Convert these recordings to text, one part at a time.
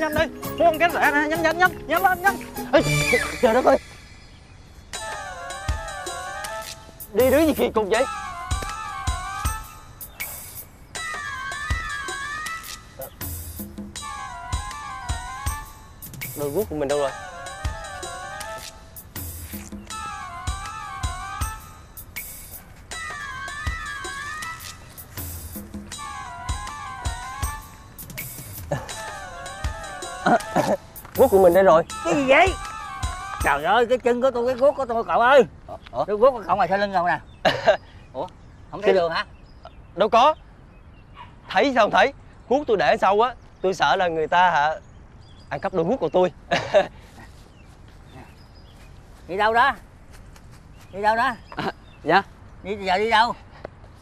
nhanh nhanh đi mua cái rẻ nè nhanh nhanh nhanh nhanh lên nhanh. Ê, trời đất ơi. Đi đứa gì kỳ cục vậy? Đôi guốc của mình đâu rồi? Guốc của mình đây rồi. Cái gì vậy? Trời ơi cái chân của tôi cái guốc của tôi cậu ơi. Ủa? cái guốc của cậu ngoài sau lưng cậu nè. Ủa không thấy đường hả? Đâu có. Thấy sao không thấy? Guốc tôi để sau á tôi sợ là người ta hả ăn cắp đôi guốc của tôi. Đi đâu đó? Đi đâu đó? Dạ. Đi giờ đi đâu?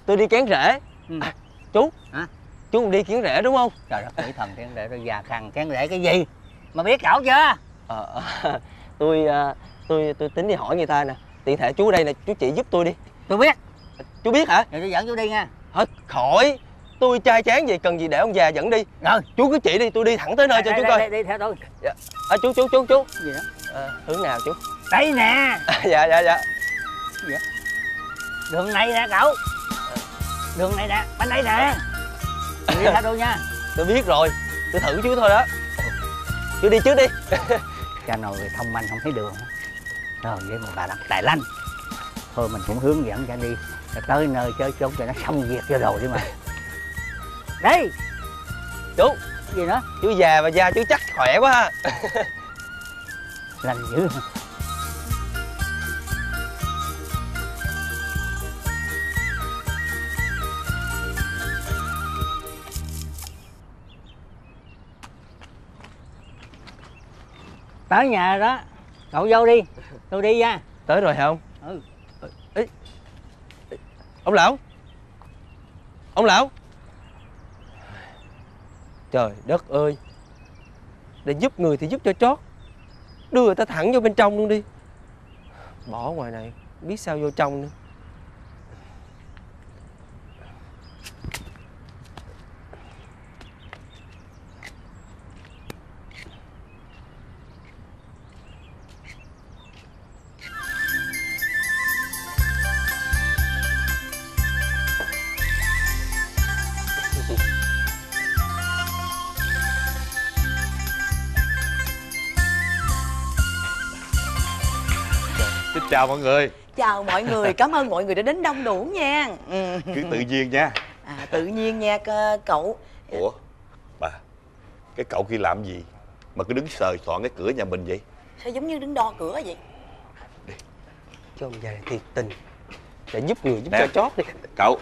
Tôi đi kén rễ Ừ. à, chú. Hả? chú đi kén rễ đúng không? Trời đất quỷ thần kén rễ tôi già khăn kén rễ cái gì mà biết cậu chưa? Ờ, tôi à, tôi tôi tính đi hỏi người ta nè. Tiện thể chú ở đây nè chú chỉ giúp tôi đi. Tôi biết. Chú biết hả? Rồi tôi dẫn chú đi nha. Hết khỏi. Tôi trai chán gì cần gì để ông già dẫn đi. Rồi. Chú cứ chỉ đi tôi đi thẳng tới nơi cho đây, chú đây, coi. đây, đi theo tôi. À, chú chú chú chú. Gì đó? À, hướng nào chú? Đây nè. Dạ dạ dạ. Đường này nè cậu. Đường này nè bên đây nè. Đi theo tôi nha. Tôi biết rồi. Tôi thử chú thôi đó chú đi trước đi. Cha nội thông manh không thấy đường. Rồi với một bà đặt tài lanh. Thôi mình cũng hướng dẫn cha đi. Tới nơi chơi chốn cho nó xong việc cho rồi đi mà. Đây! Chú. Gì nữa? Chú già và da chú chắc khỏe quá ha. Lành dữ tới nhà đó. Cậu vô đi. Tôi đi nha. Tới rồi hả ông? Ừ. Ê, ê, ông lão. Ông lão. Trời đất ơi. Để giúp người thì giúp cho chót. Đưa người ta thẳng vô bên trong luôn đi. Bỏ ngoài này biết sao vô trong nữa chào mọi người. Chào mọi người, cảm ơn mọi người đã đến đông đủ nha. Ừ. Cứ tự nhiên nha. À, Tự nhiên nha cậu. Ủa Bà Cái cậu kia làm gì Mà cứ đứng sờ soạn cái cửa nhà mình vậy? Sao giống như đứng đo cửa vậy? Cho ông già này thiệt tình. Để giúp người giúp Nè. cho chót đi. Cậu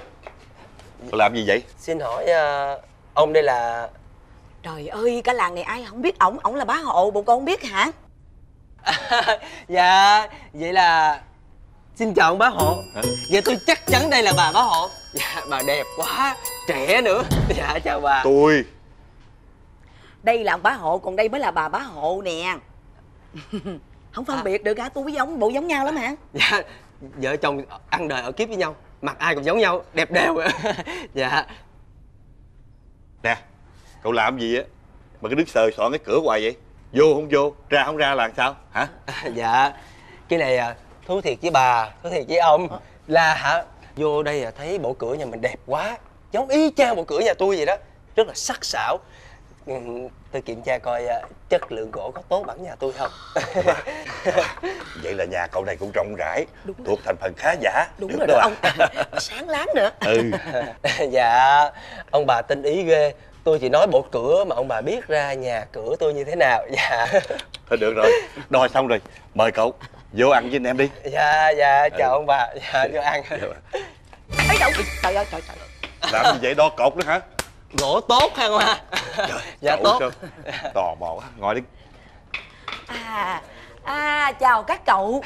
Cậu làm gì vậy? Xin hỏi ờ, ông đây là Trời ơi, cả làng này ai không biết ổng, ổng là bá hộ, bộ con không biết hả dạ vậy là xin chào ông bá hộ. Hả? dạ tôi chắc chắn đây là bà bá hộ. Dạ bà đẹp quá trẻ nữa. Dạ chào bà. Tôi. Đây là ông bá hộ, còn đây mới là bà bá hộ nè. Không phân À. biệt được hả, tôi với ông bộ giống nhau lắm hả? Dạ vợ chồng ăn đời ở kiếp với nhau mặt ai cũng giống nhau đẹp đều. Dạ. Nè Cậu làm gì á Mà cứ đứng sờ soạn cái cửa hoài vậy Vô không vô? Ra không ra là sao? Hả? Dạ. Cái này à, thú thiệt với bà thú thiệt với ông. Là hả? Vô đây à, thấy bộ cửa nhà mình đẹp quá. Giống y chang bộ cửa nhà tôi vậy đó. Rất là sắc sảo. Ừ, tôi kiểm tra coi à, chất lượng gỗ có tốt bằng nhà tôi không? Vậy là nhà cậu này cũng rộng rãi Đúng rồi. Thuộc thành phần khá giả. Đúng Được rồi đó ông Sáng láng nữa. Ừ. Dạ ông bà tinh ý ghê tôi chỉ nói bộ cửa mà ông bà biết ra nhà cửa tôi như thế nào. Dạ. Thôi được rồi. Đo xong rồi. Mời cậu. Vô ăn với anh em đi. Dạ dạ. Chào Ừ. ông bà. Dạ cho ăn. Ấy đâu, trời ơi, trời trời. Làm gì vậy? Đo cột nữa hả? Gỗ tốt ha ông ha dạ Cậu tốt. sao? Tò mò quá. Ngồi đi. À, à chào các cậu.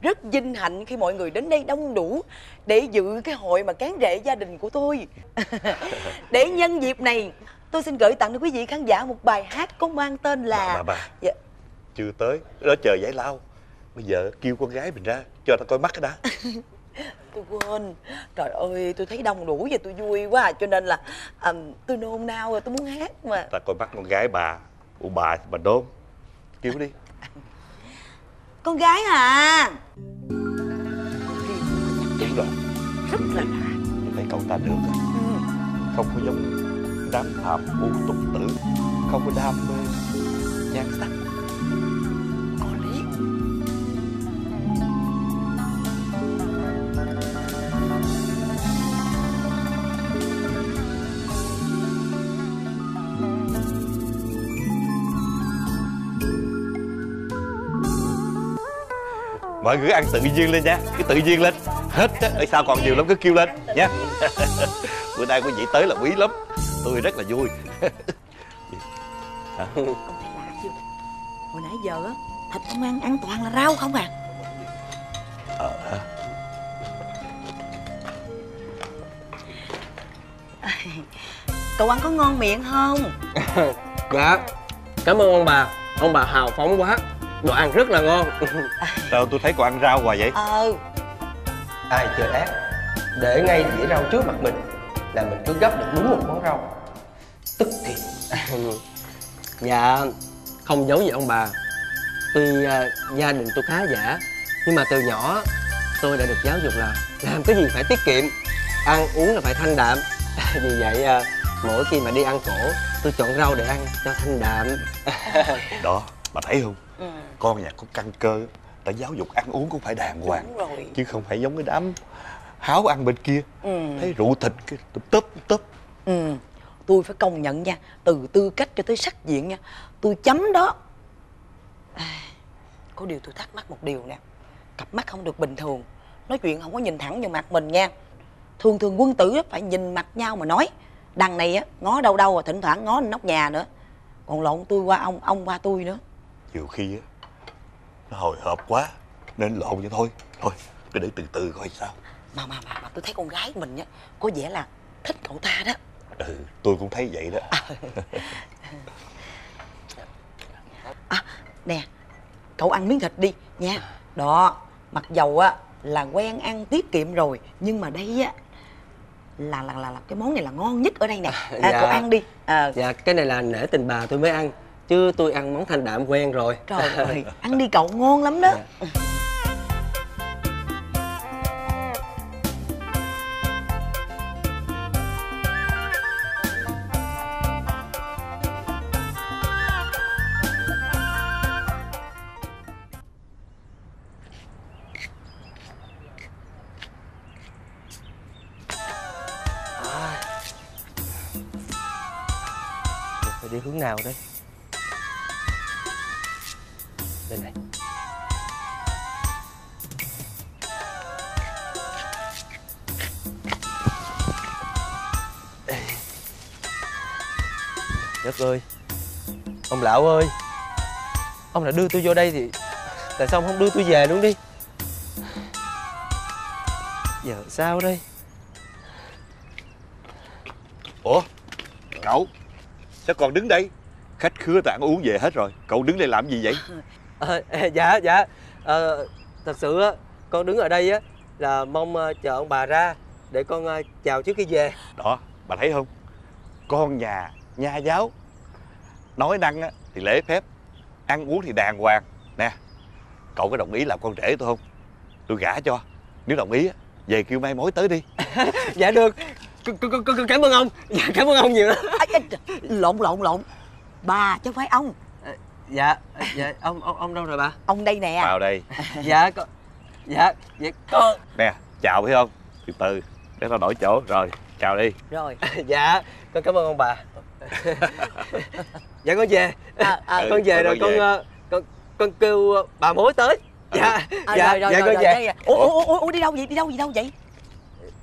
Rất vinh hạnh khi mọi người đến đây đông đủ Để dự cái hội mà cán rể gia đình của tôi. Để nhân dịp này Tôi xin gửi tặng đến quý vị khán giả một bài hát có mang tên là Bà, bà, bà. Dạ, Chưa tới. Đó chờ giải lao. Bây giờ kêu con gái mình ra Cho tao coi mắt cái đã. Tôi quên. Trời ơi tôi thấy đông đủ và tôi vui quá à, cho nên là à, tôi nôn nao rồi tôi muốn hát mà. Ta coi mắt con gái bà. Của bà bà đốn kêu đi. Con gái à. Đúng rồi. Rất là mấy câu ta được. Rồi ừ. không có giống đám phạm phu tục tử. Không có đam mê nhan sắc. Có lý. Mọi người ăn tự nhiên lên nha. Cứ tự nhiên lên. Hết á. Ở sao còn nhiều lắm? Cứ kêu lên nha. Bữa nay quý vị tới là quý lắm tôi rất là vui. Ông lạ hồi nãy giờ á thịt ông ăn ăn toàn là rau không à? Ờ hả? Cậu ăn có ngon miệng không? Dạ. Cảm ơn ông bà. Ông bà hào phóng quá. Đồ ăn rất là ngon. Sao tôi thấy còn ăn rau hoài vậy? Ờ. Ai chơi ác. Để ngay dĩa rau trước mặt mình là mình cứ gấp được đúng một món rau tức thì dạ không giấu gì ông bà. Tuy à, gia đình tôi khá giả nhưng mà từ nhỏ tôi đã được giáo dục là làm cái gì phải tiết kiệm ăn uống là phải thanh đạm. Vì vậy à, mỗi khi mà đi ăn cổ tôi chọn rau để ăn cho thanh đạm. Đó bà thấy không? Ừ. con nhà có căn cơ đã giáo dục ăn uống cũng phải đàng hoàng chứ không phải giống cái đám háo ăn bên kia. Ừ. thấy rượu thịt cái tấp tấp ừ tôi phải công nhận nha từ tư cách cho tới sắc diện nha tôi chấm đó. À, có điều tôi thắc mắc một điều nè cặp mắt không được bình thường nói chuyện không có nhìn thẳng vào mặt mình nha. Thường thường quân tử phải nhìn mặt nhau mà nói đằng này á ngó đâu đâu rồi thỉnh thoảng ngó lên nóc nhà nữa còn lộn tôi qua ông ông qua tôi nữa. Nhiều khi á nó hồi hộp quá nên lộn vậy thôi thôi cứ để từ từ coi sao. Mà mà mà, mà tôi thấy con gái mình á có vẻ là thích cậu ta đó ừ tôi cũng thấy vậy đó. À. Nè cậu ăn miếng thịt đi nha. Đó mặc dầu á là quen ăn tiết kiệm rồi nhưng mà đây á là là là, là cái món này là ngon nhất ở đây nè. À, Dạ. cậu ăn đi. À, dạ cái này là nể tình bà tôi mới ăn chứ tôi ăn món thanh đạm quen rồi. Trời ơi ăn đi cậu ngon lắm đó. Phải nào đây? Đây này. Ê. đất ơi. Ông lão ơi. Ông đã đưa tôi vô đây thì tại sao ông không đưa tôi về luôn đi? Giờ sao đây? Ủa? Cậu? Sao còn đứng đây? Khách khứa ta ăn uống về hết rồi. Cậu đứng đây làm gì vậy? Ờ, dạ dạ. Ờ, thật sự á con đứng ở đây á là mong chờ ông bà ra để con chào trước khi về. Đó bà thấy không? Con nhà nha giáo nói năng á, thì lễ phép ăn uống thì đàng hoàng. Nè cậu có đồng ý làm con rể tôi không? Tôi gả cho nếu đồng ý á, về kêu mai mối tới đi. Dạ được cảm ơn ông. Dạ cảm ơn ông nhiều lắm. Lộn lộn lộn. Bà chứ không phải ông. Dạ dạ ông ông ông đâu rồi bà? Ông đây nè. Vào đây. Dạ con dạ dạ con nè chào phải không? Từ từ để tao đổi chỗ. Rồi chào đi. Rồi. Dạ con cảm ơn ông bà. Dạ con về. À, à, Ừ, con về rồi về. con ờ, con con kêu ờ, bà mối tới. Dạ à, dạ rồi rồi dạ rồi, con rồi, về. ủa, ủa, ủa, ủa đi đâu vậy? Đi đâu vậy đâu vậy?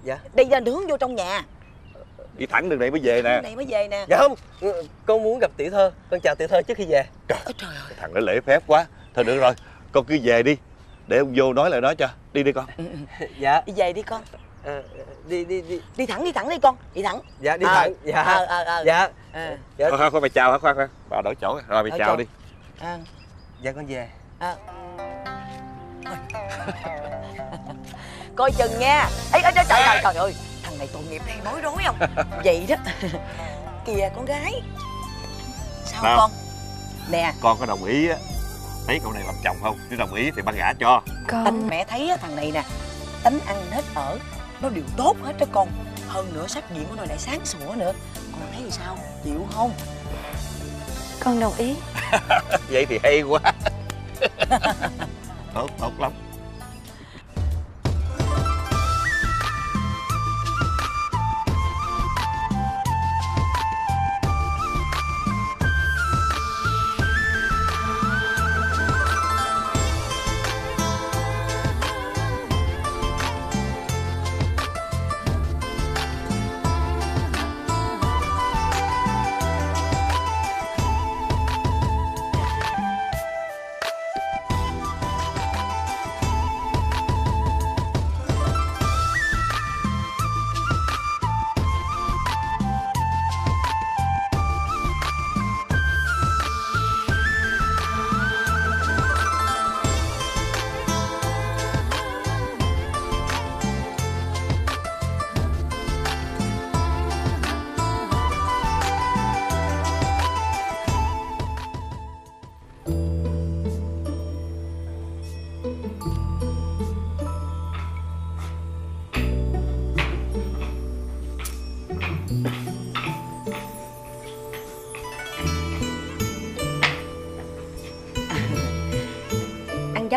Dạ. Đi ra hướng vô trong nhà đi thẳng đường này mới về nè. Này mới về nè. Dạ không. Ừ, con muốn gặp tỷ thơ con chào tỷ thơ trước khi về. Ôi trời ơi. Thằng nó lễ phép quá. Thôi được rồi con cứ về đi. Để ông vô nói lời đó cho. Đi đi con. Dạ. Đi về đi con. Ờ, đi đi đi. Đi thẳng đi thẳng đi con. Đi thẳng. Dạ đi Ờ, thẳng. Dạ. ờ, ờ, ờ. dạ. À, dạ. Khoan khoan khoan mày chào hả khoan khoan bà đổi chỗ. Rồi mày Đổi chào chỗ. đi. À, dạ con về. À. coi chừng nha. Ấy trời trời trời trời ơi thằng này tội nghiệp hay nói rối không? Vậy đó. Kìa con gái. Sao Nào. con? Nè. Con có đồng ý á. Lấy cậu này làm chồng không? Nếu đồng ý thì ba gả cho. Tánh mẹ thấy á, thằng này nè tánh ăn hết ở nó đều tốt hết đó con. Hơn nữa sắc diện của nó lại sáng sủa nữa. Con thấy thì sao? Chịu không? Con đồng ý. Vậy thì hay quá. Tốt tốt lắm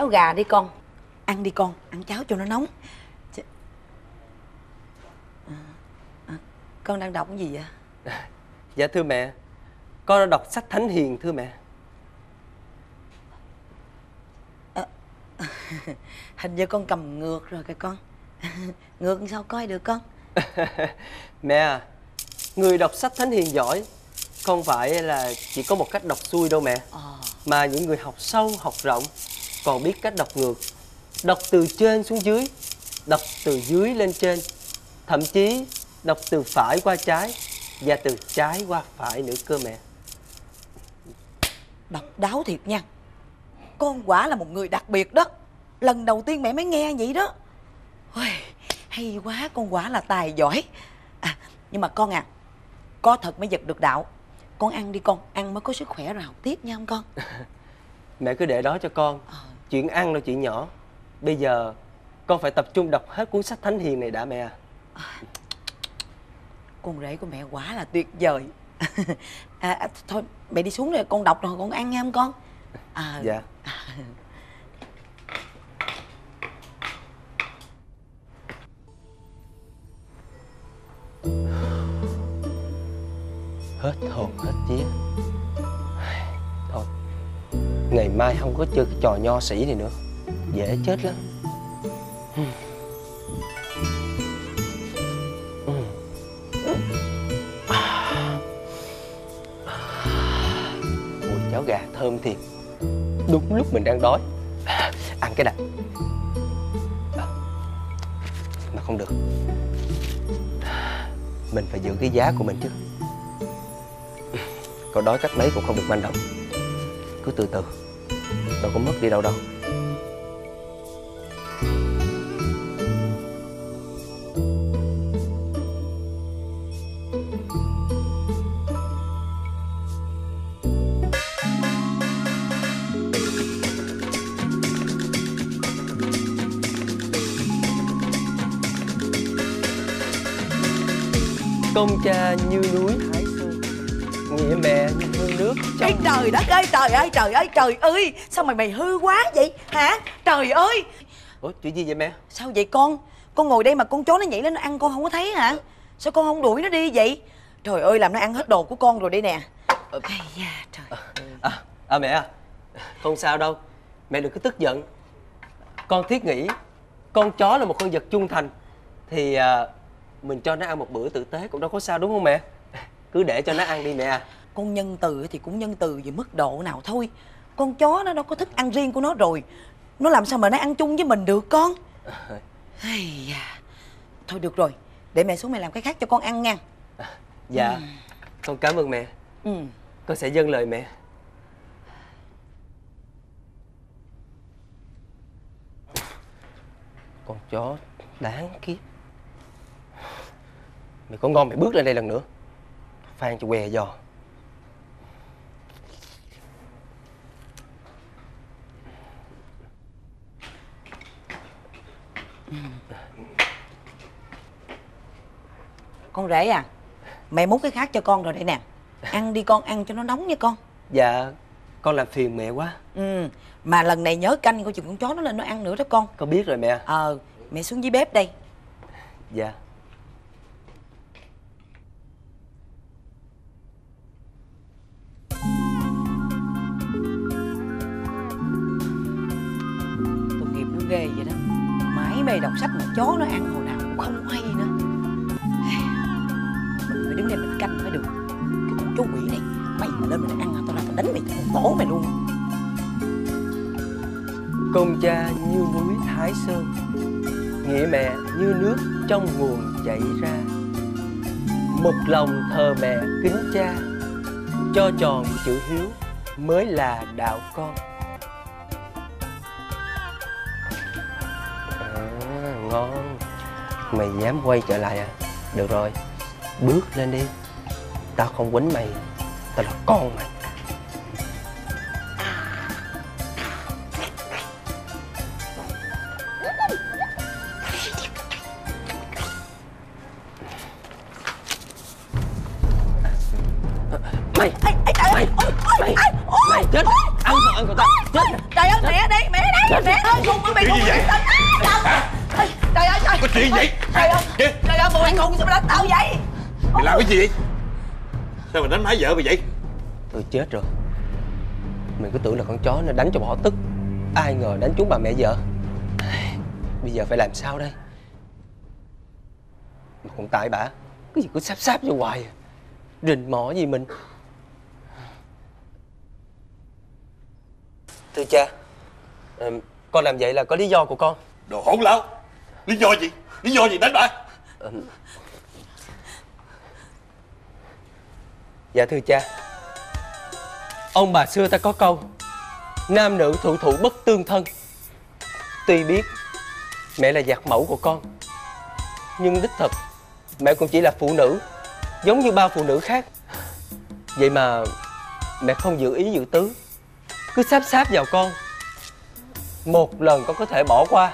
cháo gà đi con. Ăn đi con ăn cháo cho nó nóng. Ch- À, à, con đang đọc cái gì vậy? Dạ thưa mẹ Con đã đọc sách Thánh Hiền thưa mẹ. Hình như con cầm ngược rồi kìa con. Ngược sao coi được con? Mẹ à Người đọc sách Thánh Hiền giỏi Không phải là chỉ có một cách đọc xuôi đâu mẹ. Ờ. Mà những người học sâu, học rộng Còn biết cách đọc ngược. Đọc từ trên xuống dưới Đọc từ dưới lên trên. Thậm chí đọc từ phải qua trái Và từ trái qua phải nữa cơ mẹ. Độc đáo thiệt nha. Con quả là một người đặc biệt đó. Lần đầu tiên mẹ mới nghe vậy đó. Ôi, hay quá con quả là tài giỏi. À nhưng mà con à có thật mới giật được đạo. Con ăn đi con ăn mới có sức khỏe rồi học tiếp nha không con Mẹ cứ để đó cho con. Chuyện ăn là chuyện nhỏ. Bây giờ con phải tập trung đọc hết cuốn sách Thánh Hiền này đã mẹ à. Con rể của mẹ quả là tuyệt vời. À, à, thôi mẹ đi xuống rồi con đọc rồi con ăn nha không con? À, Dạ. Hết hồn hết vía Ngày mai không có chơi cái trò nho sĩ này nữa. Dễ chết lắm. Mùi cháo gà thơm thiệt. Đúng lúc mình đang đói. Ăn cái đã. Mà không được. Mình phải giữ cái giá của mình chứ. Có đói cách mấy cũng không được manh động. Cứ từ từ. Đâu có mất đi đâu đâu. Công cha như núi Thái Sơn, Nghĩa mẹ như nước. Ê trời đất ơi trời ơi trời ơi trời ơi. Sao mày mày hư quá vậy? Hả? Trời ơi. Ủa chuyện gì vậy mẹ? Sao vậy con? Con ngồi đây mà con chó nó nhảy lên nó ăn con không có thấy hả? Sao con không đuổi nó đi vậy? Trời ơi làm nó ăn hết đồ của con rồi đây nè. Ây da trời À, à mẹ à Không sao đâu? Mẹ đừng có tức giận. Con thiết nghĩ Con chó là một con vật trung thành. Thì à, mình cho nó ăn một bữa tử tế cũng đâu có sao đúng không mẹ? Cứ để cho nó ăn đi mẹ à Con nhân từ thì cũng nhân từ về mức độ nào thôi. Con chó nó đâu có thức ăn riêng của nó rồi. Nó làm sao mà nó ăn chung với mình được con? Thôi được rồi Để mẹ xuống mẹ làm cái khác cho con ăn nha. Dạ Con cảm ơn mẹ. Ừ. Con sẽ dâng lời mẹ. Con chó Đáng kiếp. Mày có ngon mày bước lên đây lần nữa. Phan cho què giò con rể à mẹ múc cái khác cho con rồi đây nè. Ăn đi con ăn cho nó nóng nha con. Dạ Con làm phiền mẹ quá. Ừ mà lần này nhớ canh coi chừng con chó nó lên nó ăn nữa đó con. Con biết rồi mẹ. Ờ mẹ xuống dưới bếp đây. Dạ. Tội nghiệp nó ghê vậy đó mê đọc sách mà chó nó ăn hồi nào cũng không hay nữa. Mình phải đứng đây mình canh mới được. Cái con chó quỷ này, mày mà lên mình ăn tao ra tao đánh mày, tao tổ mày luôn. Công cha như núi Thái Sơn Nghĩa mẹ như nước trong nguồn chảy ra. Một lòng thờ mẹ kính cha, Cho tròn chữ hiếu mới là đạo con. Mày dám quay trở lại à? Được rồi, Bước lên đi. Tao không quýnh mày, Tao là con mày. Gì vậy? Sao mày đánh má vợ mày vậy? Tôi chết rồi. Mình cứ tưởng là con chó nó đánh cho bỏ tức. Ai ngờ đánh trúng bà mẹ vợ. Bây giờ phải làm sao đây? Mà còn tại bà. Cái gì cứ sáp sáp vô hoài à. rình mò gì mình? Thưa cha con làm vậy là có lý do của con. Đồ hỗn láo. Lý do gì? Lý do gì đánh bà? Ừm. Dạ thưa cha. Ông bà xưa ta có câu Nam nữ thủ thủ bất tương thân. Tuy biết Mẹ là giặc mẫu của con Nhưng đích thực Mẹ cũng chỉ là phụ nữ Giống như bao phụ nữ khác. Vậy mà Mẹ không giữ ý giữ tứ Cứ sáp sáp vào con. Một lần con có thể bỏ qua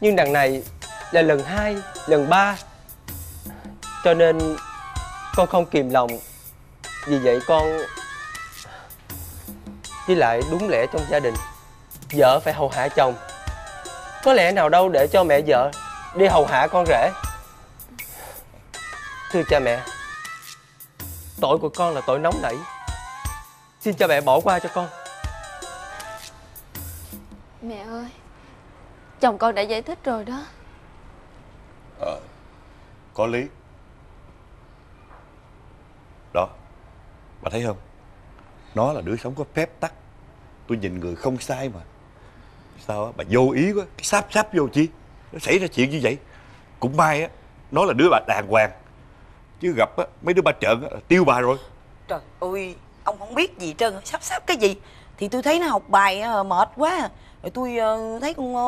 Nhưng đằng này Là lần hai, lần ba. Cho nên Con không kìm lòng vì vậy con với lại đúng lẽ trong gia đình Vợ phải hầu hạ chồng. Có lẽ nào đâu để cho mẹ vợ Đi hầu hạ con rể. Thưa cha mẹ Tội của con là tội nóng nảy. Xin cha mẹ bỏ qua cho con. Mẹ ơi Chồng con đã giải thích rồi đó. Ờ Có lý Đó Bà thấy không? Nó là đứa sống có phép tắc. Tôi nhìn người không sai mà. Sao á? Bà vô ý quá. Sáp sáp vô chi? Nó xảy ra chuyện như vậy. Cũng may á Nó là đứa bà đàng hoàng. Chứ gặp á Mấy đứa bà trợn á Tiêu bà rồi. Trời ơi ông không biết gì trơn sắp sắp cái gì? Thì tôi thấy nó học bài ờ, mệt quá. Rồi tôi ờ, thấy con, ờ,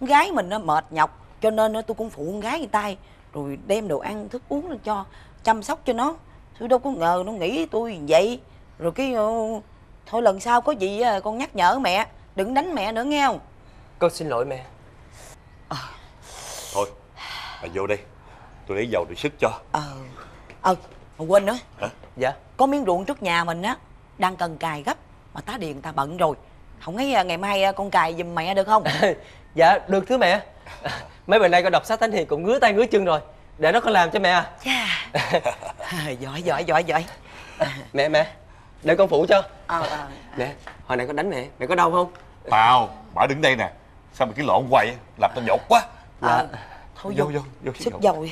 con gái mình nó mệt nhọc. Cho nên tôi cũng phụ con gái người ta. Rồi đem đồ ăn thức uống lên cho chăm sóc cho nó tôi đâu có ngờ nó nghĩ tôi vậy. Rồi cái ờ, thôi lần sau có gì ờ, con nhắc nhở mẹ. Đừng đánh mẹ nữa nghe không? Con xin lỗi mẹ. Thôi Bà vô đây. Tôi lấy dầu để sức cho. Ờ. Ờ mà quên nữa. Dạ. Có miếng ruộng trước nhà mình á đang cần cài gấp. Mà tá điền ta bận rồi. Không thấy à, ngày mai à, con cài giùm mẹ được không? Dạ được thưa mẹ. Mấy bữa nay con đọc sách thánh hiền cũng ngứa tay ngứa chân rồi Để nó con làm cho mẹ à? Chà. giỏi giỏi giỏi giỏi. Mẹ mẹ Để con phụ cho. Ờ ờ. Nè hồi nãy con đánh mẹ Mẹ có đau không? Tao Bà đứng đây nè. Sao mày cứ lộn hoài á? Làm tao nhột quá. Ờ. thôi Vô vô. vô Sức dầu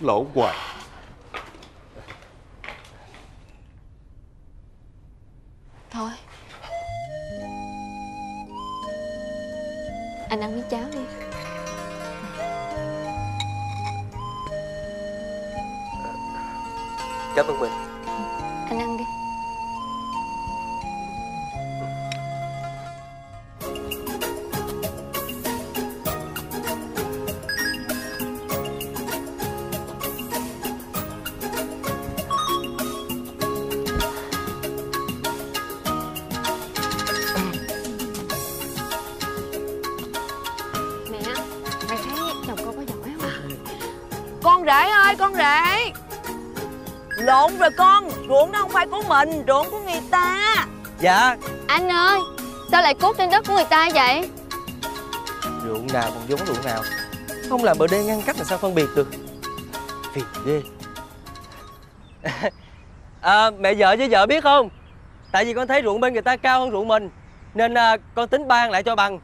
Lộn hoài. Thôi. Anh ăn miếng cháo đi Cảm ơn mình Anh ăn đi. Mẹ, mày thấy chồng con có giỏi không? Con rể ơi, con rể! Lộn rồi con ruộng đó không phải của mình ruộng của người ta. Dạ. Anh ơi Sao lại cút trên đất của người ta vậy? Ruộng nào còn giống ruộng nào. Không làm bờ đê ngăn cách là sao phân biệt được. Phiền ghê. À, mẹ vợ với vợ biết không? Tại vì con thấy ruộng bên người ta cao hơn ruộng mình nên à, con tính ban lại cho bằng.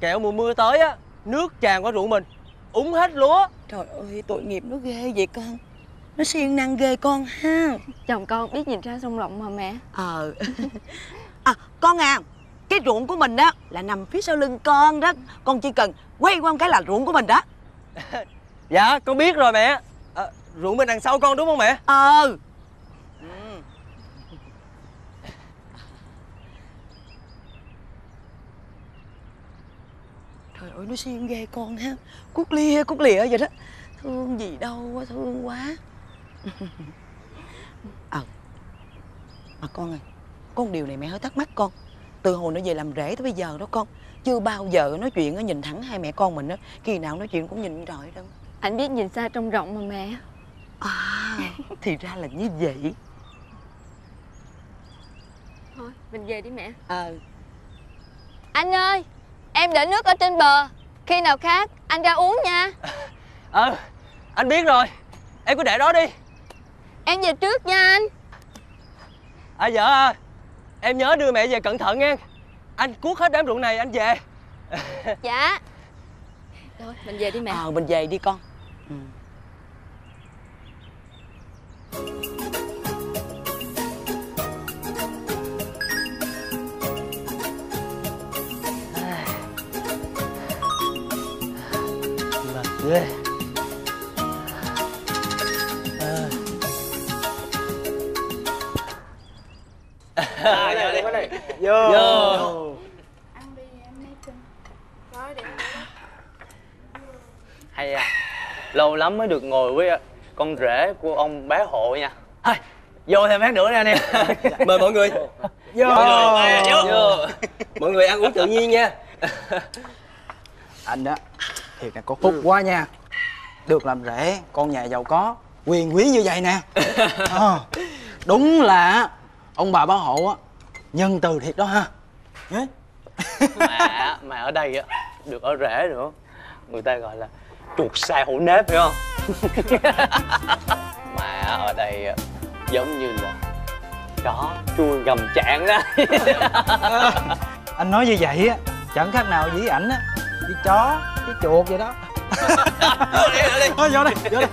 Kẹo mùa mưa tới á nước tràn qua ruộng mình úng hết lúa. Trời ơi tội nghiệp nó ghê vậy con nó siêng năng ghê con ha. Chồng con biết nhìn ra sông rộng mà mẹ. Ờ. À con à cái ruộng của mình đó là nằm phía sau lưng con đó. Con chỉ cần quay qua một cái là ruộng của mình đó. Dạ con biết rồi mẹ. À, ruộng bên đằng sau con đúng không mẹ? Ờ. Trời ơi nó siêng ghê con ha. Cút lia cút lịa vậy đó. Thương gì đâu quá thương quá ờ. Mà con ơi một điều này mẹ hơi thắc mắc con. Từ hồi nó về làm rể tới bây giờ đó con chưa bao giờ nói chuyện nó nhìn thẳng hai mẹ con mình á. Kỳ nào nói chuyện cũng nhìn trời đâu. Anh biết nhìn xa trông rộng mà mẹ. À thì ra là như vậy. Thôi mình về đi mẹ. Ờ. Anh ơi Em để nước ở trên bờ. Khi nào khác anh ra uống nha. Ờ anh biết rồi. Em cứ để đó đi Em về trước nha anh. À vợ à em nhớ đưa mẹ về cẩn thận nghe anh cuốc hết đám ruộng này anh về. Dạ. Thôi mình về đi mẹ. Ờ mình về đi con. Ừ. mệt ghê vô vô. Hay à. Lâu lắm mới được ngồi với à, con rể của ông bé hộ nha. Thôi, vô thêm phát nữa nè anh em. Mời mọi người. Vô. Vô. Mọi người ăn uống tự nhiên nha. Anh đó thiệt là có phúc quá nha. Được làm rể con nhà giàu có quyền quý như vậy nè. Ờ, đúng là ông bà bảo hộ á nhân từ thiệt đó ha. Nhớ. mà mà ở đây á được ở rể nữa. Người ta gọi là chuột sai hổ nếp phải không? Mà ở đây á, giống như là chó chui gầm chạng đó anh nói như vậy á chẳng khác nào với ảnh á với chó với chuột vậy đó. Thôi vô đây vô đây.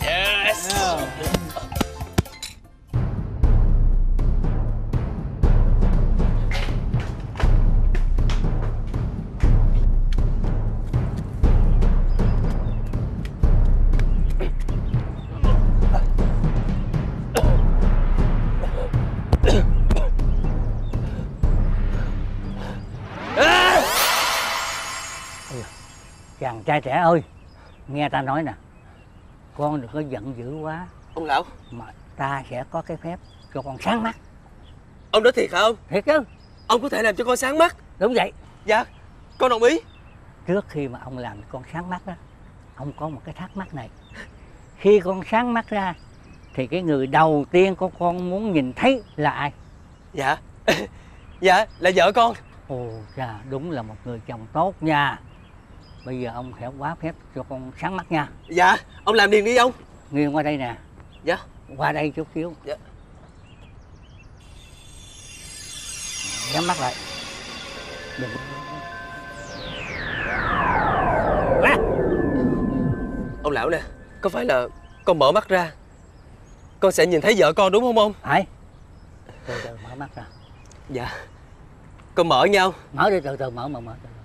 Yes Chàng trai trẻ ơi Nghe ta nói nè Con đừng có giận dữ quá. Ông lão. Mà ta sẽ có cái phép cho con sáng mắt. Ông nói thiệt hả ông? Thiệt chứ. Ông có thể làm cho con sáng mắt. Đúng vậy. Dạ con đồng ý. Trước khi mà ông làm con sáng mắt đó Ông có một cái thắc mắc này. Khi con sáng mắt ra Thì cái người đầu tiên của con muốn nhìn thấy là ai? Dạ. Dạ là vợ con. Ồ chà đúng là một người chồng tốt nha Bây giờ ông sẽ quá phép cho con sáng mắt nha. Dạ ông làm liền đi ông. Nghiêng qua đây nè. Dạ. Qua đây chút xíu. Dạ. Nhắm mắt lại. Đừng. Ông lão nè có phải là con mở mắt ra? Con sẽ nhìn thấy vợ con đúng không ông? Phải Từ từ mở mắt ra. Dạ. Con mở nhau Mở đi từ từ mở mở mở từ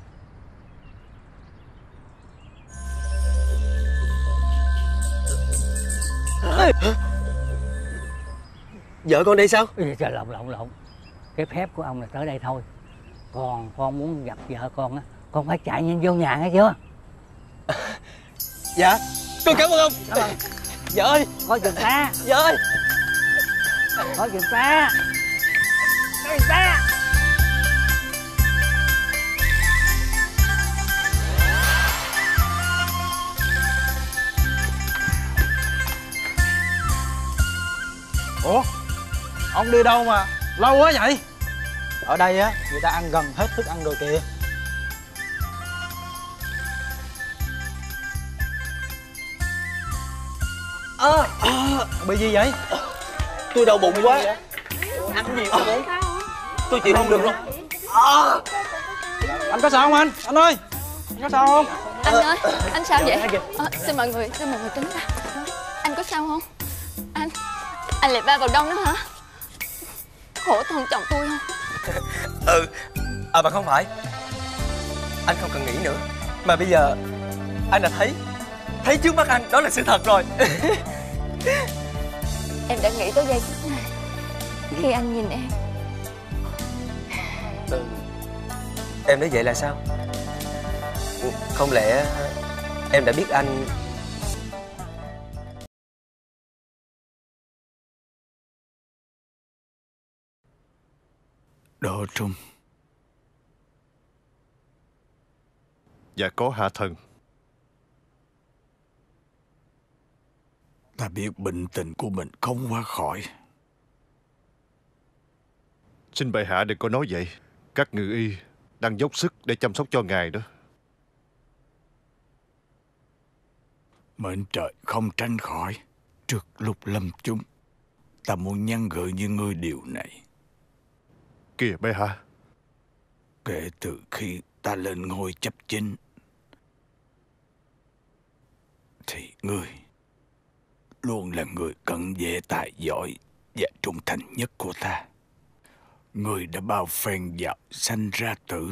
vợ con đây sao? Trời lộn lộn lộn. Cái phép của ông là tới đây thôi. Còn con muốn gặp vợ con á Con phải chạy nhanh vô nhà nghe chưa? Dạ con cảm ơn ông. Vợ ơi. Có chừng ta vợ ơi. Có chừng ta Có chừng ta ủa? Ông đi đâu mà lâu quá vậy? Ở đây á người ta ăn gần hết thức ăn rồi kìa Ơ bị gì vậy? Tôi đau bụng quá. Ăn gì mà muốn tôi chịu không được đâu. Anh có sao không anh? Anh ơi anh có sao không? Anh ơi, anh sao vậy? Ờ, xin mọi người, xin mọi người tránh ra. Anh có sao không? Anh, anh lại va vào đông đó hả? Khổ thân chồng tôi không? ừ à mà không phải anh không cần nghĩ nữa mà bây giờ anh đã thấy thấy trước mắt anh đó là sự thật rồi Em đã nghĩ tới giây phút này Khi anh nhìn em ừ. em nói vậy là sao không lẽ em đã biết anh Đỗ Trung Dạ có hạ thần. Ta biết bệnh tình của mình không qua khỏi. Xin bệ hạ đừng có nói vậy. Các ngự y đang dốc sức để chăm sóc cho ngài đó. Mệnh trời không tránh khỏi Trước lúc lâm chung. Ta muốn nhắn gửi như ngươi điều này Kìa bệ hạ Kể từ khi ta lên ngôi chấp chính, Thì ngươi Luôn là người cận vệ tài giỏi Và trung thành nhất của ta. Ngươi đã bao phen dạo sanh ra tử,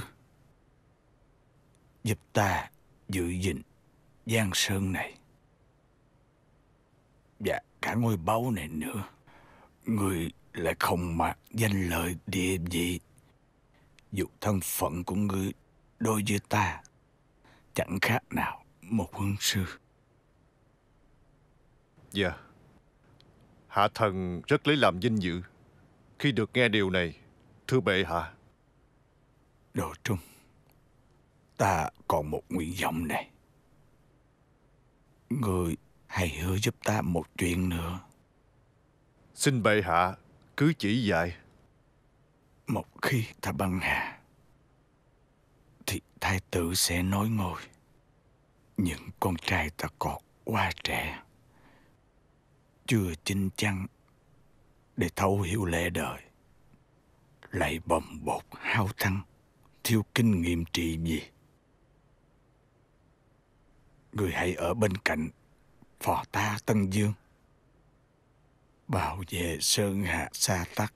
Giúp ta giữ gìn Giang Sơn này Và cả ngôi báu này nữa. Ngươi lại không mặc danh lợi địa vị. Dù thân phận của ngươi đối với ta Chẳng khác nào một huân sư. Dạ. Hạ thần rất lấy làm vinh dự. Khi được nghe điều này Thưa bệ hạ. Đồ Trung Ta còn một nguyện vọng này. Ngươi hãy hứa giúp ta một chuyện nữa. Xin bệ hạ cứ chỉ dạy. Một khi ta băng hà, Thì thái tử sẽ nói ngôi. Những con trai ta còn quá trẻ, Chưa chinh chăng Để thấu hiểu lẽ đời. Lại bồng bột hao thăng, Thiếu kinh nghiệm trị gì. Người hãy ở bên cạnh Phò ta Tân Dương Bảo vệ Sơn Hạ Sa Tắc.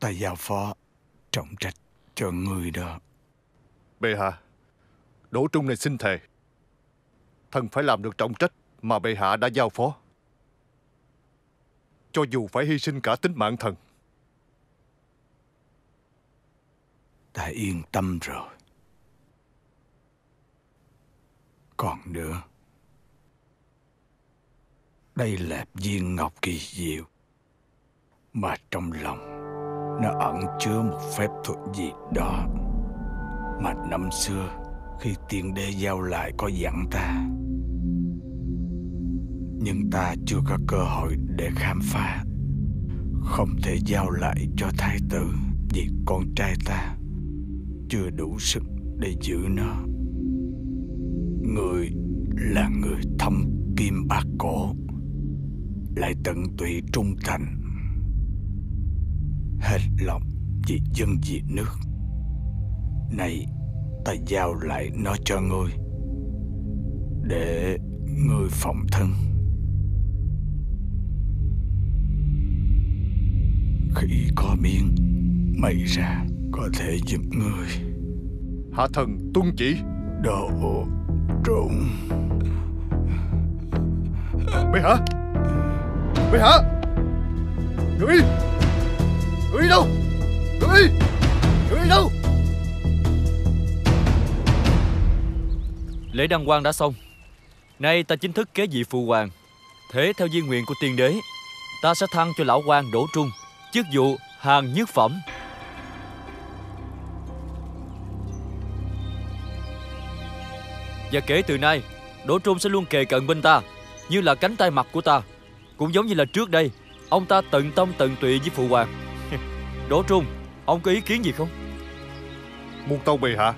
Ta giao phó trọng trách cho người đó. Bệ hạ Đỗ Trung này xin thề. Thần phải làm được trọng trách Mà bệ hạ đã giao phó. Cho dù phải hy sinh cả tính mạng thần. Ta yên tâm rồi. Còn nữa đây là viên ngọc kỳ diệu, Mà trong lòng Nó ẩn chứa một phép thuật gì đó Mà năm xưa Khi tiên đế giao lại có dặn ta. Nhưng ta chưa có cơ hội để khám phá, Không thể giao lại cho thái tử Vì con trai ta Chưa đủ sức để giữ nó. Người là người thâm kim bát cổ. Lại tận tụy trung thành. Hết lòng vì dân vì nước. Này ta giao lại nó cho ngươi. Để ngươi phòng thân. Khi có miếng Mày ra có thể giúp ngươi. Hạ thần tuân chỉ. Đồ trụng Bệ hạ Bệ hạ Người y Người y đâu? Người y Người y đâu? Lễ đăng quang đã xong. Nay ta chính thức kế vị phụ hoàng. Thế theo di nguyện của tiên đế, Ta sẽ thăng cho lão quan đổ Trung Chức vụ hàng nhất phẩm. Và kể từ nay, Đỗ Trung sẽ luôn kề cận bên ta, Như là cánh tay mặt của ta. Cũng giống như là trước đây Ông ta tận tâm tận tụy với phụ hoàng. Đỗ Trung Ông có ý kiến gì không? Muôn tâu bệ hạ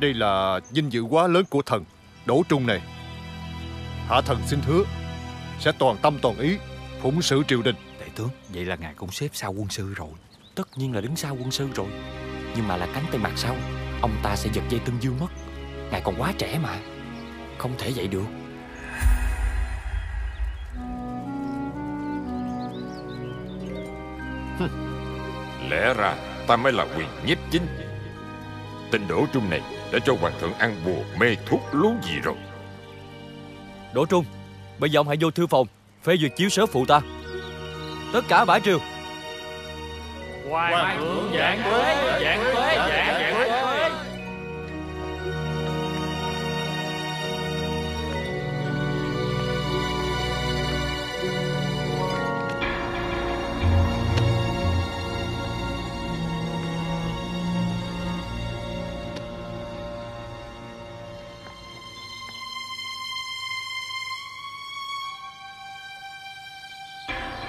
Đây là vinh dự quá lớn của thần Đỗ Trung này. Hạ thần xin hứa Sẽ toàn tâm toàn ý Phụng sự triều đình. Tể tướng Vậy là ngài cũng xếp sau quân sư rồi. Tất nhiên là đứng sau quân sư rồi. Nhưng mà là cánh tay mặt sau Ông ta sẽ giật dây tương dương mất. Ngài còn quá trẻ mà. Không thể vậy được Lẽ ra ta mới là quyền nhiếp chính. Tên Đỗ Trung này đã cho hoàng thượng ăn bùa mê thuốc lú gì rồi? Đỗ Trung Bây giờ ông hãy vô thư phòng Phê duyệt chiếu sớ phụ ta. Tất cả bãi triều. Hoàng thượng giảng tuế, giảng tuế,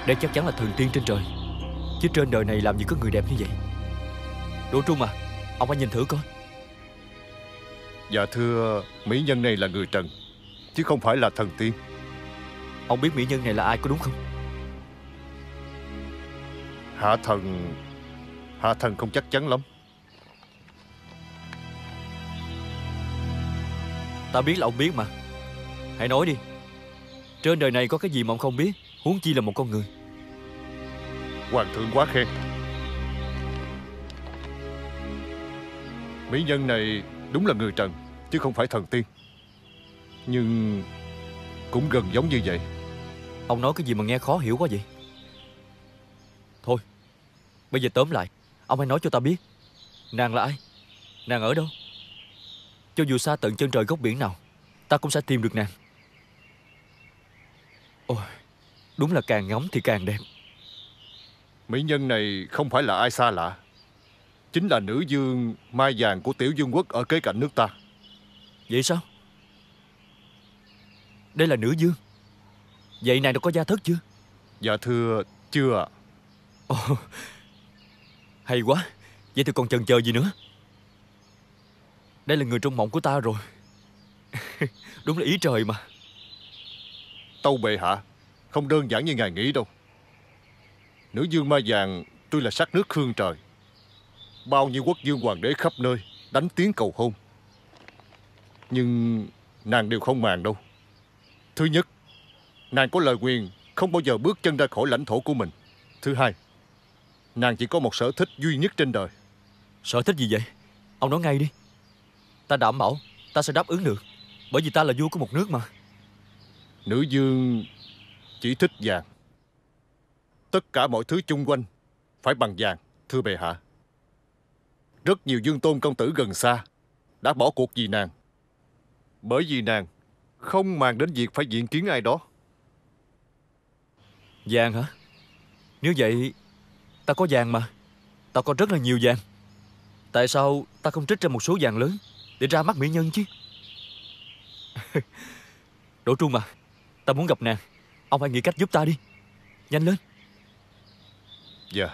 Đây chắc chắn là thần tiên trên trời. Chứ trên đời này làm gì có người đẹp như vậy. Đỗ Trung à Ông hãy nhìn thử coi. Dạ thưa Mỹ nhân này là người trần Chứ không phải là thần tiên. Ông biết mỹ nhân này là ai có đúng không? Hạ thần Hạ thần không chắc chắn lắm. Ta biết là ông biết mà. Hãy nói đi. Trên đời này có cái gì mà ông không biết? Huống chi là một con người Hoàng thượng quá khen. Mỹ nhân này đúng là người trần, Chứ không phải thần tiên. Nhưng Cũng gần giống như vậy. Ông nói cái gì mà nghe khó hiểu quá vậy? Thôi, Bây giờ tóm lại, Ông hãy nói cho ta biết, Nàng là ai? Nàng ở đâu? Cho dù xa tận chân trời góc biển nào, Ta cũng sẽ tìm được nàng. Ôi, Đúng là càng ngóng thì càng đẹp. Mỹ nhân này không phải là ai xa lạ. Chính là nữ dương Mai vàng của tiểu dương quốc ở kế cạnh nước ta. Vậy sao? Đây là nữ dương Vậy nàng đã có gia thất chưa? Dạ thưa chưa Ồ, Hay quá. Vậy thì còn chần chờ gì nữa? Đây là người trong mộng của ta rồi. Đúng là ý trời mà. Tâu bệ hạ Không đơn giản như ngài nghĩ đâu Nữ dương ma vàng tuy là sắc nước hương trời. Bao nhiêu quốc dương hoàng đế khắp nơi Đánh tiếng cầu hôn. Nhưng nàng đều không màng đâu. Thứ nhất Nàng có lời quyền Không bao giờ bước chân ra khỏi lãnh thổ của mình. Thứ hai Nàng chỉ có một sở thích duy nhất trên đời. Sở thích gì vậy? Ông nói ngay đi. Ta đảm bảo ta sẽ đáp ứng được. Bởi vì ta là vua của một nước mà. Nữ dương chỉ thích vàng Tất cả mọi thứ chung quanh. Phải bằng vàng, Thưa bệ hạ. Rất nhiều dương tôn công tử gần xa Đã bỏ cuộc vì nàng. Bởi vì nàng Không màng đến việc phải diện kiến ai đó. Vàng hả? Nếu vậy, Ta có vàng mà. Ta có rất là nhiều vàng. Tại sao ta không trích ra một số vàng lớn Để ra mắt mỹ nhân chứ? Đỗ Trung à Ta muốn gặp nàng. Ông hãy nghĩ cách giúp ta đi. Nhanh lên. Dạ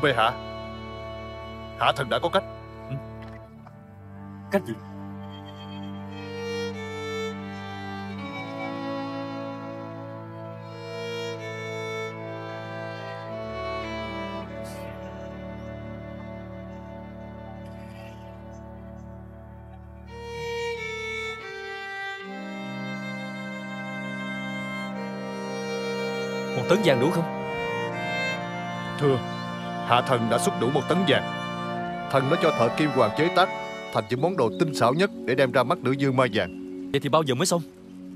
thưa bệ hạ hạ thần đã có cách. Ừ. Cách gì? Một tấn vàng đủ không? Thưa. Hạ thần đã xuất đủ một tấn vàng. Thần nó cho thợ kim hoàng chế tác Thành những món đồ tinh xảo nhất Để đem ra mắt nữ dương mai vàng. Vậy thì bao giờ mới xong?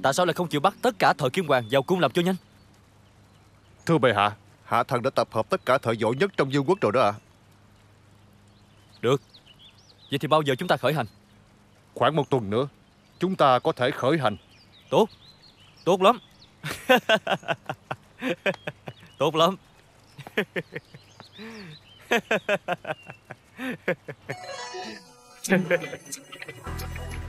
Tại sao lại không chịu bắt tất cả thợ kim hoàng vào cung làm cho nhanh? Thưa bệ hạ Hạ thần đã tập hợp tất cả thợ giỏi nhất trong dương quốc rồi đó ạ. Được. Vậy thì bao giờ chúng ta khởi hành? Khoảng một tuần nữa Chúng ta có thể khởi hành. Tốt. Tốt lắm. Tốt lắm 哈哈哈哈哈！哈哈！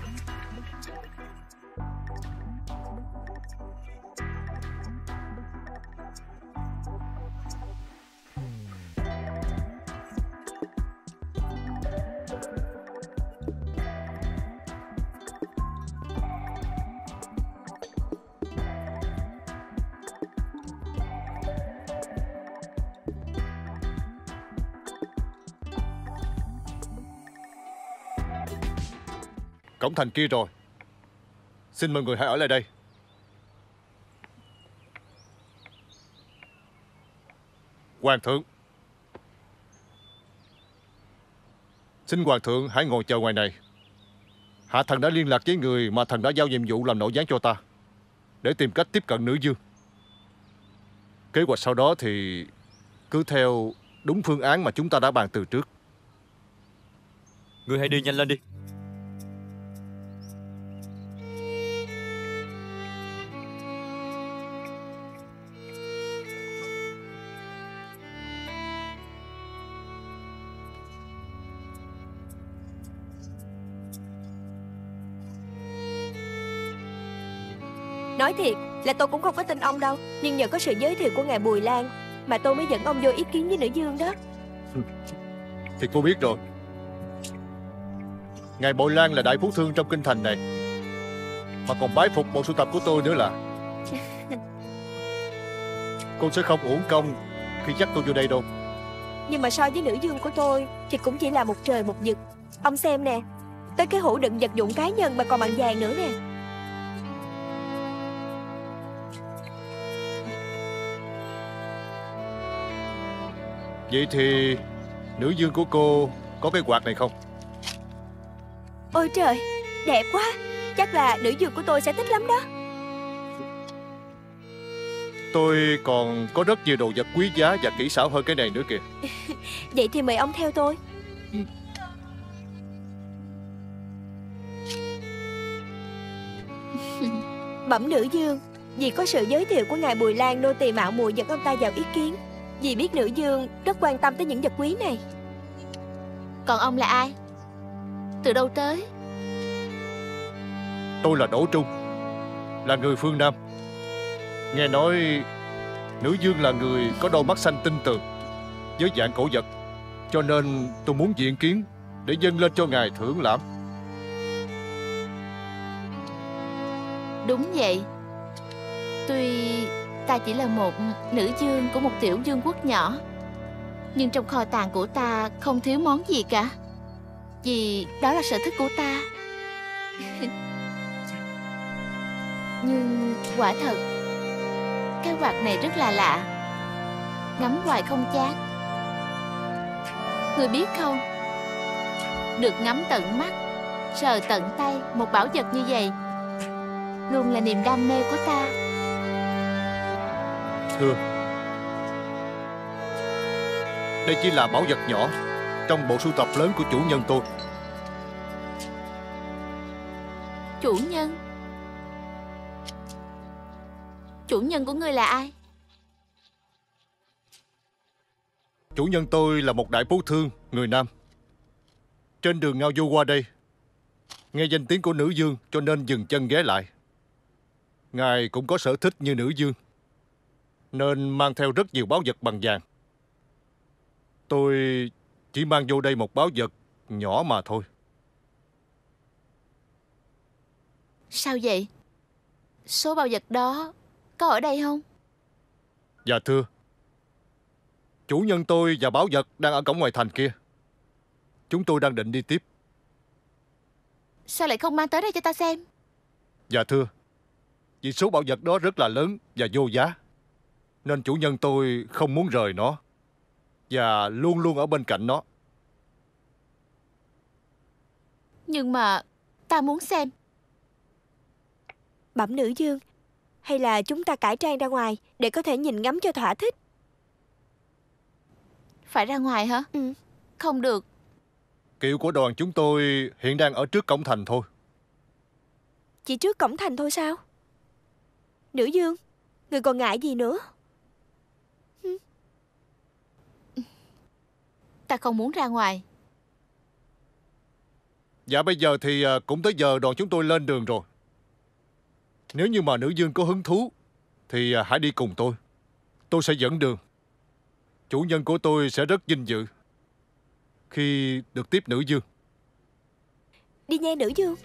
Cổng thành kia rồi. Xin mời người hãy ở lại đây. Hoàng thượng. Xin hoàng thượng hãy ngồi chờ ngoài này. Hạ thần đã liên lạc với người mà thần đã giao nhiệm vụ làm nội gián cho ta, Để tìm cách tiếp cận nữ dương Kế hoạch sau đó thì cứ theo đúng phương án mà chúng ta đã bàn từ trước. Người hãy đi nhanh lên đi. Là tôi cũng không có tin ông đâu. Nhưng nhờ có sự giới thiệu của ngài Bùi Lan Mà tôi mới dẫn ông vô ý kiến với nữ dương đó. Thì cô biết rồi. Ngài Bội Lan là đại phú thương trong kinh thành này. Mà còn bái phục bộ sưu tập của tôi nữa là. Cô sẽ không uổng công Khi dắt tôi vô đây đâu. Nhưng mà so với nữ dương của tôi Thì cũng chỉ là một trời một vực. Ông xem nè Tới cái hũ đựng vật dụng cá nhân mà còn bằng vàng nữa nè Vậy thì Nữ dương của cô có cái quạt này không? Ôi trời Đẹp quá. Chắc là nữ dương của tôi sẽ thích lắm đó. Tôi còn có rất nhiều đồ vật quý giá Và kỹ xảo hơn cái này nữa kìa. Vậy thì mời ông theo tôi. Bẩm nữ dương Vì có sự giới thiệu của ngài Bùi Lan Nô tỳ mạo muội dẫn ông ta vào ý kiến Vì biết nữ dương rất quan tâm tới những vật quý này. Còn ông là ai? Từ đâu tới? Tôi là Đỗ Trung Là người phương Nam. Nghe nói Nữ dương là người có đôi mắt xanh tinh tường Với dạng cổ vật Cho nên tôi muốn diện kiến Để dâng lên cho ngài thưởng lãm. Đúng vậy. Tuy ta chỉ là một nữ dương của một tiểu dương quốc nhỏ. Nhưng trong kho tàng của ta không thiếu món gì cả. Vì đó là sở thích của ta. Nhưng quả thật, Cái quạt này rất là lạ. Ngắm hoài không chán. Người biết không? Được ngắm tận mắt, Sờ tận tay Một bảo vật như vậy, Luôn là niềm đam mê của ta. Thưa Đây chỉ là bảo vật nhỏ Trong bộ sưu tập lớn của chủ nhân tôi. Chủ nhân? Chủ nhân của ngươi là ai? Chủ nhân tôi là một đại phú thương Người Nam. Trên đường ngao du qua đây Nghe danh tiếng của nữ dương Cho nên dừng chân ghé lại. Ngài cũng có sở thích như nữ dương Nên mang theo rất nhiều báo vật bằng vàng. Tôi chỉ mang vô đây một báo vật nhỏ mà thôi. Sao vậy? Số bảo vật đó Có ở đây không? Dạ thưa. Chủ nhân tôi và bảo vật đang ở cổng ngoài thành kia. Chúng tôi đang định đi tiếp. Sao lại không mang tới đây cho ta xem? Dạ thưa. Vì số bảo vật đó rất là lớn và vô giá Nên chủ nhân tôi không muốn rời nó. Và luôn luôn ở bên cạnh nó. Nhưng mà ta muốn xem. Bẩm nữ dương Hay là chúng ta cải trang ra ngoài Để có thể nhìn ngắm cho thỏa thích? Phải ra ngoài hả? Ừ. Không được. Kiệu của đoàn chúng tôi hiện đang ở trước cổng thành thôi. Chỉ trước cổng thành thôi sao? Nữ dương Người còn ngại gì nữa Ta không muốn ra ngoài. Dạ bây giờ thì à, cũng tới giờ đoàn chúng tôi lên đường rồi. Nếu như mà nữ dương có hứng thú Thì à, hãy đi cùng tôi. Tôi sẽ dẫn đường. Chủ nhân của tôi sẽ rất vinh dự Khi được tiếp nữ dương Đi nha nữ dương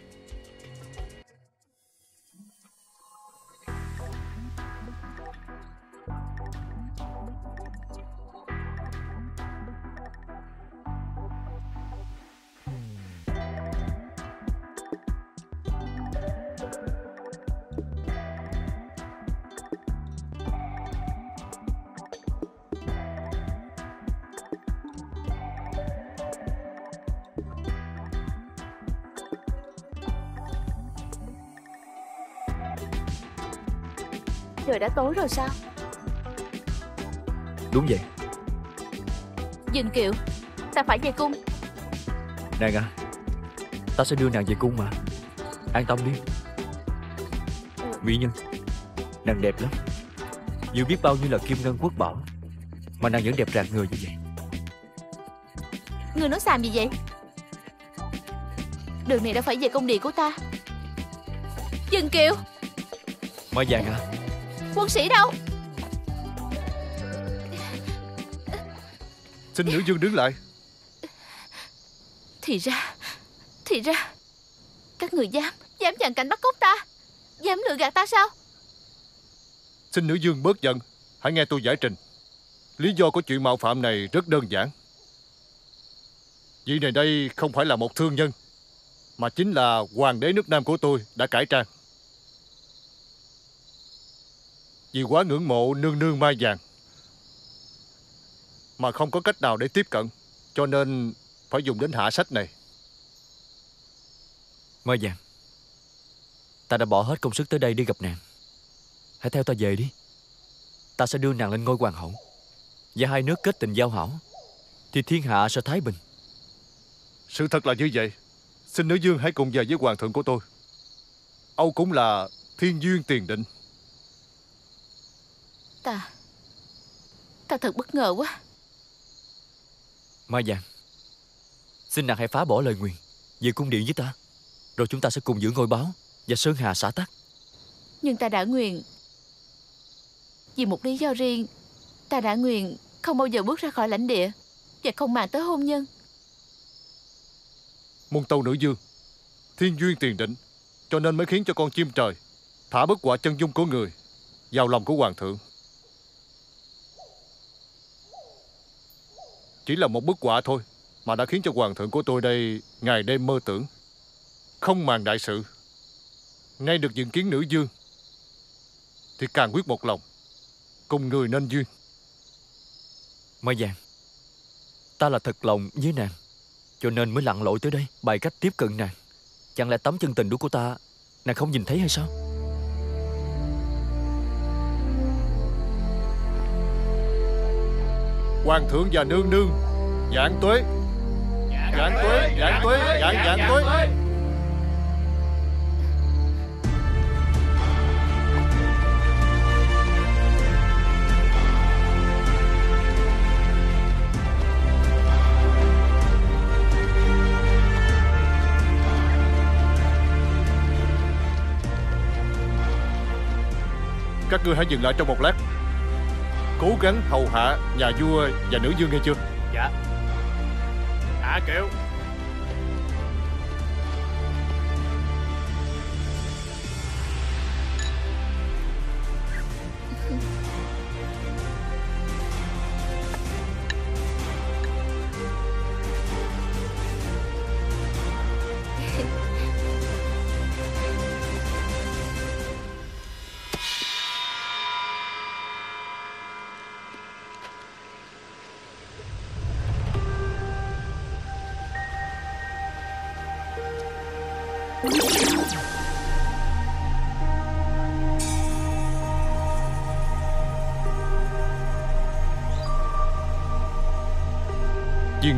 Trời đã tối rồi sao? Đúng vậy. Dừng kiệu Ta phải về cung. Nàng à Ta sẽ đưa nàng về cung mà. An tâm đi. Mỹ Nhân Nàng đẹp lắm. Dù biết bao nhiêu là kim ngân quốc bảo Mà nàng vẫn đẹp rạng người như vậy. Người nói xàm gì vậy? Đường này đã phải về cung điện của ta. Dừng kiệu Mai vàng à Quân sĩ đâu? Xin nữ dương đứng lại. Thì ra Thì ra Các người dám Dám dàn cảnh bắt cóc ta. Dám lừa gạt ta sao? Xin nữ dương bớt giận. Hãy nghe tôi giải trình. Lý do của chuyện mạo phạm này rất đơn giản. Vị này đây không phải là một thương nhân Mà chính là hoàng đế nước Nam của tôi đã cải trang Vì quá ngưỡng mộ nương nương mai vàng Mà không có cách nào để tiếp cận Cho nên phải dùng đến hạ sách này. Mai vàng Ta đã bỏ hết công sức tới đây đi gặp nàng. Hãy theo ta về đi. Ta sẽ đưa nàng lên ngôi hoàng hậu. Và hai nước kết tình giao hảo Thì thiên hạ sẽ thái bình. Sự thật là như vậy. Xin nữ dương hãy cùng về với hoàng thượng của tôi. Âu cũng là thiên duyên tiền định Ta Ta thật bất ngờ quá. Mai vàng Xin nàng hãy phá bỏ lời nguyền Về cung điện với ta Rồi chúng ta sẽ cùng giữ ngôi báo Và sơn hà xã tắc Nhưng ta đã nguyện Vì một lý do riêng Ta đã nguyện không bao giờ bước ra khỏi lãnh địa Và không màng tới hôn nhân. Muôn tâu nữ dương Thiên duyên tiền định Cho nên mới khiến cho con chim trời Thả bức quả chân dung của người Vào lòng của hoàng thượng Chỉ là một bức quả thôi Mà đã khiến cho hoàng thượng của tôi đây Ngày đêm mơ tưởng. Không màng đại sự Ngay được dựng kiến nữ dương Thì càng quyết một lòng Cùng người nên duyên. Mai Giang, Ta là thật lòng với nàng Cho nên mới lặn lội tới đây Bày cách tiếp cận nàng. Chẳng lẽ tấm chân tình đó của ta Nàng không nhìn thấy hay sao? Hoàng thượng và nương nương. Dạng tuế. Dạng tuế Dạng tuế Dạng dạng tuế. Các ngươi hãy dừng lại trong một lát. Cố gắng hầu hạ nhà vua và nữ vương nghe chưa Dạ Hạ kiểu.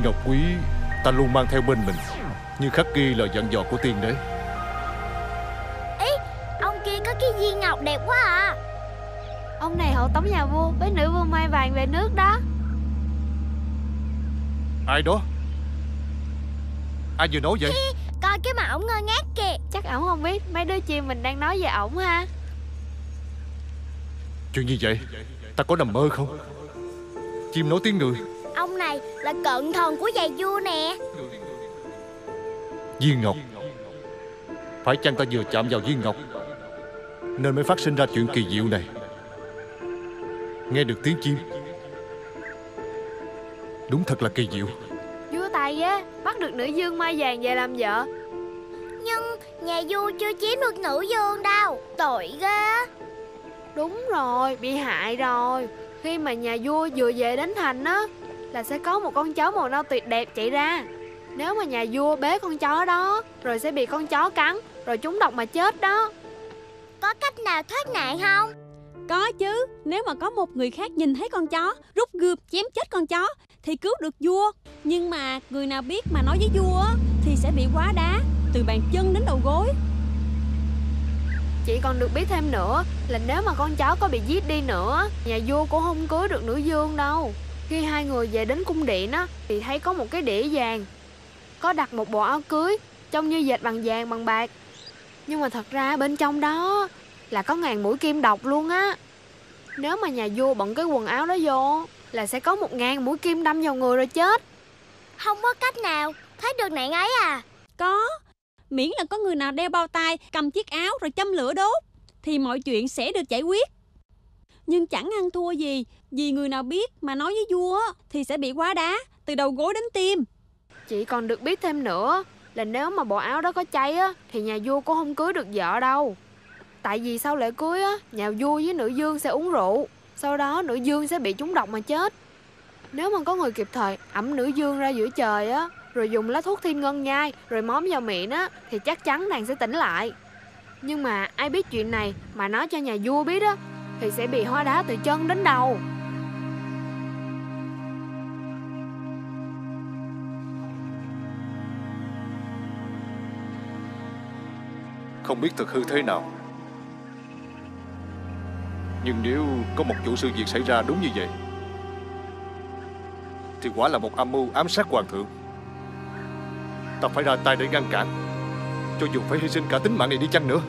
Viên ngọc quý ta luôn mang theo bên mình. Như khắc ghi lời dặn dò của tiên đế Ý Ông kia có cái viên ngọc đẹp quá à. Ông này hộ tống nhà vua với nữ vương mai vàng về nước đó. Ai đó? Ai vừa nói vậy? Coi cái mà ổng ngơ ngác kìa. Chắc ổng không biết mấy đứa chim mình đang nói về ổng ha. Chuyện như vậy? Ta có nằm mơ không? Chim nói tiếng người Ông này là cận thần của già vua nè. Viên ngọc. Phải chăng ta vừa chạm vào viên ngọc? Nên mới phát sinh ra chuyện kỳ diệu này. Nghe được tiếng chim. Đúng thật là kỳ diệu. Vua tài ghê Bắt được nữ dương mai vàng về làm vợ. Nhưng nhà vua chưa chiếm được nữ dương đâu. Tội ghê. Á Đúng rồi Bị hại rồi. Khi mà nhà vua vừa về đến thành á Là sẽ có một con chó màu nâu tuyệt đẹp chạy ra Nếu mà nhà vua bế con chó đó Rồi sẽ bị con chó cắn Rồi trúng độc mà chết đó Có cách nào thoát nạn không Có chứ, nếu mà có một người khác nhìn thấy con chó, rút gươm chém chết con chó thì cứu được vua. Nhưng mà người nào biết mà nói với vua á, thì sẽ bị quá đá từ bàn chân đến đầu gối. Chị còn được biết thêm nữa là nếu mà con chó có bị giết đi nữa Nhà vua cũng không cưới được nữ dương đâu Khi hai người về đến cung điện á Thì thấy có một cái đĩa vàng. Có đặt một bộ áo cưới Trông như dệt bằng vàng bằng bạc. Nhưng mà thật ra bên trong đó Là có ngàn mũi kim độc luôn á. Nếu mà nhà vua bận cái quần áo đó vô Là sẽ có một ngàn mũi kim đâm vào người rồi chết. Không có cách nào thoát được nạn ấy à? Có, miễn là có người nào đeo bao tay, cầm chiếc áo rồi châm lửa đốt thì mọi chuyện sẽ được giải quyết. Nhưng chẳng ăn thua gì, vì người nào biết mà nói với vua thì sẽ bị quá đá từ đầu gối đến tim. Chị còn được biết thêm nữa Là nếu mà bộ áo đó có cháy á Thì nhà vua cũng không cưới được vợ đâu. Tại vì sau lễ cưới á Nhà vua với nữ dương sẽ uống rượu Sau đó nữ dương sẽ bị trúng độc mà chết. Nếu mà có người kịp thời ẩm nữ dương ra giữa trời á Rồi dùng lá thuốc thiên ngân nhai Rồi móm vào miệng á Thì chắc chắn nàng sẽ tỉnh lại. Nhưng mà ai biết chuyện này Mà nói cho nhà vua biết á thì sẽ bị hóa đá từ chân đến đầu. Không biết thực hư thế nào. Nhưng nếu có một chủ sự việc xảy ra đúng như vậy, Thì quả là một âm mưu ám sát hoàng thượng. Ta phải ra tay để ngăn cản, Cho dù phải hy sinh cả tính mạng này đi chăng nữa.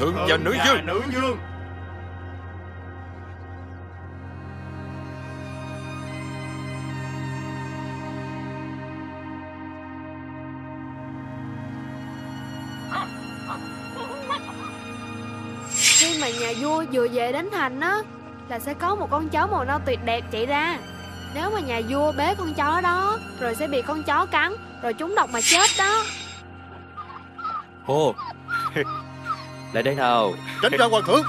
Thượng và nữ dương. nữ dương Khi mà nhà vua vừa về đến thành á Là sẽ có một con chó màu nâu tuyệt đẹp chạy ra. Nếu mà nhà vua bế con chó đó Rồi sẽ bị con chó cắn Rồi trúng độc mà chết đó. Ồ Lại đây nào. Tránh ra hoàng thượng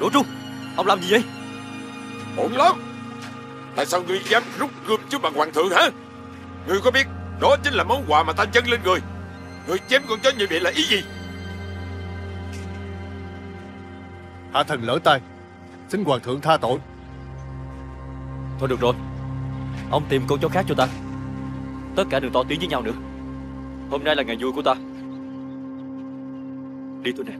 Đỗ Trung Ông làm gì vậy? Ổn lắm. Tại sao ngươi dám rút gươm trước mặt hoàng thượng hả? Ngươi có biết Đó chính là món quà mà ta dâng lên người. Ngươi chém con chó như vậy là ý gì? Hạ thần lỡ tay. Xin hoàng thượng tha tội. Thôi được rồi. Ông tìm con chó khác cho ta Tất cả đừng to tiếng với nhau nữa. Hôm nay là ngày vui của ta. Đi thôi nè.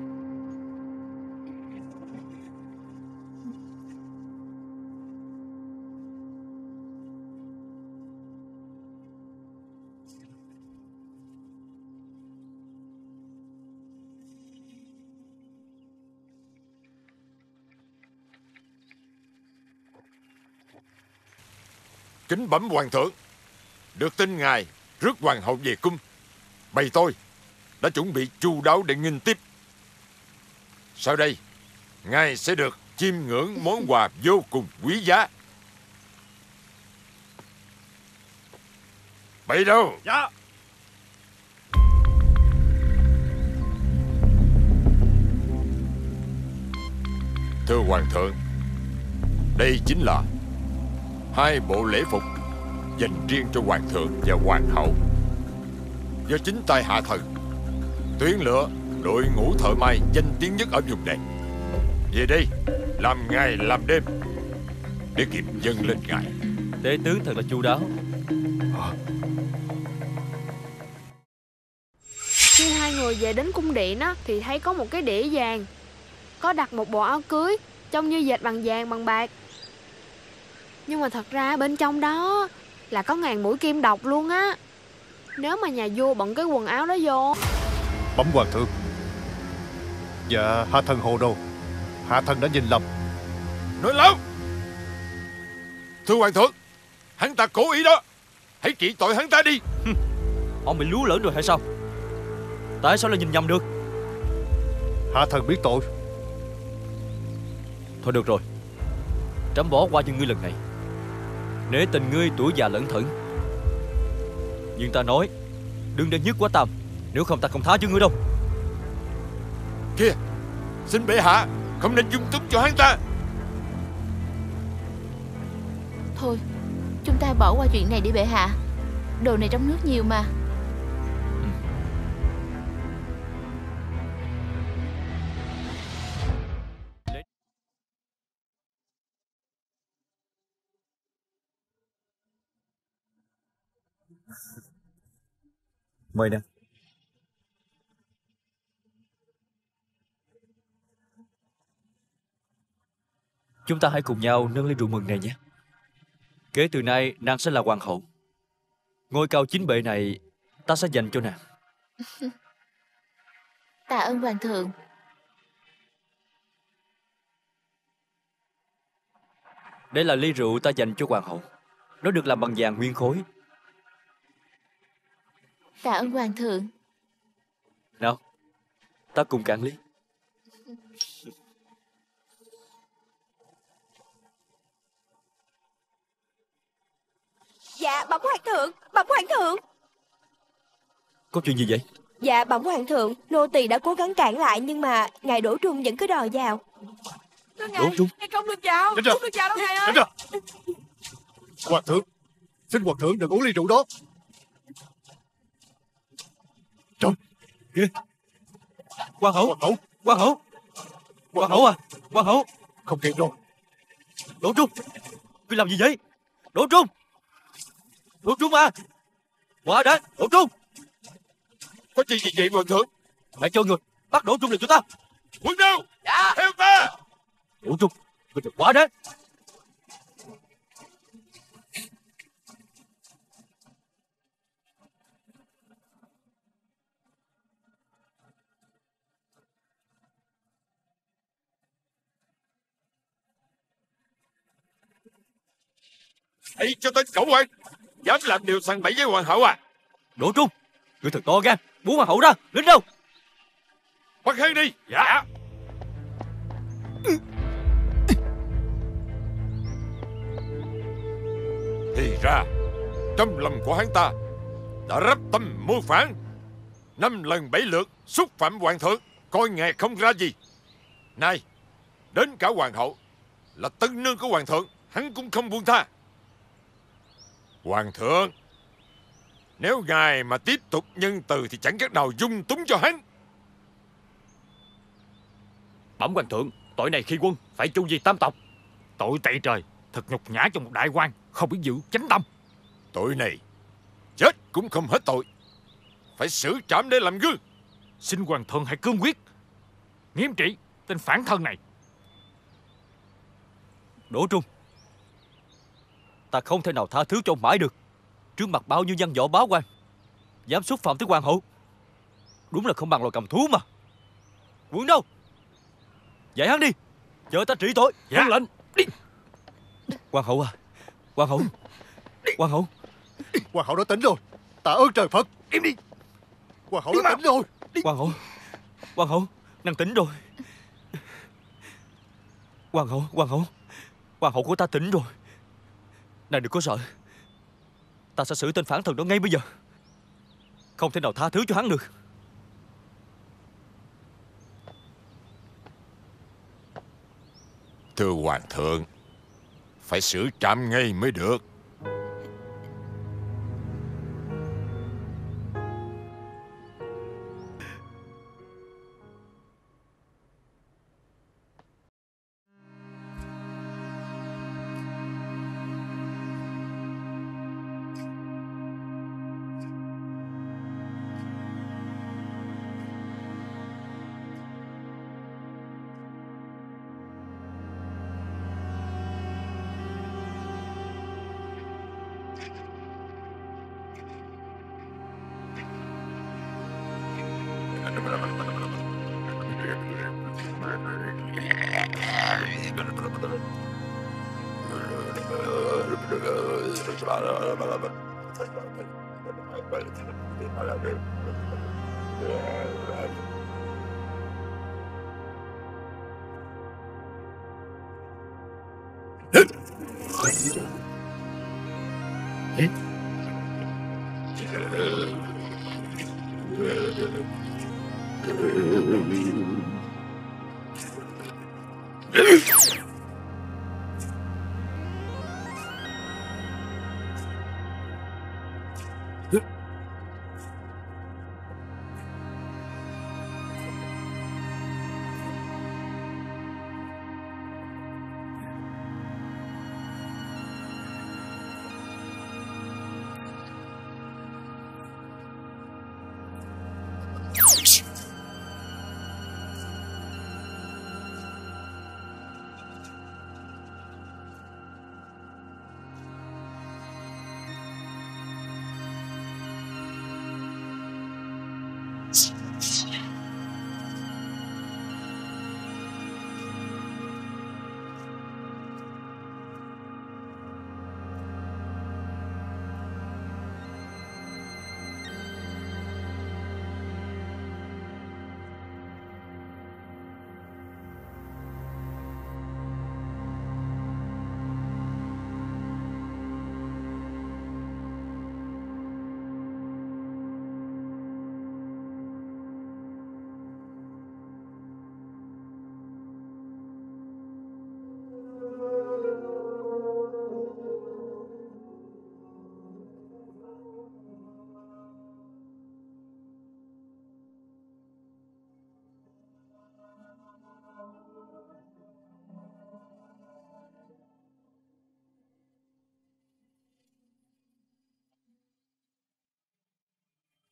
Kính bẩm hoàng thượng. Được tin ngài rước hoàng hậu về cung. Bày tôi đã chuẩn bị chu đáo để nghênh tiếp. Sau đây Ngài sẽ được chiêm ngưỡng món quà vô cùng quý giá. Bày đâu? Dạ. Thưa hoàng thượng Đây chính là Hai bộ lễ phục Dành riêng cho hoàng thượng và hoàng hậu. Do chính tay hạ thần Tuyển lựa đội ngũ thợ may danh tiếng nhất ở vùng này. Về đây Làm ngày làm đêm Để kịp dâng lên ngài. Tế tướng thật là chu đáo. Khi hai người về đến cung điện á Thì thấy có một cái đĩa vàng. Có đặt một bộ áo cưới Trông như dệt bằng vàng bằng bạc. Nhưng mà thật ra bên trong đó Là có ngàn mũi kim độc luôn á. Nếu mà nhà vua bận cái quần áo đó vô. Bẩm hoàng thượng. Dạ hạ thần hồ đồ. Hạ thần đã nhìn lầm. Nói láo. Thưa hoàng thượng Hắn ta cố ý đó. Hãy trị tội hắn ta đi. Ông bị lú lẫn rồi hay sao? Tại sao lại nhìn nhầm được? Hạ thần biết tội. Thôi được rồi. Trẫm bỏ qua cho ngươi lần này Nể tình ngươi tuổi già lẫn thận Nhưng ta nói Đừng để nhất quá tam Nếu không ta không tha cho ngươi đâu. Kìa Xin bệ hạ Không nên dung túng cho hắn ta. Thôi Chúng ta bỏ qua chuyện này đi bệ hạ. Đồ này trong nước nhiều mà Mời nè Chúng ta hãy cùng nhau nâng ly rượu mừng này nhé. Kể từ nay nàng sẽ là hoàng hậu. Ngôi cao chính bệ này Ta sẽ dành cho nàng. Tạ ơn hoàng thượng. Đây là ly rượu ta dành cho hoàng hậu. Nó được làm bằng vàng nguyên khối Tạ ơn hoàng thượng. Nào Ta cùng cạn ly. Dạ bẩm hoàng thượng Bẩm hoàng thượng. Có chuyện gì vậy? Dạ bẩm hoàng thượng Nô tỳ đã cố gắng cản lại Nhưng mà ngài đổ trung vẫn cứ đòi vào. Đổ trung? Ngài không được vào. Không được vào đâu ngài ơi? Hoàng thượng Xin hoàng thượng đừng uống ly rượu đó Kìa Hoàng hậu Hoàng hậu Hoàng hậu Hoàng hậu à. Hoàng hậu Không kịp rồi. Đỗ Trung. Ngươi làm gì vậy? Đỗ Trung. Đỗ Trung à. Qua đây Đỗ Trung. Có chuyện gì vậy hoàng thượng? Hãy cho người. Bắt Đỗ Trung lại cho ta. Quân đâu Dạ. Theo ta. Đỗ Trung. Ngươi đừng quá đấy Hãy cho tên cẩu quan Dám làm điều sằng bẫy với hoàng hậu à? Đỗ Trung Ngươi thật to gan Muốn hoàng hậu ra Lính đâu? Bắt hắn đi. Dạ. Thì ra Trong lòng của hắn ta Đã rắp tâm mưu phản. Năm lần bảy lượt xúc phạm hoàng thượng Coi ngài không ra gì. Này Đến cả hoàng hậu Là tân nương của hoàng thượng Hắn cũng không buông tha Hoàng thượng Nếu ngài mà tiếp tục nhân từ Thì chẳng cách nào dung túng cho hắn. Bẩm hoàng thượng Tội này khi quân Phải chu diệt tam tộc. Tội tày trời Thật nhục nhã cho một đại quan Không biết giữ chánh tâm. Tội này Chết cũng không hết tội. Phải xử trảm để làm gương. Xin hoàng thượng hãy cương quyết. Nghiêm trị tên phản thân này. Đỗ Trung Ta không thể nào tha thứ cho ông mãi được. Trước mặt bao nhiêu văn võ báo quan Dám xúc phạm tới hoàng hậu. Đúng là không bằng loài cầm thú mà. Quân đâu? Dạy hắn đi. Chờ ta trị tội. Dạ. Lệnh. Đi. Hoàng hậu à. Hoàng hậu. Hoàng hậu. Hoàng hậu đã tỉnh rồi. Tạ ơn trời Phật. Im đi. Hoàng hậu đã tỉnh rồi. Hoàng hậu. Hoàng hậu. Nàng tỉnh rồi. Hoàng hậu. Hoàng hậu. Hoàng hậu của ta tỉnh rồi Nàng đừng có sợ. Ta sẽ xử tên phản thần đó ngay bây giờ. Không thể nào tha thứ cho hắn được. Thưa Hoàng thượng, Phải xử trảm ngay mới được.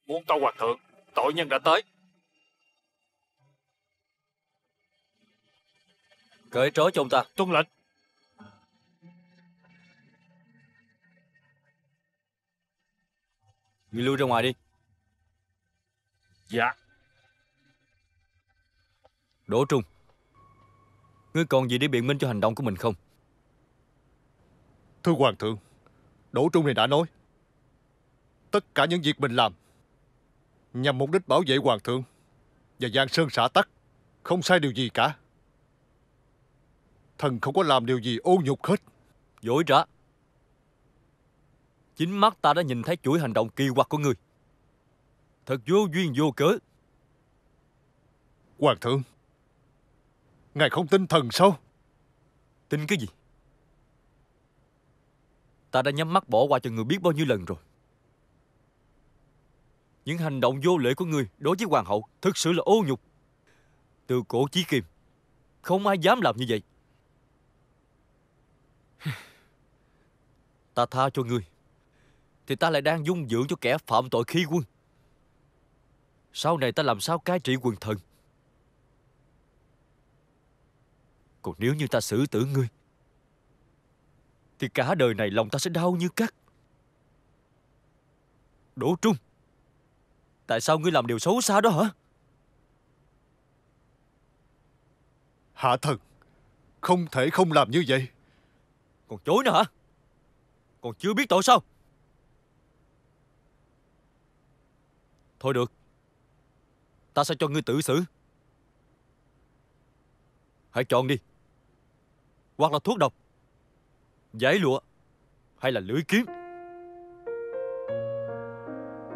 Muốn tâu hoàng thượng Tội nhân đã tới. Cởi trói cho ông ta. Tuân lệnh. Ngươi lui ra ngoài đi. Dạ. Đỗ Trung Ngươi còn gì để biện minh cho hành động của mình không? Thưa Hoàng thượng Đỗ Trung này đã nói Tất cả những việc mình làm Nhằm mục đích bảo vệ Hoàng thượng Và Giang Sơn xã tắc Không sai điều gì cả. Thần không có làm điều gì ô nhục hết. Dối trá. Chính mắt ta đã nhìn thấy chuỗi hành động kỳ quặc của ngươi Thật vô duyên vô cớ. Hoàng thượng Ngài không tin thần sao? Tin cái gì? Ta đã nhắm mắt bỏ qua cho người biết bao nhiêu lần rồi những hành động vô lễ của người đối với hoàng hậu Thực sự là ô nhục. Từ cổ chí kim, Không ai dám làm như vậy. Ta tha cho ngươi Thì ta lại đang dung dưỡng cho kẻ phạm tội khi quân. Sau này ta làm sao cai trị quần thần? Còn nếu như ta xử tử ngươi, Thì cả đời này lòng ta sẽ đau như cắt. Đỗ Trung Tại sao ngươi làm điều xấu xa đó hả? Hạ thần Không thể không làm như vậy Còn chối nữa hả? Còn chưa biết tội sao? Thôi được Ta sẽ cho ngươi tự xử Hãy chọn đi Hoặc là thuốc độc Giải lụa Hay là lưỡi kiếm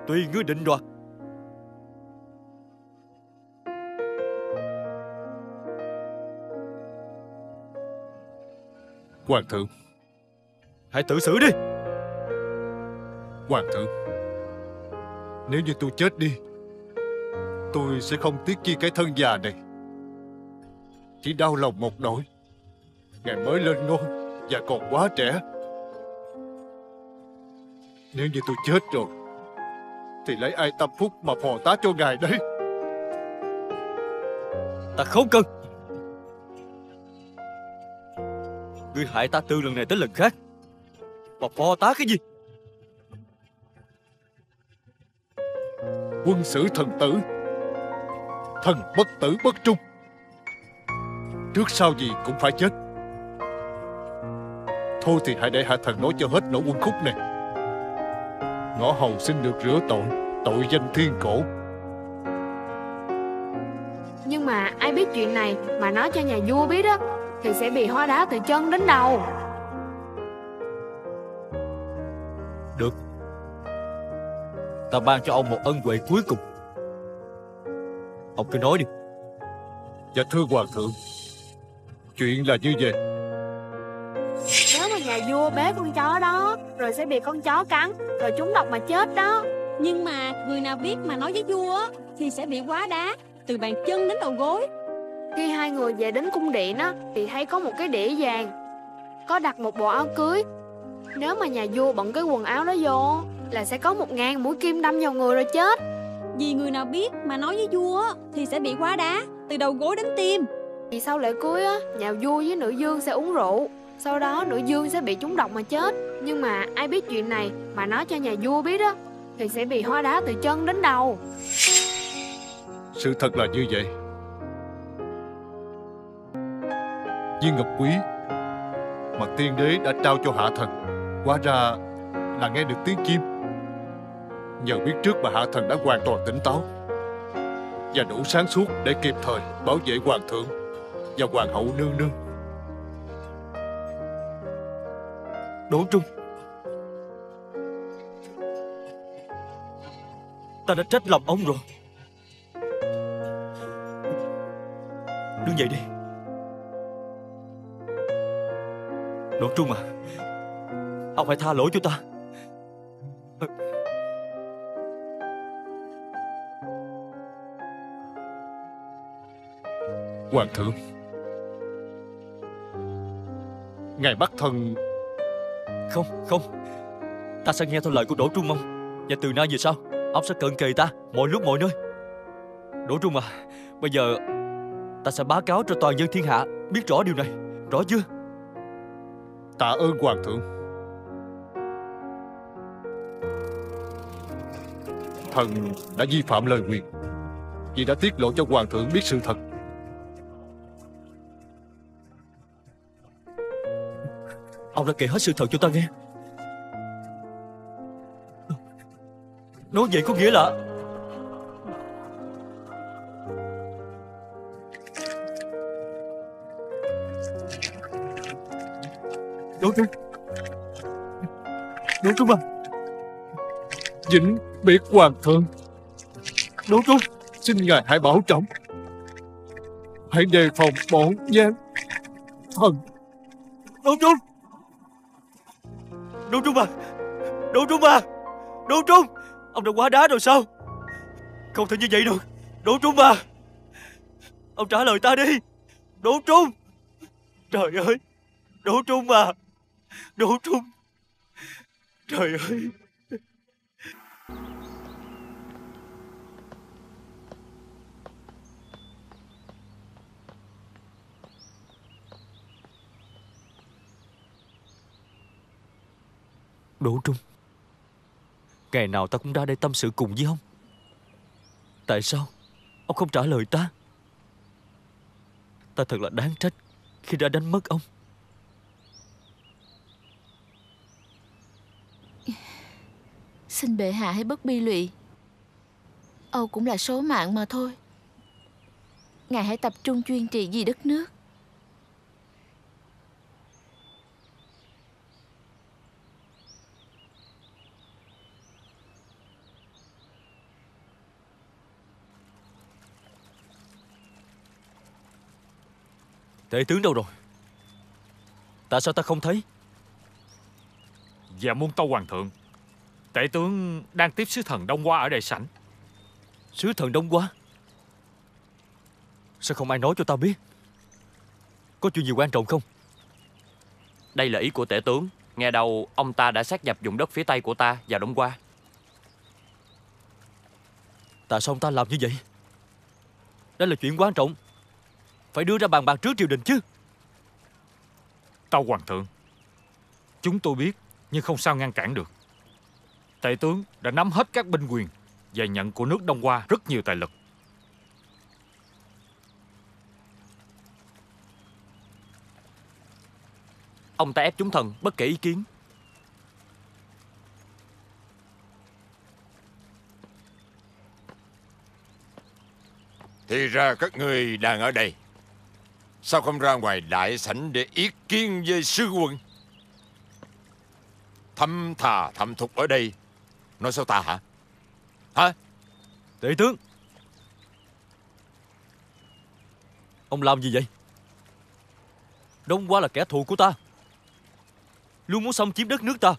Tùy ngươi định đoạt Hoàng thượng. Hãy tự xử đi. Hoàng thượng Nếu như tôi chết đi Tôi sẽ không tiếc chi cái thân già này. Chỉ đau lòng một nỗi Ngài mới lên ngôi Và còn quá trẻ. Nếu như tôi chết rồi Thì lấy ai tâm phúc mà phò tá cho ngài đấy? Ta không cần Ngươi hại ta từ lần này tới lần khác. Mà phò tá cái gì? Quân sử thần tử Thần bất tử bất trung. Trước sau gì cũng phải chết. Thôi thì hãy để hạ thần nói cho hết nỗi quân khúc này. Ngõ hầu xin được rửa tội Tội danh thiên cổ. Nhưng mà ai biết chuyện này mà nói cho nhà vua biết á Thì sẽ bị hóa đá từ chân đến đầu. Được. Ta ban cho ông một ân huệ cuối cùng. Ông cứ nói đi. Dạ thưa hoàng thượng. Chuyện là như vậy. Nếu mà nhà vua bế con chó đó Rồi sẽ bị con chó cắn Rồi chúng độc mà chết đó. Nhưng mà người nào biết mà nói với vua á Thì sẽ bị quá đá Từ bàn chân đến đầu gối Khi hai người về đến cung điện á Thì thấy có một cái đĩa vàng. Có đặt một bộ áo cưới. Nếu mà nhà vua bận cái quần áo đó vô Là sẽ có một ngàn mũi kim đâm vào người rồi chết. Vì người nào biết mà nói với vua á Thì sẽ bị quá đá Từ đầu gối đến tim. Vì sau lễ cưới á Nhà vua với nữ dương sẽ uống rượu. Sau đó nữ dương sẽ bị trúng độc mà chết. Nhưng mà ai biết chuyện này Mà nói cho nhà vua biết á Thì sẽ bị hóa đá từ chân đến đầu. Sự thật là như vậy Viên ngọc quý. Mà tiên đế đã trao cho hạ thần. Hóa ra là nghe được tiếng chim. Nhờ biết trước mà hạ thần đã hoàn toàn tỉnh táo. Và đủ sáng suốt để kịp thời bảo vệ hoàng thượng Và hoàng hậu nương nương. Đỗ Trung. Ta đã trách lòng ông rồi. Đứng dậy đi. Đỗ Trung à? Ông phải tha lỗi cho ta. Hoàng thượng Ngài bắt thần. Không, không. Ta sẽ nghe theo lời của Đỗ Trung ông Và từ nay về sau Ông sẽ cận kề ta Mọi lúc mọi nơi. Đỗ Trung à Bây giờ Ta sẽ báo cáo cho toàn dân thiên hạ Biết rõ điều này. Rõ chưa Tạ ơn hoàng thượng. Thần đã vi phạm lời nguyện, Vì đã tiết lộ cho hoàng thượng biết sự thật. Ông đã kể hết sự thật cho ta nghe. Nói vậy có nghĩa là Đỗ Trung Đỗ Trung à Vĩnh biệt hoàng thượng Đỗ Trung Xin ngài hãy bảo trọng. Hãy đề phòng bọn gian Thần. Đỗ Trung Đỗ Trung à Đỗ Trung à Đỗ Trung Ông đã quá đá rồi sao? Không thể như vậy được. Đỗ Trung à Ông trả lời ta đi. Đỗ Trung Trời ơi. Đỗ Trung à Đỗ Trung Trời ơi. Đỗ Trung Ngày nào ta cũng ra đây tâm sự cùng với ông? Tại sao Ông không trả lời ta? Ta thật là đáng trách Khi đã đánh mất ông. Xin bệ hạ hãy bất bi lụy. Âu cũng là số mạng mà thôi. Ngài hãy tập trung chuyên trì vì đất nước. Tể tướng đâu rồi? Tại sao ta không thấy? Dạ muôn tâu hoàng thượng Tể tướng đang tiếp sứ thần Đông Qua ở đại sảnh. Sứ thần Đông Qua Sao không ai nói cho ta biết? Có chuyện gì quan trọng không? Đây là ý của tể tướng. Nghe đầu ông ta đã sát nhập vùng đất phía tây của ta vào Đông Qua Tại sao ông ta làm như vậy? Đây là chuyện quan trọng. Phải đưa ra bàn bạc trước triều đình chứ. Tâu hoàng thượng Chúng tôi biết Nhưng không sao ngăn cản được Tể tướng đã nắm hết các binh quyền Và nhận của nước Đông Hoa rất nhiều tài lực. Ông ta ép chúng thần bất kể ý kiến. Thì ra các người đang ở đây. Sao không ra ngoài đại sảnh để ý kiến với sư quân? Thâm thà thâm thục ở đây Nói sao ta hả? Hả? Tể tướng. Ông làm gì vậy? Đông Qua là kẻ thù của ta. Luôn muốn xâm chiếm đất nước ta.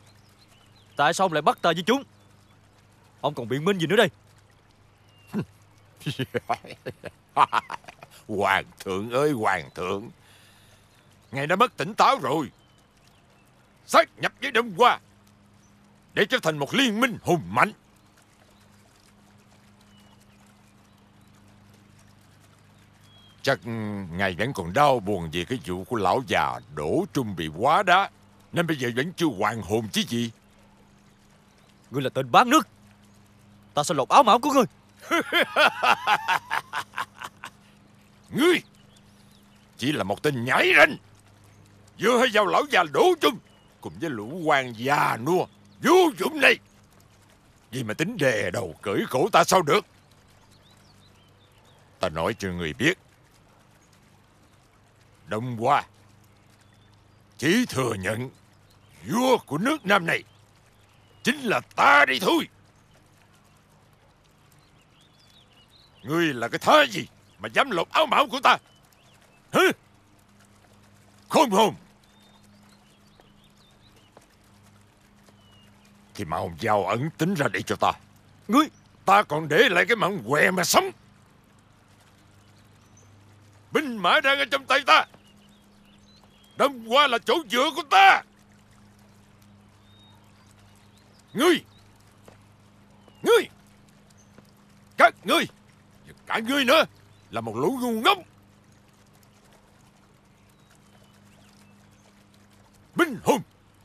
Tại sao ông lại bắt ta với chúng? Ông còn biện minh gì nữa đây? Hoàng thượng ơi, hoàng thượng. Ngài đã mất tỉnh táo rồi. Xác nhập với Đông Qua. Để trở thành một liên minh hùng mạnh. Chắc ngài vẫn còn đau buồn vì cái vụ của lão già đổ trung bị quá đá Nên bây giờ vẫn chưa hoàn hồn chứ gì. Ngươi là tên bán nước. Ta sẽ lột áo mão của ngươi. Ngươi Chỉ là một tên nhảy ranh Vừa hay vào lão già đổ trung Cùng với lũ quan già nua Vô dụng này. Vì mà tính đè đầu cởi cổ ta sao được? Ta nói cho người biết. Đông Hoa, Chỉ thừa nhận Vua của nước Nam này Chính là ta đi thôi. Ngươi là cái thá gì Mà dám lột áo mão của ta? Hả Khôn hồn. Thì mau giao ẩn tính ra để cho ta. Ngươi, Ta còn để lại cái mạng què mà sống. Binh mã đang ở trong tay ta. Đông qua là chỗ dựa của ta. Ngươi Ngươi, Các ngươi, Và cả ngươi nữa Là một lũ ngu ngốc. Binh hùng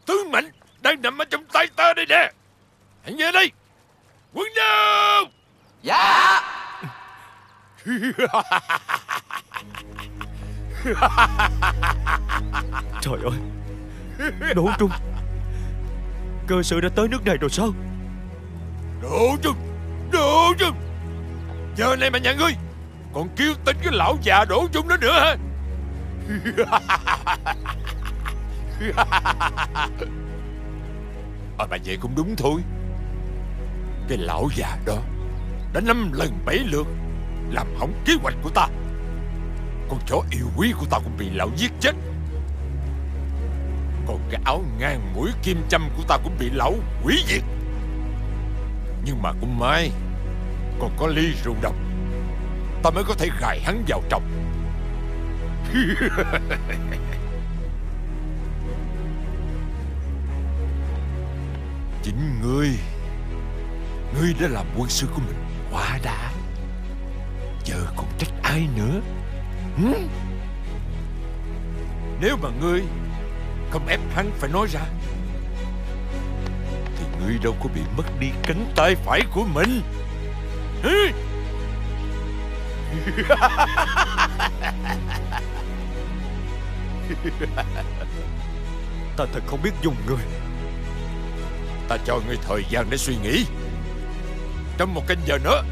Tướng mạnh đang nằm ở trong tay ta đây nè. Hãy nghe đây. Quân đâu Dạ. Trời ơi. Đỗ Trung. Cơ sự đã tới nước này rồi sao? Đỗ Trung Đỗ Trung. Giờ này mà nhà ngươi Còn kêu tên cái lão già Đỗ Trung đó nữa hả À, ờ mà vậy cũng đúng thôi. Cái lão già đó Đã năm lần bảy lượt Làm hỏng kế hoạch của ta. Con chó yêu quý của ta cũng bị lão giết chết. Còn cái áo ngang mũi kim châm của ta cũng bị lão hủy diệt. Nhưng mà cũng may, Còn có ly rượu độc. Ta mới có thể gài hắn vào trong. Chính ngươi. Ngươi đã làm quân sư của mình quá đáng. Giờ còn trách ai nữa? Hử? Nếu mà ngươi Không ép hắn phải nói ra, Thì ngươi đâu có bị mất đi cánh tay phải của mình. Ta thật không biết dùng người. Ta cho ngươi thời gian để suy nghĩ. Trong một canh giờ nữa,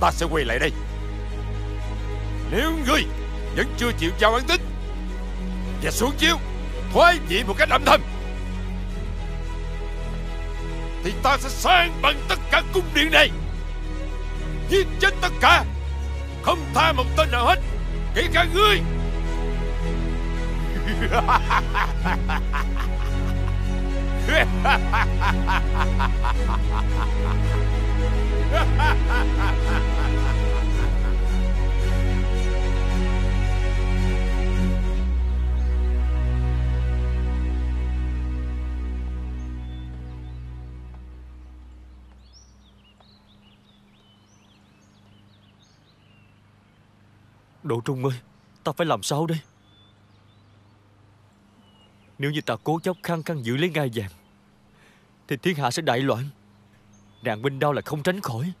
ta sẽ quay lại đây. Nếu ngươi vẫn chưa chịu giao án tích Và xuống chiếu, Thoái vị một cách âm thầm, Thì ta sẽ sang bằng tất cả cung điện này. Giết chết tất cả, Không tha một tên nào hết, Kể cả ngươi. Độ Trung ơi Ta phải làm sao đây? Nếu như ta cố chấp khăng khăng giữ lấy ngai vàng, Thì thiên hạ sẽ đại loạn. Nạn binh đau là không tránh khỏi.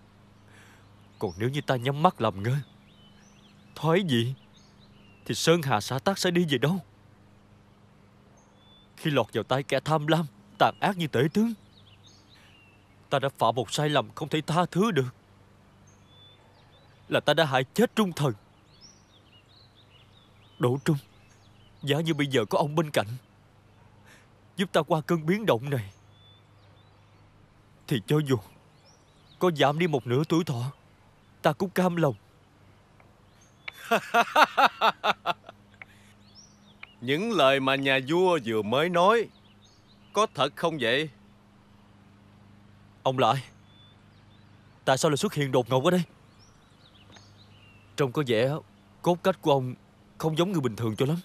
Còn nếu như ta nhắm mắt làm ngơ, Thoái gì Thì Sơn Hà xã tác sẽ đi về đâu? Khi lọt vào tay kẻ tham lam, Tàn ác như tể tướng, Ta đã phạm một sai lầm không thể tha thứ được. Là ta đã hại chết trung thần. Đỗ Trung Giả như bây giờ có ông bên cạnh Giúp ta qua cơn biến động này. Thì cho dù Có giảm đi một nửa tuổi thọ Ta cũng cam lòng. Những lời mà nhà vua vừa mới nói Có thật không vậy? Ông là ai? Tại sao lại xuất hiện đột ngột ở đây? Trông có vẻ Cốt cách của ông Không giống người bình thường cho lắm.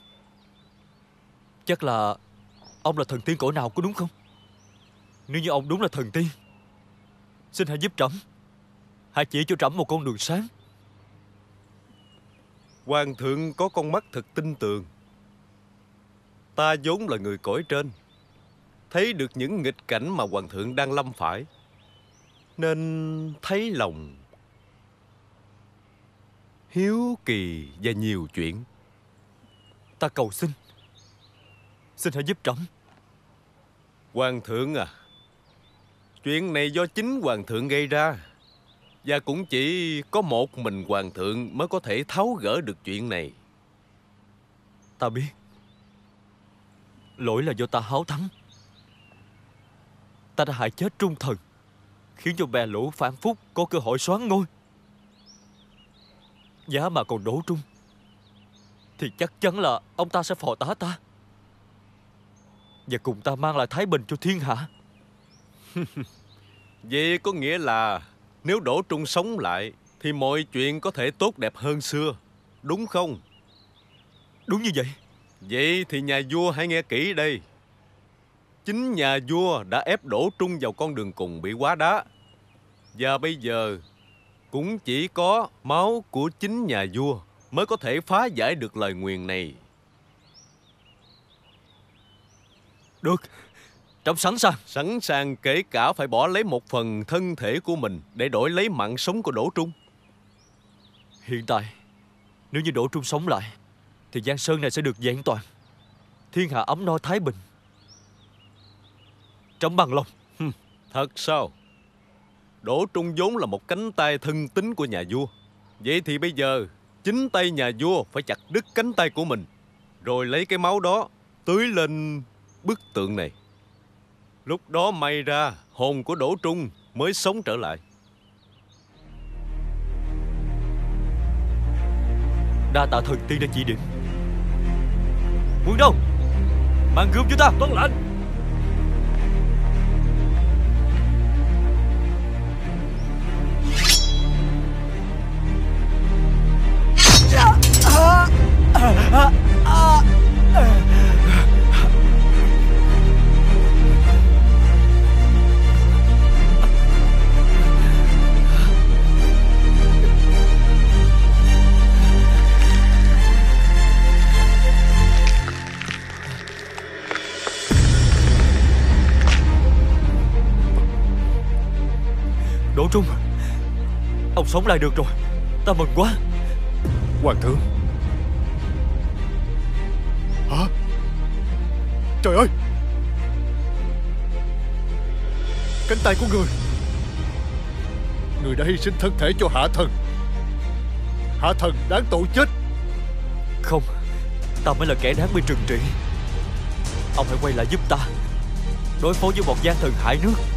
Chắc là Ông là thần tiên cõi nào có đúng không? Nếu như ông đúng là thần tiên Xin hãy giúp trẫm. Hãy chỉ cho trẫm một con đường sáng. Hoàng thượng có con mắt thật tinh tường. Ta vốn là người cõi trên Thấy được những nghịch cảnh mà hoàng thượng đang lâm phải Nên thấy lòng Hiếu kỳ và nhiều chuyện. Ta cầu xin Xin hãy giúp trẫm Hoàng thượng à. Chuyện này do chính hoàng thượng gây ra. Và cũng chỉ có một mình hoàng thượng mới có thể tháo gỡ được chuyện này. Ta biết. Lỗi là do ta háo thắng. Ta đã hại chết trung thần, Khiến cho bè lũ phản phúc Có cơ hội xoán ngôi. Giá mà còn đổ trung, Thì chắc chắn là Ông ta sẽ phò tá ta. Và cùng ta mang lại thái bình cho thiên hạ. Vậy có nghĩa là Nếu Đỗ Trung sống lại Thì mọi chuyện có thể tốt đẹp hơn xưa. Đúng không? Đúng như vậy. Vậy thì nhà vua hãy nghe kỹ đây. Chính nhà vua đã ép Đỗ Trung vào con đường cùng bị quá đá. Và bây giờ Cũng chỉ có máu của chính nhà vua Mới có thể phá giải được lời nguyền này Được. Trẫm sẵn sàng Sẵn sàng kể cả phải bỏ lấy một phần thân thể của mình Để đổi lấy mạng sống của Đỗ Trung. Hiện tại Nếu như Đỗ Trung sống lại Thì Giang Sơn này sẽ được vẹn toàn. Thiên hạ ấm no thái bình. Trẫm bằng lòng. Thật sao? Đỗ Trung vốn là một cánh tay thân tín của nhà vua. Vậy thì bây giờ Chính tay nhà vua phải chặt đứt cánh tay của mình Rồi lấy cái máu đó Tưới lên bức tượng này. Lúc đó may ra Hồn của Đỗ Trung mới sống trở lại. Đa tạ thần tiên đã chỉ điểm Quân Đông Mang gươm cho ta. Tuân lệnh Đỗ Trung Ông sống lại được rồi. Ta mừng quá. Hoàng thượng. Hả? Trời ơi! Cánh tay của người. Người đã hy sinh thân thể cho hạ thần. Hạ thần đáng tội chết. Không. Ta mới là kẻ đáng bị trừng trị. Ông hãy quay lại giúp ta. Đối phó với một gian thần hại nước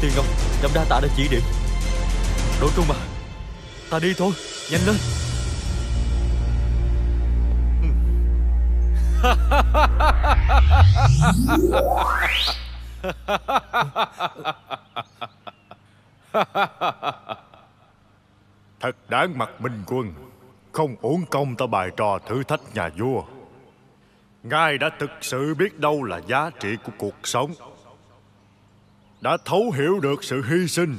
Tiền Ngọc Nhậm đa tạ đã chỉ điểm. Đỗ Trung à Ta đi thôi, Nhanh lên. Thật đáng mặt minh quân, Không uổng công ta bài trò thử thách nhà vua. Ngài đã thực sự biết đâu là giá trị của cuộc sống. Đã thấu hiểu được sự hy sinh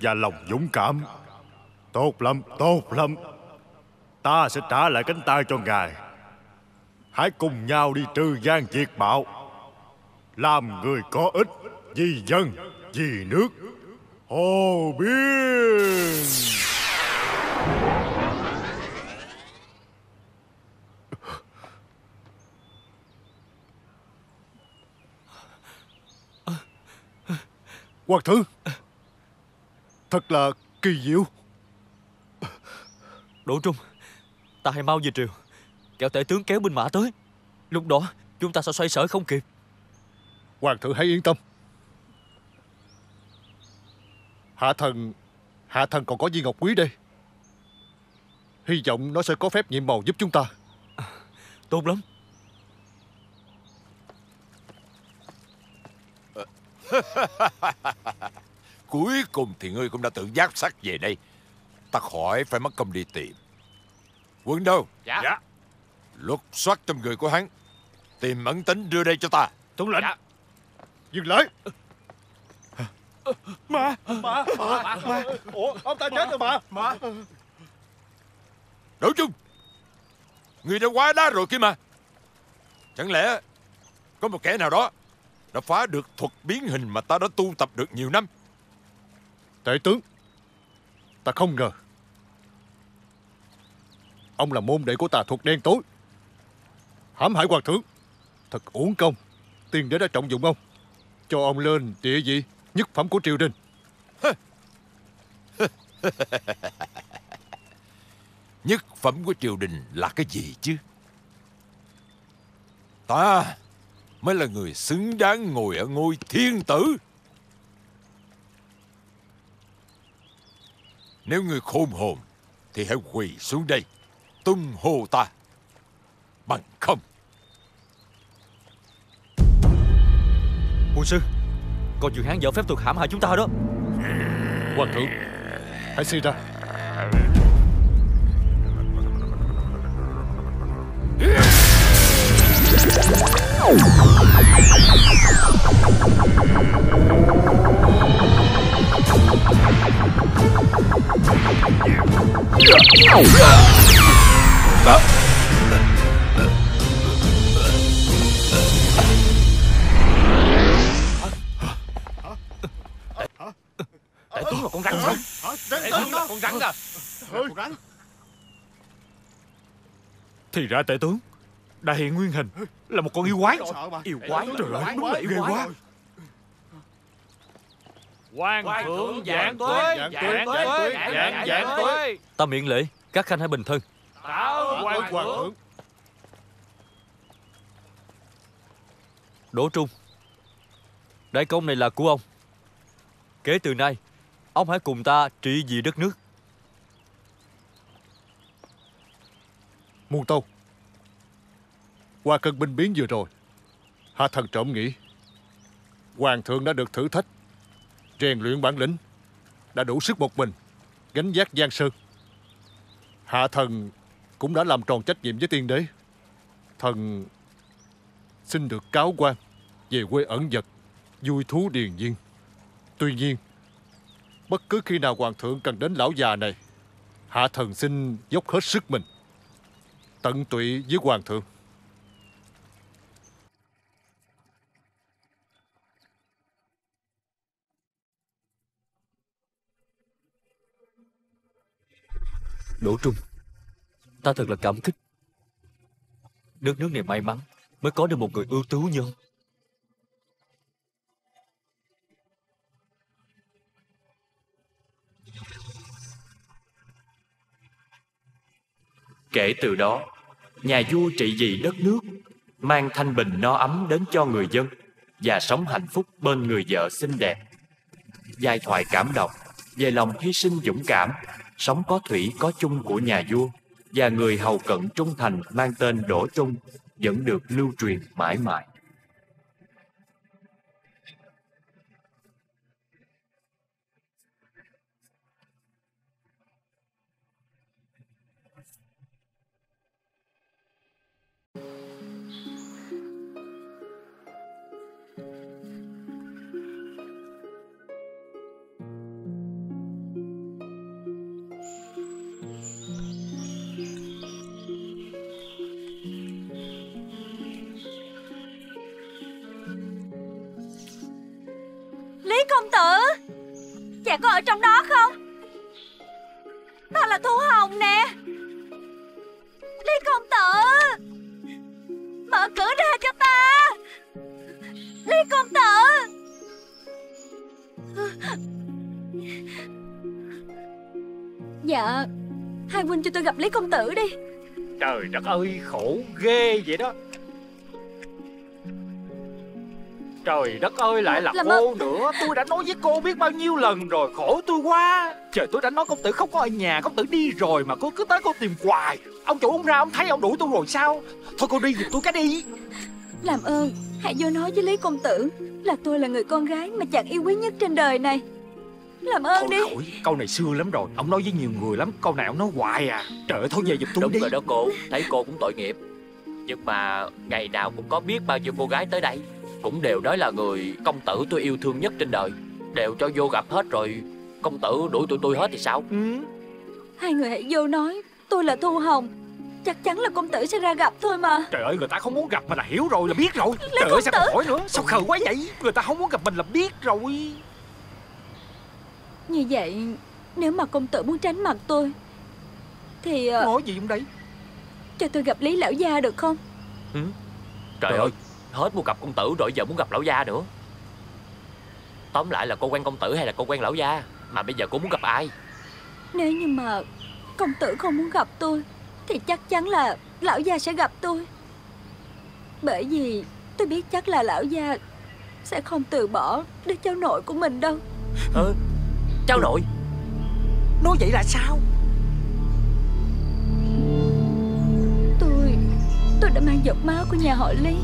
Và lòng dũng cảm. Tốt lắm, tốt lắm. Ta sẽ trả lại cánh tay cho ngài. Hãy cùng nhau đi trừ gian diệt bạo. Làm người có ích Vì dân, vì nước. Hồ Biên! Hoàng thượng Thật là kỳ diệu. Đỗ Trung Ta hãy mau về triều. Kẻo tể tướng kéo binh mã tới. Lúc đó chúng ta sẽ xoay sở không kịp. Hoàng thượng hãy yên tâm. Hạ thần Hạ thần còn có viên ngọc quý đây. Hy vọng nó sẽ có phép nhiệm màu giúp chúng ta. Tốt lắm Cuối cùng thì ngươi cũng đã tự giác sắc về đây. Ta khỏi phải mất công đi tìm. Quân đâu? Dạ. dạ. Lục soát trong người của hắn. Tìm ẩn tính đưa đây cho ta. Tuân lệnh. Dừng lại. Mà. Mà. Mà. Mà. Ủa ông ta chết rồi mà. Mà. Đỗ Trung Người đã quá đá rồi kia mà. Chẳng lẽ Có một kẻ nào đó Đã phá được thuật biến hình mà ta đã tu tập được nhiều năm. Tể tướng Ta không ngờ. Ông là môn đệ của tà thuật đen tối. Hãm hại hoàng thượng Thật uổng công. Tiên đế đã trọng dụng ông Cho ông lên địa vị nhất phẩm của triều đình. Nhất phẩm của triều đình là cái gì chứ? Ta Mới là người xứng đáng ngồi ở ngôi thiên tử. Nếu người khôn hồn Thì hãy quỳ xuống đây Tung hô ta Bằng không. Quân sư Còn Dương Hán dở phép thuật hãm hại chúng ta đó. Hoàng thượng Hãy suy ra Tể tướng là con rắn sao Tể tướng là con rắn à Con rắn Thì ra tể tướng đã hiện nguyên hình. Là một con yêu quái. Yêu quái. Trời ơi đúng là yêu ghê quái quá. Hoàng thượng giảng tuế. Giảng tuế, giảng Giảng giảng giảng tuế. Ta miệng lễ Các khanh hãy bình thân. Tảo Hoàng thượng. Đỗ Trung. Đại công này là của ông. Kể từ nay Ông hãy cùng ta trị vì đất nước. Muôn tâu qua cơn binh biến vừa rồi. Hạ thần trộm nghĩ. Hoàng thượng đã được thử thách. Rèn luyện bản lĩnh. Đã đủ sức một mình. Gánh vác giang sơn. Hạ thần cũng đã làm tròn trách nhiệm với tiên đế. Thần xin được cáo quan Về quê ẩn vật, Vui thú điền viên Tuy nhiên, Bất cứ khi nào hoàng thượng cần đến lão già này, Hạ thần xin dốc hết sức mình, Tận tụy với hoàng thượng. Đỗ Trung. Ta thật là cảm kích. Đất nước này may mắn Mới có được một người ưu tú như ông. Kể từ đó, nhà vua trị vì đất nước, mang thanh bình no ấm đến cho người dân và sống hạnh phúc bên người vợ xinh đẹp. Giai thoại cảm động về lòng hy sinh dũng cảm sống có thủy, có chung của nhà vua, và người hầu cận trung thành mang tên Đỗ Trung, vẫn được lưu truyền mãi mãi. Có ở trong đó không? Ta là Thu Hồng nè. Lý công tử. Mở cửa ra cho ta. Lý công tử. Dạ Hai huynh cho tôi gặp Lý công tử đi. Trời đất ơi, khổ ghê vậy đó. Trời đất ơi lại là Làm cô ơn. nữa. Tôi đã nói với cô biết bao nhiêu lần rồi Khổ tôi quá. Trời tôi đã nói công tử không có ở nhà Công tử đi rồi mà cô cứ tới cô tìm hoài. Ông chủ ông ra ông thấy ông đuổi tôi rồi sao? Thôi cô đi giùm tôi cái đi. Làm ơn Hãy vô nói với Lý công tử Là tôi là người con gái mà chàng yêu quý nhất trên đời này. Làm ơn đi. Ôi, câu này xưa lắm rồi. Ông nói với nhiều người lắm Câu này ông nói hoài à. Trời ơi thôi về giùm tôi Đúng đi. rồi đó cô Thấy cô cũng tội nghiệp. Nhưng mà ngày nào cũng có biết bao nhiêu cô gái tới đây Cũng đều nói là người công tử tôi yêu thương nhất trên đời. Đều cho vô gặp hết rồi Công tử đuổi tụi tôi hết thì sao? Hai người hãy vô nói Tôi là Thu Hồng. Chắc chắn là công tử sẽ ra gặp thôi mà. Trời ơi người ta không muốn gặp mình là hiểu rồi là biết rồi. Lấy Trời ơi công sao còn hỏi nữa? Sao khờ quá vậy? Người ta không muốn gặp mình là biết rồi. Như vậy Nếu mà công tử muốn tránh mặt tôi Thì ờ, Nói gì trong đây? Cho tôi gặp Lý lão gia được không? Trời ơi Hết muốn gặp công tử rồi giờ muốn gặp lão gia nữa. Tóm lại là cô quen công tử hay là cô quen lão gia? Mà bây giờ cô muốn gặp ai? Nếu như mà công tử không muốn gặp tôi Thì chắc chắn là lão gia sẽ gặp tôi. Bởi vì tôi biết chắc là lão gia Sẽ không từ bỏ đứa cháu nội của mình đâu. Ờ Cháu nội? Nói vậy là sao? Tôi Tôi đã mang giọt máu của nhà họ Lý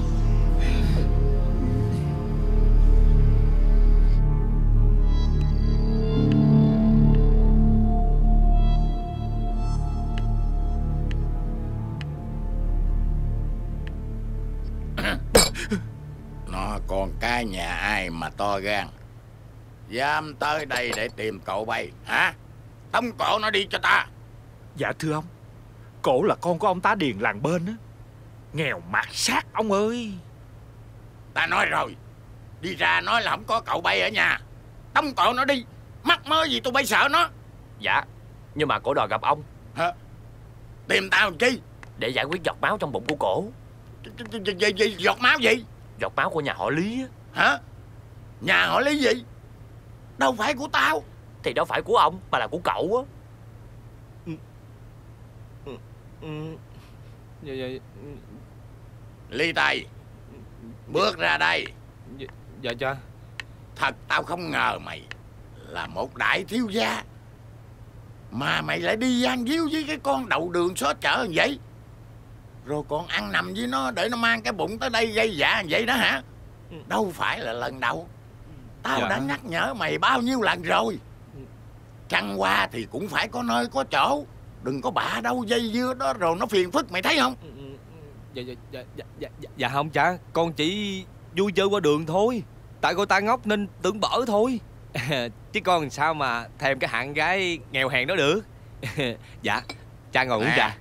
Nó còn cái nhà ai mà to gan? Dám tới đây để tìm cậu bay Hả? Tống cổ nó đi cho ta. Dạ thưa ông. Cổ là con của ông tá điền làng bên á. Nghèo mạt sát ông ơi. Ta nói rồi. Đi ra nói là không có cậu bay ở nhà. Tống cổ nó đi. Mắc mơ gì tôi bay sợ nó. Dạ Nhưng mà cổ đòi gặp ông. Hả? Tìm tao làm chi? Để giải quyết giọt máu trong bụng của cổ. Giọt máu gì Giọt máu của nhà họ Lý á. Hả? Nhà họ Lý gì? Đâu phải của tao. Thì đâu phải của ông mà là của cậu á. Dạ, Ly Tây Bước ra đây. dạ, cha. Thật tao không ngờ mày Là một đại thiếu gia Mà mày lại đi gian díu với cái con đậu đường xó chợ như vậy Rồi còn ăn nằm với nó Để nó mang cái bụng tới đây gây dạ vậy đó hả? Đâu phải là lần đầu. Tao Dạ. đã nhắc nhở mày bao nhiêu lần rồi. Trăng qua thì cũng phải có nơi có chỗ. Đừng có bạ đâu dây dưa đó Rồi nó phiền phức mày thấy không? Dạ dạ dạ dạ dạ, dạ, dạ không cha con chỉ vui chơi qua đường thôi. Tại cô ta ngốc nên tưởng bở thôi. Chứ con làm sao mà thèm cái hạng gái nghèo hèn đó được. Dạ cha ngồi uống Nè. trà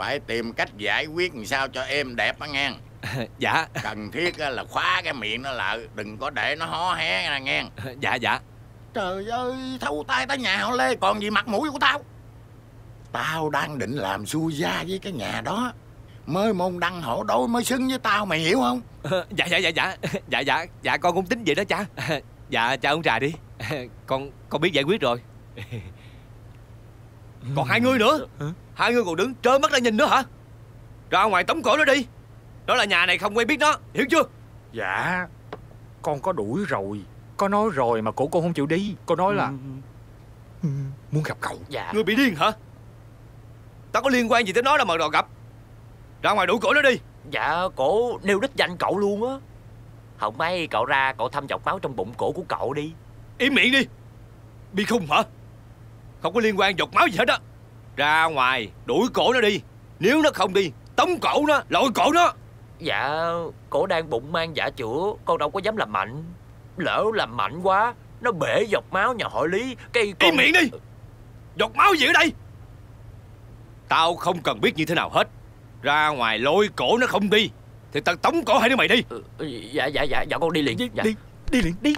Phải tìm cách giải quyết làm sao cho êm đẹp á nghe. Dạ. Cần thiết á là khóa cái miệng nó lại Đừng có để nó hó hé ra nghe. Dạ dạ. Trời ơi thâu tay tới nhà họ Lê Còn gì mặt mũi của tao? Tao đang định làm xui gia với cái nhà đó. Mới môn đăng hộ đối mới xứng với tao mày hiểu không? Dạ dạ dạ dạ. Dạ dạ. Dạ con cũng tính vậy đó cha. Dạ cha uống trà đi. Con con biết giải quyết rồi. Còn hai người nữa Hai người còn đứng trơ mắt ra nhìn nữa hả? Ra ngoài tống cổ nó đi. Đó là nhà này không quen biết nó Hiểu chưa? Dạ Con có đuổi rồi. Con nói rồi mà cổ con không chịu đi. Con nói là Muốn gặp cậu. Dạ. Ngươi bị điên hả? Tao có liên quan gì tới nó đâu mà đòi gặp. Ra ngoài đuổi cổ nó đi. Dạ cổ nêu đích danh cậu luôn á. Không may cậu ra cậu thăm dọc máu trong bụng cổ của cậu đi. Im miệng đi. Bi khùng hả? Không có liên quan giọt máu gì hết á Ra ngoài đuổi cổ nó đi. Nếu nó không đi Tống cổ nó Lội cổ nó. Dạ cổ đang bụng mang giả chữa Con đâu có dám làm mạnh. Lỡ làm mạnh quá Nó bể dọc máu nhà họ Lý Cây con... Im miệng đi! Giọt máu gì ở đây! Tao không cần biết như thế nào hết. Ra ngoài lôi cổ nó không đi Thì tao tống cổ hai đứa mày đi. Dạ dạ dạ dạ con đi liền dạ. Đi đi liền đi.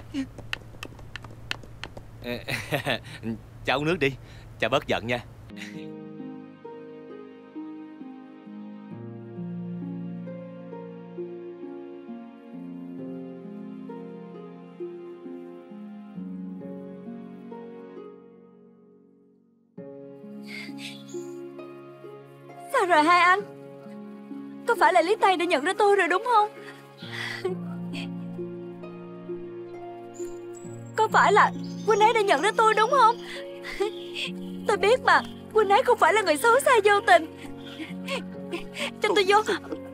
Cho uống nước đi Cho bớt giận nha Sao rồi hai anh? Có phải là Lý tay đã nhận ra tôi rồi đúng không? Có phải là Huynh ấy đã nhận ra tôi đúng không? Tôi biết mà. Huynh ấy không phải là người xấu xa vô tình. Cho tôi vô.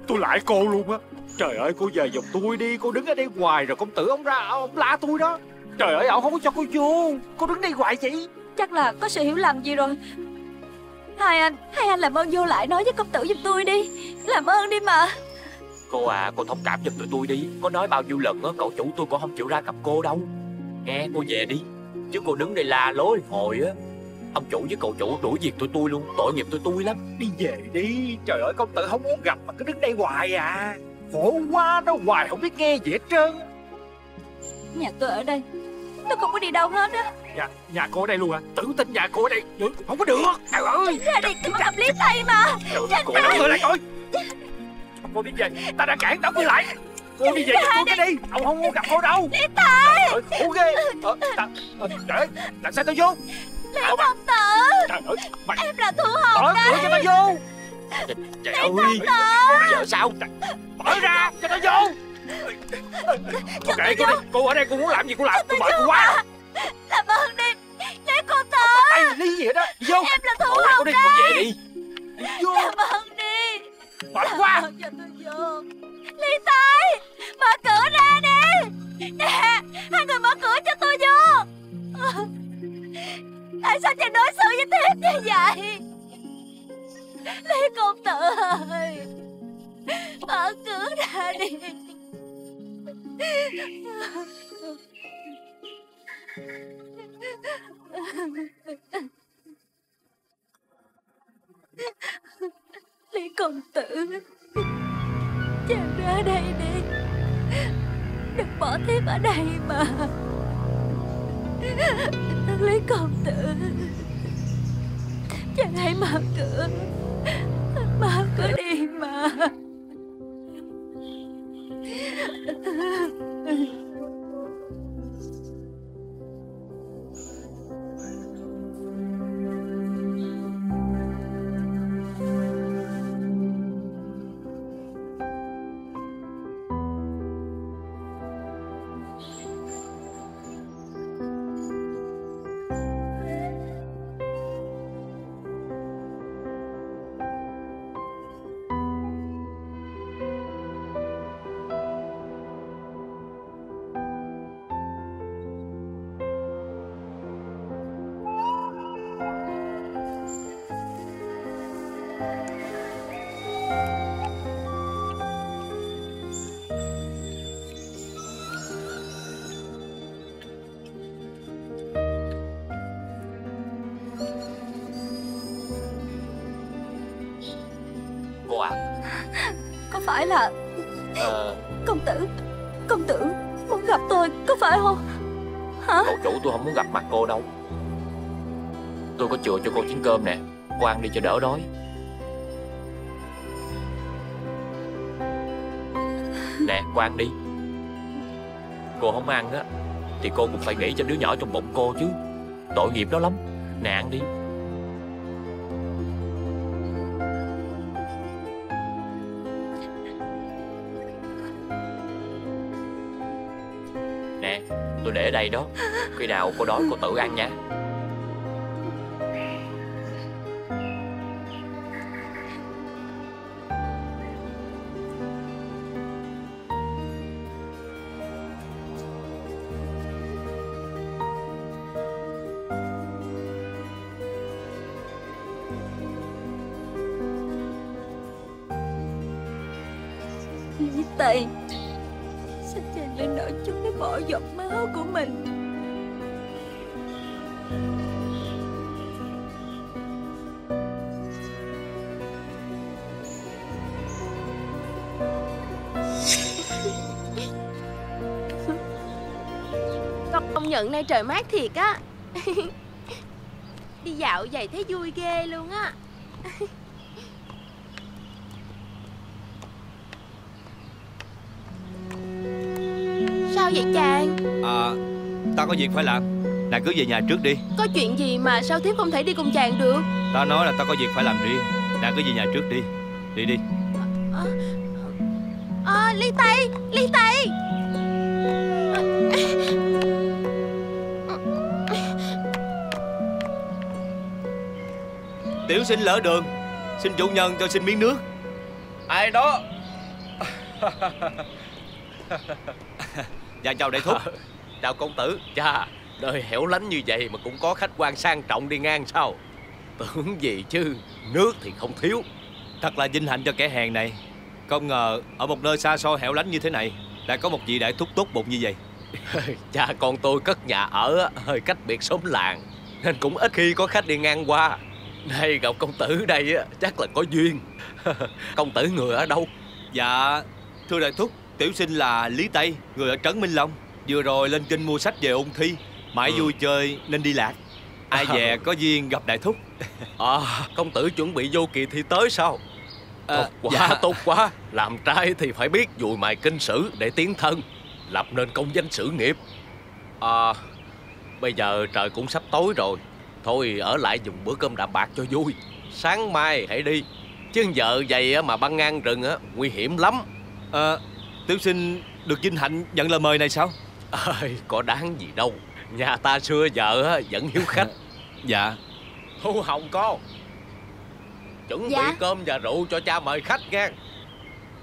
Tôi lại cô luôn á. Trời ơi cô về giùm tôi đi. Cô đứng ở đây ngoài rồi công tử ông ra Ông la tôi đó. Trời ơi ông không có cho cô vô. Cô đứng đây hoài vậy? Chắc là có sự hiểu lầm gì rồi. Hai anh Hai anh làm ơn vô lại nói với công tử giùm tôi đi. Làm ơn đi mà. Cô à cô thông cảm giùm tụi tôi đi. Có nói bao nhiêu lần á cậu chủ tôi cũng không chịu ra gặp cô đâu. Nghe cô về đi. Chứ cô đứng đây la lối hồi á Ông chủ với cậu chủ đuổi việc tụi tôi luôn Tội nghiệp tụi tôi lắm. Đi về đi. Trời ơi công tử không muốn gặp mà cứ đứng đây hoài à. Khổ quá nó hoài không biết nghe gì hết trơn. Nhà tôi ở đây Tôi không có đi đâu hết á. Nhà, nhà cô ở đây luôn à Tự tin nhà cô ở đây. Được, Không có được. Trời ơi. Ra đi tôi gặp Lý Tây mà. Tránh Cô đóng người lại coi. Cô đi về. Ta đã cản đóng người lại. Cô đi về giùm tôi cái đi. Ông không muốn gặp cô đâu. Lý Tây Trời ơi, khổ ghê. Ờ, ta, ờ, Trời ơi Làm sao tôi vô Lý công tử! Trời ơi mày... Em là Thu Hồng Mở cửa cho tao vô. Trời ơi Giờ sao? Mở ra cho tao vô. Cô kệ cô đi. Cô ở đây cô muốn làm gì cô làm. Tôi mời cô quá Làm ơn đi. Lý công tử. Tay lý gì vậy đó? Vô. Em là Thu Cô Hồng đi đây cô về đi. Vô. Làm ơn đi. Mở qua. Cho tôi vô. Lý Tây Mở cửa ra đi. Nè Hai người mở cửa cho tôi vô Tại sao chị đối xử với thiếp như vậy? Lý công tử ơi Mở cửa ra đi. Lý công tử Chàng ra đây đi. Đừng bỏ thiếp ở đây mà lấy con tự, Chàng hãy mở cửa. Mở cửa đi mà. Cô à? Có phải là ờ, công tử Công tử muốn gặp tôi Có phải không? Hả? Cậu chủ tôi không muốn gặp mặt cô đâu. Tôi có chừa cho cô chén cơm nè. Cô ăn đi cho đỡ đói Quan đi. Cô không ăn á, Thì cô cũng phải nghĩ cho đứa nhỏ trong bụng cô chứ. Tội nghiệp đó lắm Nè ăn đi. Nè, tôi để đây đó. Khi nào cô đói, cô tự ăn nha. Trời mát thiệt á. Đi dạo vậy thấy vui ghê luôn á. Sao vậy chàng? À Tao có việc phải làm. Nàng cứ về nhà trước đi. Có chuyện gì mà sao thiếp không thể đi cùng chàng được? Tao nói là tao có việc phải làm riêng. Nàng cứ về nhà trước đi. Đi đi. À, Ly Tây Ly Tây Sinh lỡ đường Xin chủ nhân cho xin miếng nước. Ai đó? Dạ chào đại thúc. Chào công tử. Chà Đời hẻo lánh như vậy mà cũng có khách quan sang trọng đi ngang sao? Tưởng gì chứ Nước thì không thiếu. Thật là vinh hạnh cho kẻ hèn này. Không ngờ ở một nơi xa xôi hẻo lánh như thế này Lại có một vị đại thúc tốt bụng như vậy. Cha con tôi cất nhà ở hơi cách biệt xóm làng Nên cũng ít khi có khách đi ngang qua Nay gặp công tử đây á, chắc là có duyên. Công tử người ở đâu? Dạ Thưa đại thúc Tiểu sinh là Lý Tây Người ở Trấn Minh Long. Vừa rồi lên kinh mua sách về ôn thi Mãi vui chơi nên đi lạc. Ai về có duyên gặp đại thúc. À công tử chuẩn bị vô kỳ thi tới sao? Tốt quá dạ. tốt quá. Làm trai thì phải biết dùi mài kinh sử để tiến thân Lập nên công danh sự nghiệp. À Bây giờ trời cũng sắp tối rồi Thôi ở lại dùng bữa cơm đạm bạc cho vui. Sáng mai hãy đi. Chứ giờ vậy á mà băng ngang rừng á Nguy hiểm lắm. À, Tiểu sinh được vinh hạnh nhận lời mời này sao? Ơi, Có đáng gì đâu. Nhà ta xưa giờ á, vẫn hiếu khách. Dạ. Thu Hồng con. Chuẩn Dạ. bị cơm và rượu cho cha mời khách nha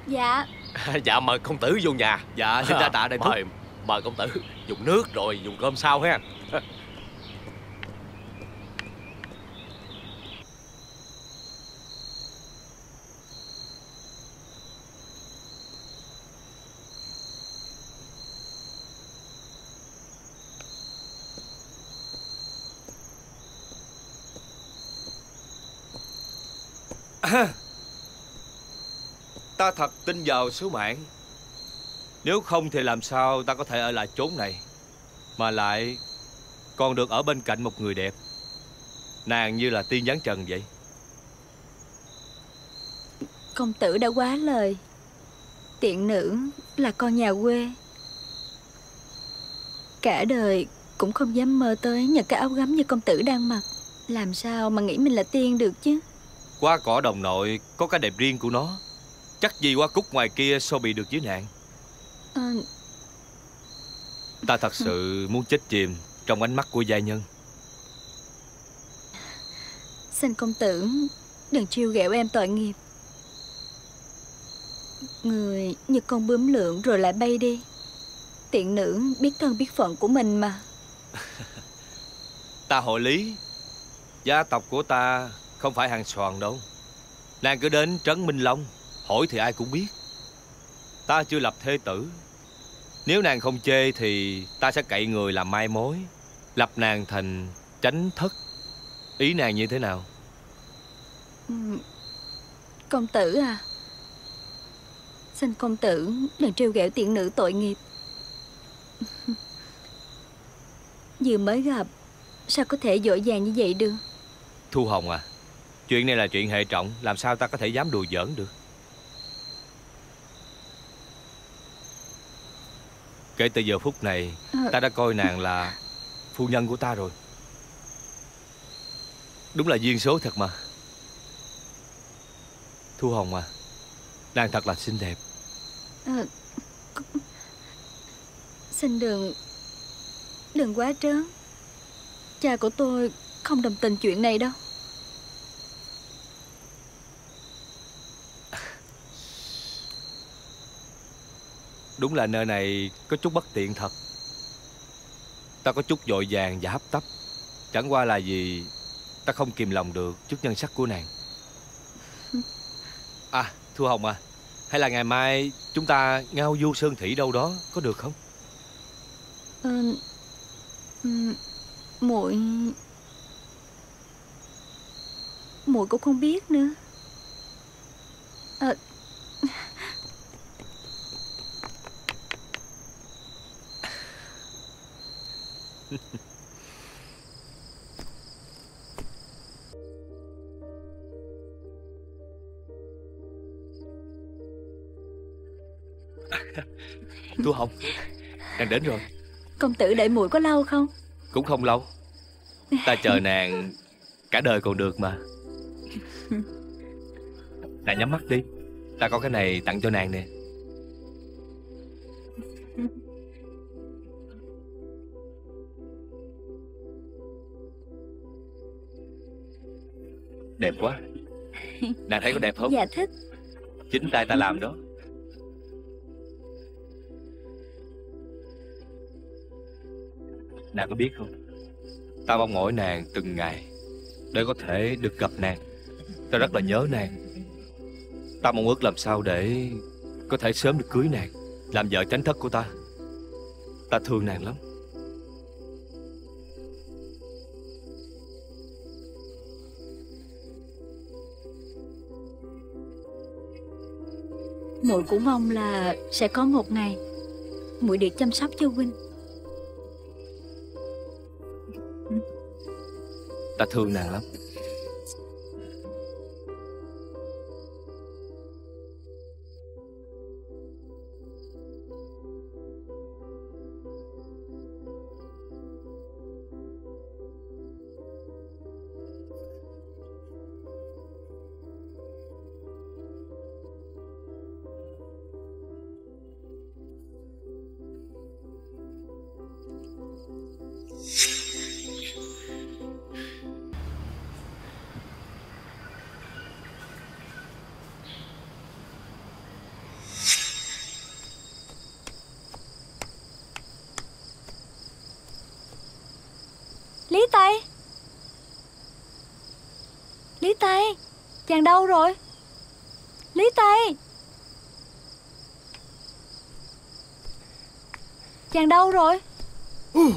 Dạ. Dạ mời công tử vô nhà. Dạ xin ra tạ đại thúc. Mời, mời công tử. Dùng nước rồi dùng cơm sau ha Ta thật tin vào sứ mạng. Nếu không thì làm sao ta có thể ở lại chốn này, Mà lại còn được ở bên cạnh một người đẹp. Nàng như là tiên giáng trần vậy. Công tử đã quá lời. Tiện nữ là con nhà quê. Cả đời cũng không dám mơ tới những cái áo gấm như công tử đang mặc. Làm sao mà nghĩ mình là tiên được chứ? Qua cỏ đồng nội có cái đẹp riêng của nó. Chắc gì qua cúc ngoài kia so bị được với nàng Ờ, Ta thật sự muốn chết chìm trong ánh mắt của gia nhân. Xin công tử đừng trêu ghẹo em tội nghiệp. Người như con bướm lượn rồi lại bay đi. Tiện nữ biết thân biết phận của mình mà. Ta hội lý. Gia tộc của ta không phải hàng xoàn đâu. Nàng cứ đến Trấn Minh Long Hỏi thì ai cũng biết. Ta chưa lập thê tử. Nếu nàng không chê thì ta sẽ cậy người làm mai mối Lập nàng thành tránh thất. Ý nàng như thế nào? Ừ, Công tử à. Xin công tử đừng trêu ghẹo tiện nữ tội nghiệp. Vừa mới gặp Sao có thể dội vàng như vậy được? Thu Hồng à Chuyện này là chuyện hệ trọng Làm sao ta có thể dám đùa giỡn được? Kể từ giờ phút này Ta đã coi nàng là Phu nhân của ta rồi. Đúng là duyên số thật mà. Thu Hồng à Nàng thật là xinh đẹp. Ờ, c- Xin đừng Đừng quá trớn. Cha của tôi không đồng tình chuyện này đâu Đúng là nơi này có chút bất tiện thật. Ta có chút vội vàng và hấp tấp. Chẳng qua là vì Ta không kìm lòng được trước nhân sắc của nàng. À Thu Hồng à Hay là ngày mai chúng ta ngao du sơn thủy đâu đó Có được không? Ờ, ừ, Muội Muội cũng không biết nữa. À, Thu Hồng Nàng đến rồi. Công tử đợi muội có lâu không? Cũng không lâu. Ta chờ nàng Cả đời còn được mà. Nàng nhắm mắt đi. Ta có cái này tặng cho nàng nè Đẹp quá. Nàng thấy có đẹp không? Dạ thích. Chính tay ta làm đó. Nàng có biết không? Ta mong mỏi nàng từng ngày Để có thể được gặp nàng. Ta rất là nhớ nàng. Ta mong ước làm sao để Có thể sớm được cưới nàng Làm vợ chánh thất của ta. Ta thương nàng lắm Muội cũng mong là sẽ có một ngày muội được chăm sóc cho huynh Ta thương nàng lắm. Chàng đâu rồi? Lý Tây! Chàng đâu rồi?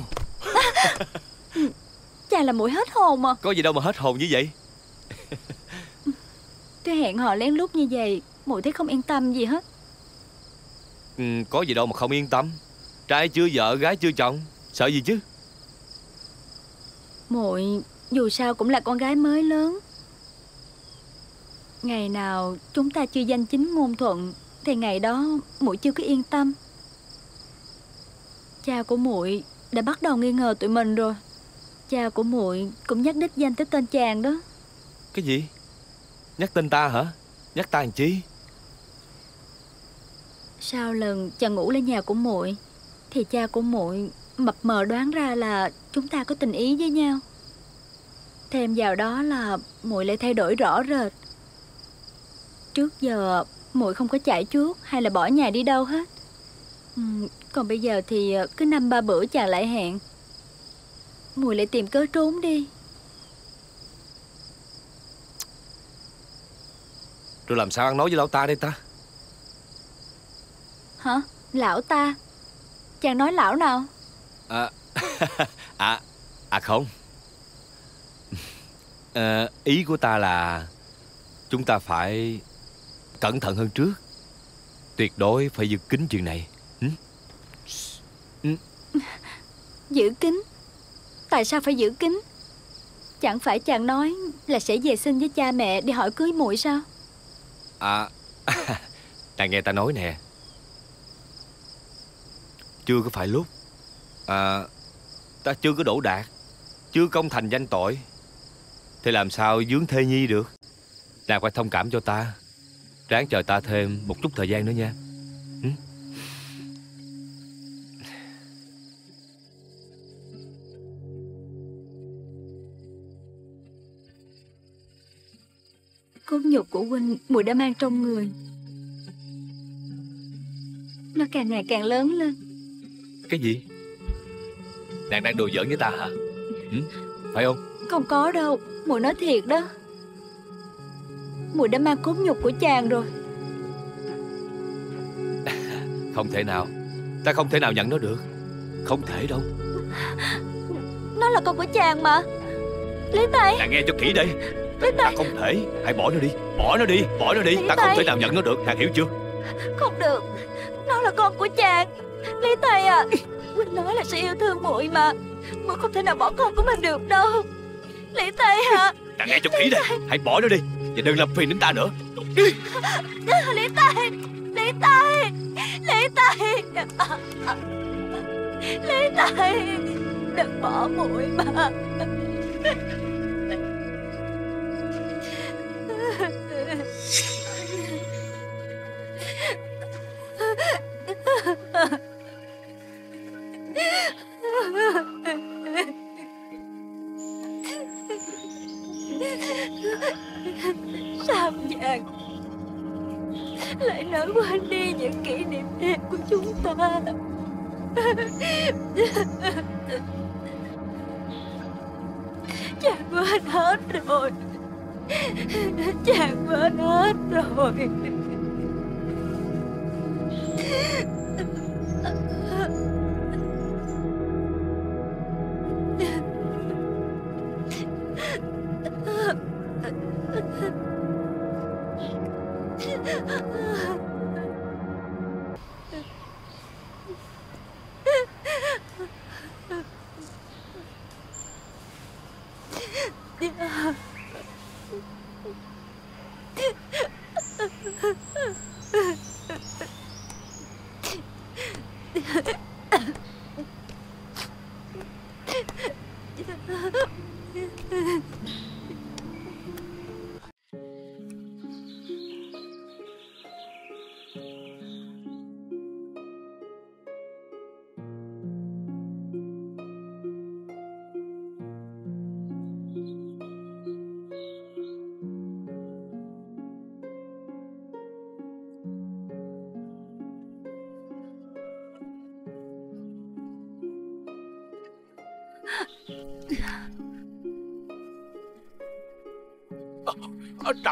Chàng là mũi hết hồn mà. Có gì đâu mà hết hồn như vậy. Tôi hẹn hò lén lút như vậy Mũi thấy không yên tâm gì hết. Ừ, Có gì đâu mà không yên tâm. Trai chưa vợ gái chưa chồng Sợ gì chứ? Muội dù sao cũng là con gái mới lớn Ngày nào chúng ta chưa danh chính ngôn thuận Thì ngày đó muội chưa có yên tâm. Cha của muội đã bắt đầu nghi ngờ tụi mình rồi. Cha của muội cũng nhắc đích danh tới tên chàng đó. Cái gì? Nhắc tên ta hả? Nhắc ta làm chi? Sau lần chàng ngủ lên nhà của muội Thì cha của muội mập mờ đoán ra là chúng ta có tình ý với nhau. Thêm vào đó là muội lại thay đổi rõ rệt Trước giờ muội không có chạy chuốt hay là bỏ nhà đi đâu hết. Ừ, Còn bây giờ thì cứ năm ba bữa chàng lại hẹn. Muội lại tìm cớ trốn đi. Rồi làm sao ăn nói với lão ta đây ta? Hả? Lão ta? Chàng nói lão nào? À À À không. À, Ý của ta là Chúng ta phải Cẩn thận hơn trước. Tuyệt đối phải giữ kín chuyện này. Ừ? Ừ. Giữ kín? Tại sao phải giữ kín? Chẳng phải chàng nói là sẽ về xin với cha mẹ đi hỏi cưới muội sao? À Nàng nghe ta nói nè. Chưa có phải lúc. À Ta chưa có đổ đạt Chưa công thành danh tội. Thì làm sao dướng thê nhi được? Nàng phải thông cảm cho ta Ráng chờ ta thêm một chút thời gian nữa nha. Ừ? Cốt nhục của huynh Mùi đã mang trong người. Nó càng ngày càng lớn lên. Cái gì? Nàng đang đùa giỡn với ta hả? Ừ? Phải không? Không có đâu Mùi nói thiệt đó. Mùi đã mang cốt nhục của chàng rồi. Không thể nào. Ta không thể nào nhận nó được. Không thể đâu. Nó là con của chàng mà. Lý Tây Nàng nghe cho kỹ đây. Ta, ta không thể. Hãy bỏ nó đi. Bỏ nó đi. Bỏ nó đi. Lý Ta không Tây. thể nào nhận nó được. Nàng hiểu chưa? Không được. Nó là con của chàng. Lý Tây à. Huynh nói là sẽ yêu thương muội mà. Muội không thể nào bỏ con của mình được đâu. Lý Tây à. Nàng nghe cho kỹ đây. Hãy bỏ nó đi và đừng làm phiền đến ta nữa. Đi. Lý tay. Lý tay. Lý tay. Lý tay. Đừng bỏ mũi mà. Sao đã quên đi những kỷ niệm đẹp của chúng ta. Chàng quên hết rồi. Chàng quên hết rồi.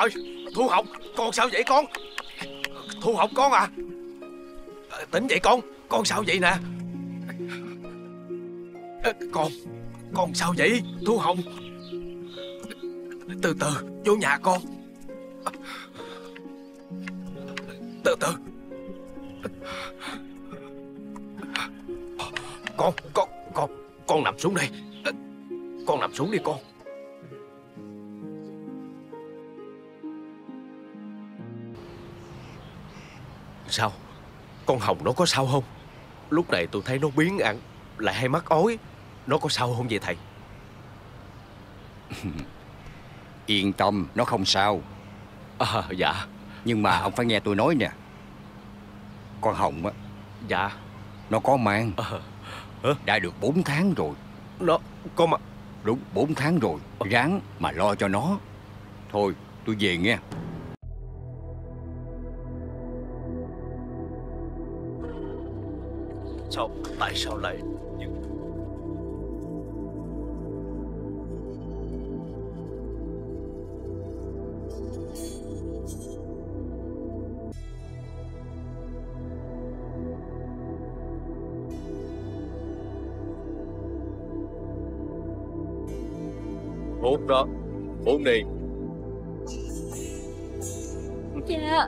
Ơi Thu Học Con sao vậy con? Thu Học con à? Ờ, tỉnh dậy con Con sao vậy nè? Ờ, con Con sao vậy, Thu Hồng? Từ từ, Vô nhà con. Từ từ. Con Con Con Con nằm xuống đây. Con nằm xuống đi con. Sao? Con Hồng nó có sao không? Lúc này tôi thấy nó biến ăn Lại hay mắc ói. Nó có sao không vậy thầy? Yên tâm, nó không sao. À, Dạ. Nhưng mà ông phải nghe tôi nói nè. Con Hồng á Dạ. Nó có mang. Hả? Đã được 4 tháng rồi. Nó có mà Đúng 4 tháng rồi. Ráng mà lo cho nó. Thôi tôi về nghe Tại sao lại những Hút đó hôm nay Dạ.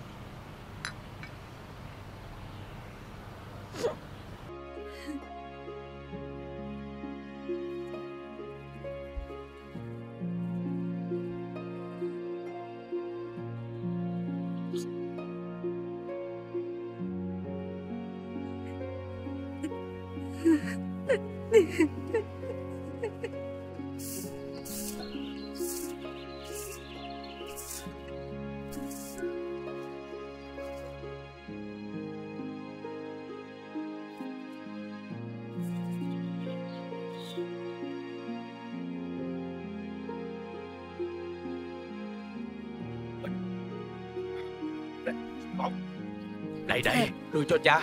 đưa cho cha.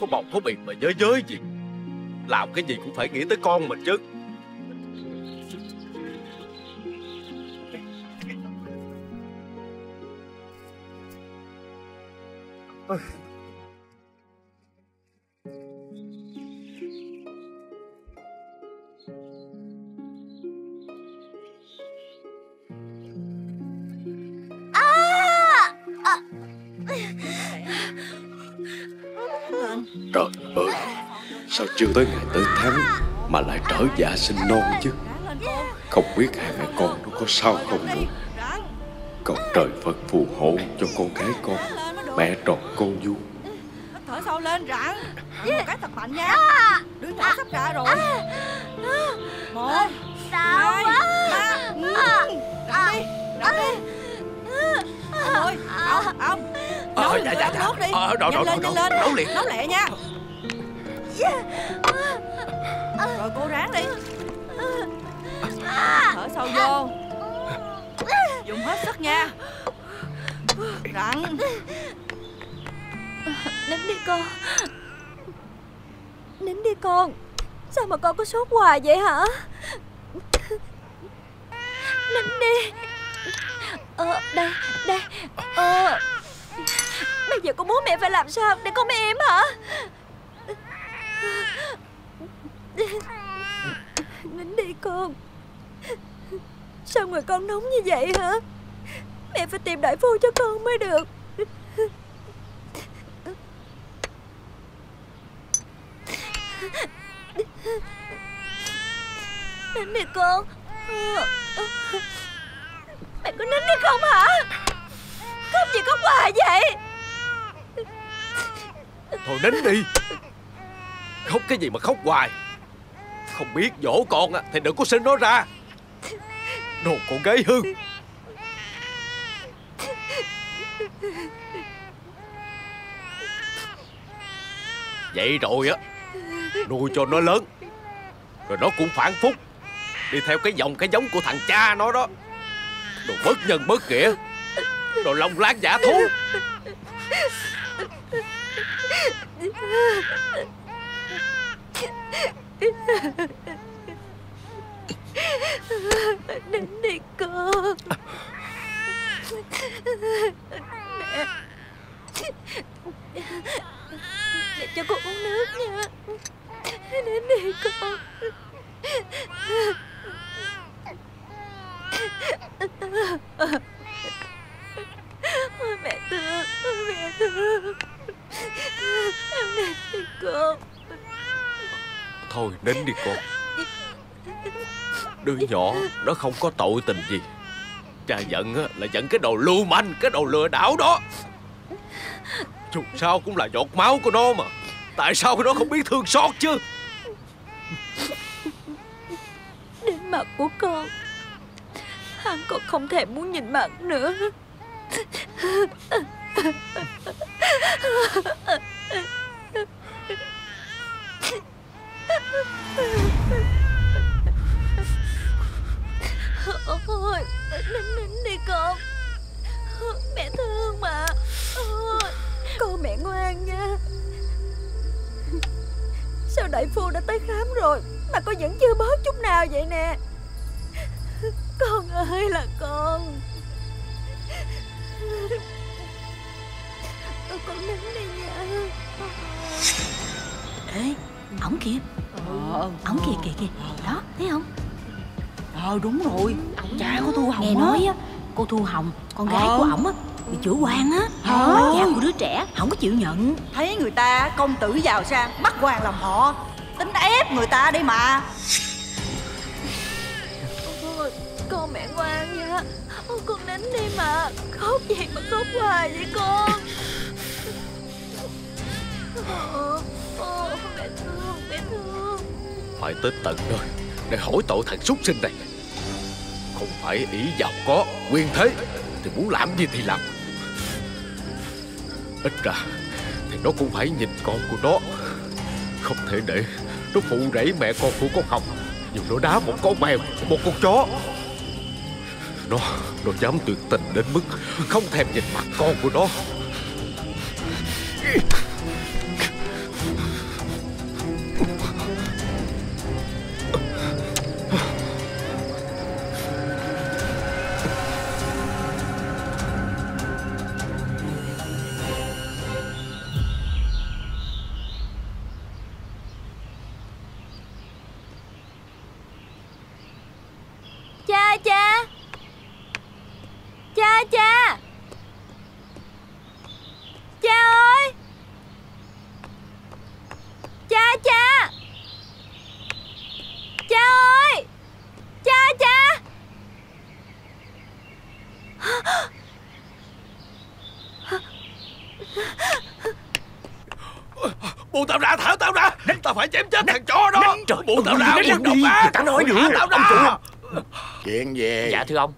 Có bọc có biệt mà giới giới gì. Làm cái gì cũng phải nghĩ tới con mình chứ. Trở dạ sinh non chứ. Không biết hai mẹ con nó có sao không nữa. Cầu trời Phật phù hộ cho con gái con Mẹ tròn con vuông. Thở sâu lên rặn một cái thật mạnh nha đứa nhỏ sắp ra rồi một hai ba rặn đi rặn đi thôi ông ông nấu Ờ, dạ, dạ, dạ. nấu đi Ờ, nấu, nhanh nấu, lên nhanh lên nấu liền. nấu lẹ nha rồi cô ráng đi. Thở sâu vô. Dùng hết sức nha. Rặn Nín đi con. Nín đi con. Sao mà con có sốt hoài vậy hả? Nín đi. Ờ đây đây. Ờ. Bây giờ con bố mẹ phải làm sao để con mẹ em hả Nín đi con Sao người con nóng như vậy hả? Mẹ phải tìm đại phu cho con mới được. Nín đi con. Mẹ có nín đi không hả? Khóc gì khóc hoài vậy. Thôi nín đi. Khóc cái gì mà khóc hoài? Không biết dỗ con á, thì đừng có sinh nó ra. Đồ con gái hư Vậy rồi á, Nuôi cho nó lớn, Rồi nó cũng phản phúc. Đi theo cái dòng cái giống của thằng cha nó đó. Đồ bất nhân bất nghĩa, Đồ lòng lan giả thú. Nín đi con Mẹ Để cho con uống nước nha. Nín đi con Mẹ thương Mẹ thương. Nín đi con Thôi nín đi con Đứa nhỏ nó không có tội tình gì. Cha giận á, là giận cái đồ lưu manh Cái đồ lừa đảo đó. Dù sao cũng là giọt máu của nó mà. Tại sao nó không biết thương xót chứ? Đến mặt của con Hắn còn không thèm muốn nhìn mặt nữa. Ôi, nín nín đi con. Mẹ thương mà. Ôi, Con mẹ ngoan nha. Sao đại phu đã tới khám rồi Mà con vẫn chưa bớt chút nào vậy nè? Con ơi là con. Con nín đi nha. Ê, ổng kìa. Ờ Ổng kìa kìa kìa. Đó, thấy không ờ đúng rồi. Cha của thu hồng Nghe á. nói á Cô Thu Hồng, con gái Ờ. của ổng á Bị chữa quan á? Mà cha của đứa trẻ không có chịu nhận. Thấy người ta công tử giàu sang bắt quan làm họ. Tính ép người ta đi mà. Ôi, Con mẹ ngoan nha Ôi, Con nín đi mà. Khóc gì mà khóc hoài vậy con? Ờ, Ồ, mẹ thương, mẹ thương. Phải tới tận nơi Để hỏi tội thằng súc sinh này không phải ý giàu có, Quyền thế, Thì muốn làm gì thì làm. Ít ra Thì nó cũng phải nhìn con của nó. Không thể để Nó phụ rẫy mẹ con của con học Dù nó đá một con mèo, Một con chó. Nó Nó dám tuyệt tình đến mức Không thèm nhìn mặt con của nó. Buông tao ra, buông độc á. Ta nói nữa, Thả tao ông ra Chuyện gì Dạ thưa ông.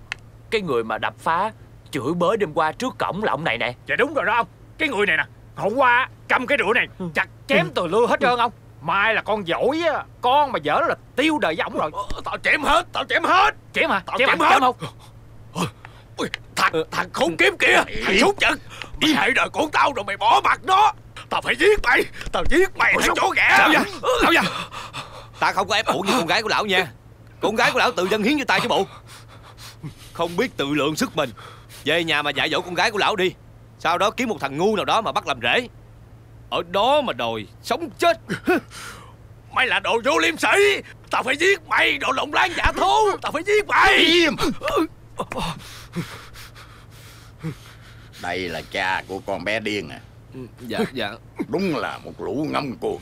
Cái người mà đập phá Chửi bới đêm qua trước cổng là ông này nè. Dạ đúng rồi đó ông. Cái người này nè Hôm qua cầm cái rượu này Chặt chém từ lưa hết trơn ông. Mai là con dỗi á Con mà dở là tiêu đời với ổng rồi. Tao chém hết Tao chém hết. Chém hả? Tao chém, chém hết. chém không Thằng, thằng khốn kiếp kia Thằng súc vật. Mày hại đời con tao rồi mày bỏ mặt nó. Tao phải giết mày. Tao giết mày thằng chó ghẻ Sao vậy? Sao vậy? Ta không có ép buộc như con gái của lão nha. Con gái của lão tự dâng hiến cho ta chứ bộ. Không biết tự lượng sức mình. Về nhà mà dạy dỗ con gái của lão đi. Sau đó kiếm một thằng ngu nào đó mà bắt làm rể. Ở đó mà đòi sống chết. Mày là đồ vô liêm sĩ Tao phải giết mày Đồ lộng lan giả thú. Tao phải giết mày. Im. Đây là cha của con bé điên à. Dạ dạ. Đúng là một lũ ngông cuồng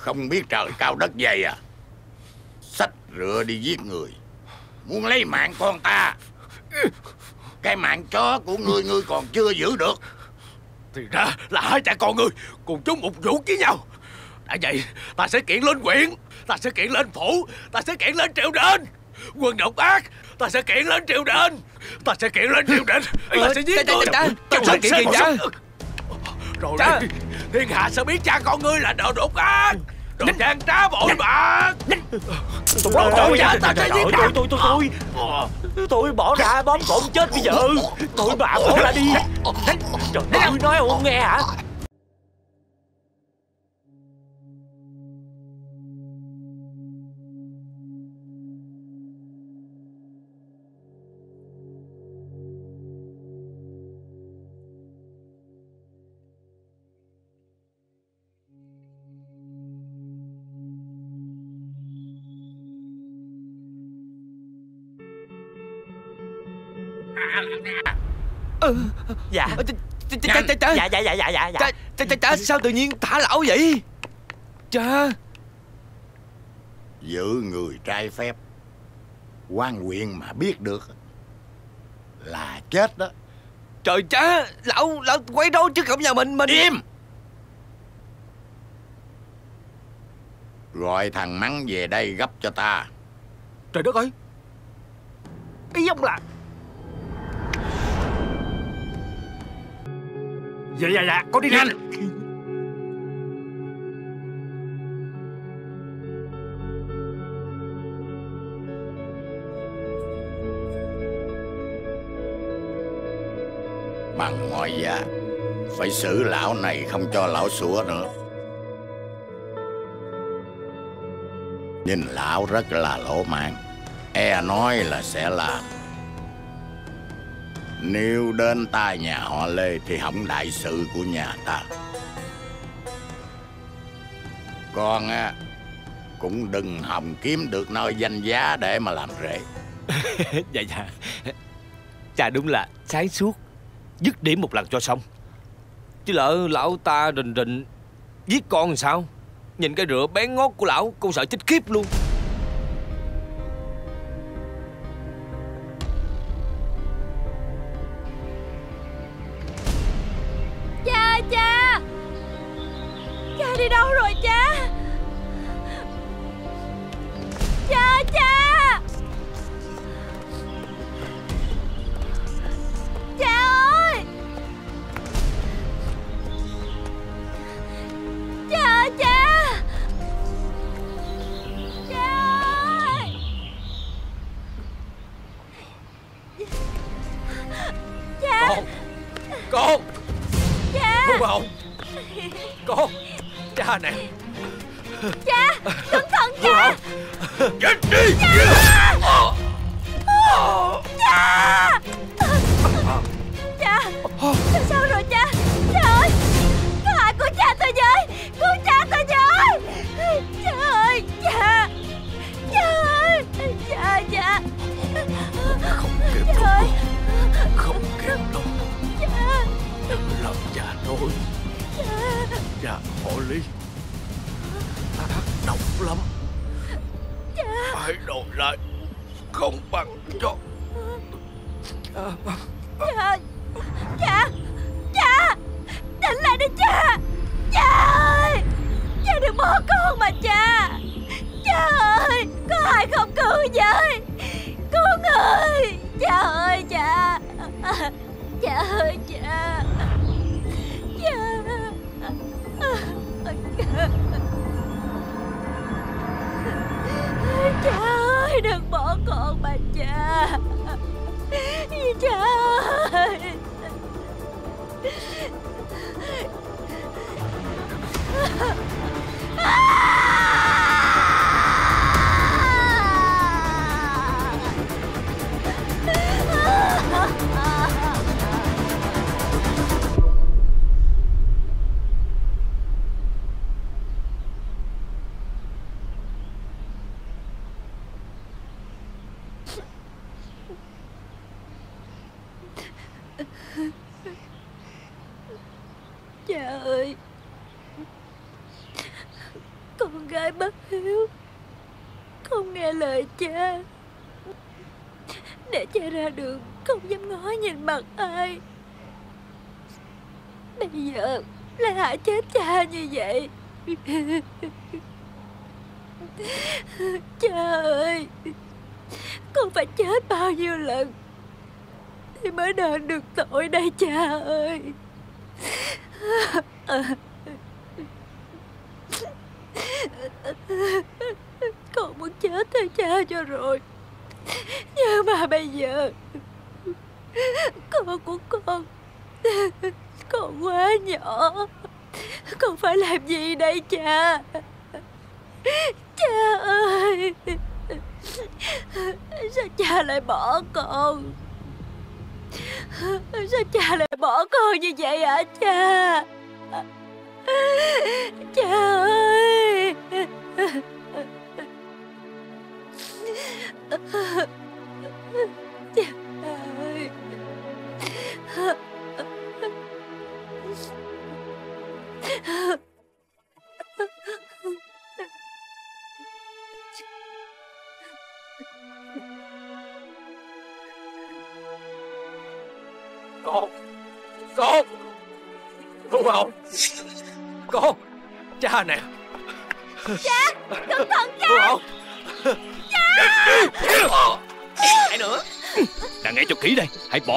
Không biết trời cao đất dày à. Xách rửa đi giết người. Muốn lấy mạng con ta. Cái mạng chó của ngươi ngươi còn chưa giữ được. Thì ra là hai cha con ngươi Cùng chung một ruột với nhau. Đã vậy ta sẽ kiện lên huyện Ta sẽ kiện lên phủ Ta sẽ kiện lên triều đình. Quân độc ác Ta sẽ kiện lên triều đình Ta sẽ kiện lên triều đình. Ta sẽ giết cha, Ta sẽ kiện gì cha? Rồi. Đây Thiên hạ sẽ biết cha con ngươi là đồ độc ác. Đồ gian trá bội bạc. Tôi Đồ tôi cha ta sẽ giết tôi tôi tôi tôi. Tôi bỏ ra bóm cộn chết bây giờ. Tôi bà bỏ ra đi. Trời tôi nói không nghe hả dạ. Cha, cha, cha. dạ dạ dạ dạ dạ Cha, cha, cha, cha, sao tự nhiên thả lão vậy? Cha Giữ người trai phép quan huyện mà biết được Là chết đó. Trời cha Lão lão quấy rối trước cổng nhà mình mình Im! Gọi thằng mắng về đây gấp cho ta. Trời đất ơi. Ý ông là Dạ dạ dạ. Con đi nhanh. Bằng mọi giá, Phải xử lão này không cho lão sủa nữa. Nhìn lão rất là lỗ mạng E nói là sẽ làm. Nếu đến tai nhà họ Lê Thì hỏng đại sự của nhà ta. Con á, Cũng đừng hòng kiếm được nơi danh giá để mà làm rể Dạ dạ. Cha đúng là sáng suốt. Dứt điểm một lần cho xong. Chứ lỡ lão ta rình rình Giết con làm sao? Nhìn cái rửa bén ngót của lão, Con sợ chết khiếp luôn.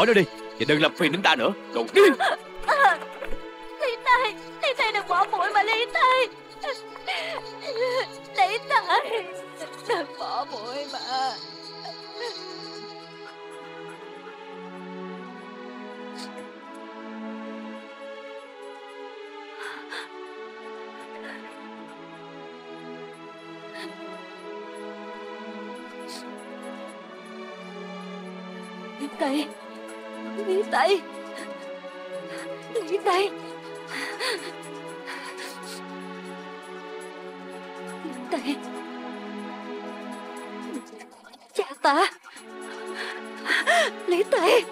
nó đi Và đừng làm phiền đến ta nữa. Đồ điên. đây Đừng đến đây Đừng đây Cha ta. Lý Tây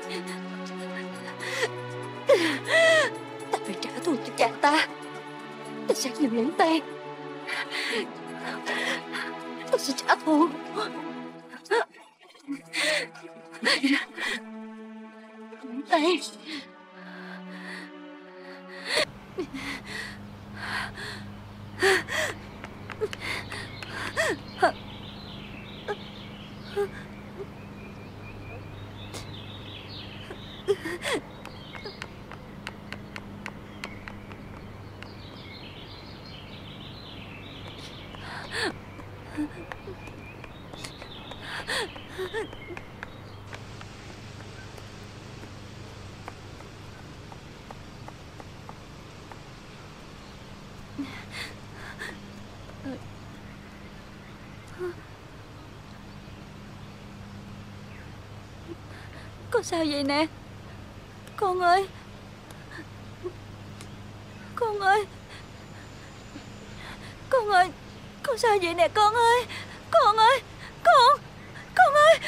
Ta phải trả thù cho cha ta. Ta sẽ giết Lý tay, Ta sẽ trả thù. 哎。Con sao vậy nè? Con ơi! Con ơi! Con ơi! Con sao vậy nè con ơi? Con ơi! Con! Con ơi!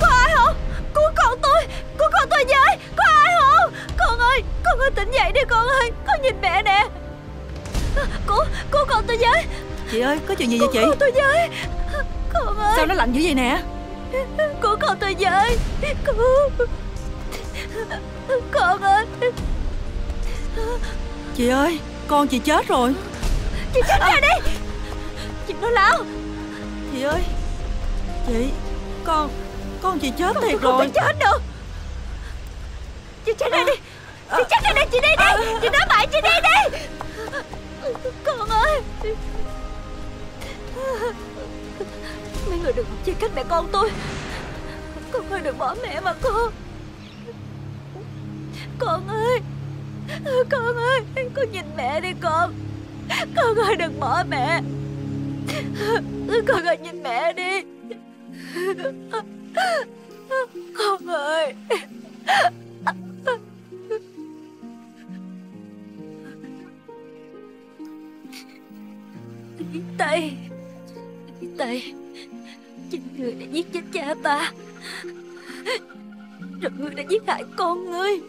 Có ai không? Cứu con tôi! Cứu con tôi với! Có ai không? Con ơi! Con ơi tỉnh dậy đi con ơi! Con nhìn mẹ nè! Cứu! Cứu con tôi với! Chị ơi có chuyện gì vậy chị? Cứu con tôi với! Con ơi! Sao nó lạnh dữ vậy nè Cứu con tôi với. Cứu. Con ơi. Chị ơi Con chị chết rồi. Chị tránh ra đi. Chị nói láo. Chị ơi Chị Con Con chị chết Con thiệt rồi thể chết được. Chị tránh ra đi. Chị tránh ra đi chị đi đi. Chị nói bậy chị đi đi. Con ơi người đừng chia cách mẹ con tôi. Con ơi, đừng bỏ mẹ mà con. Con ơi Con ơi Con nhìn mẹ đi con. Con ơi, đừng bỏ mẹ. Con ơi, nhìn mẹ đi. Con ơi. Tay tay Người đã giết chết cha ta. Rồi ngươi đã giết hại con ngươi.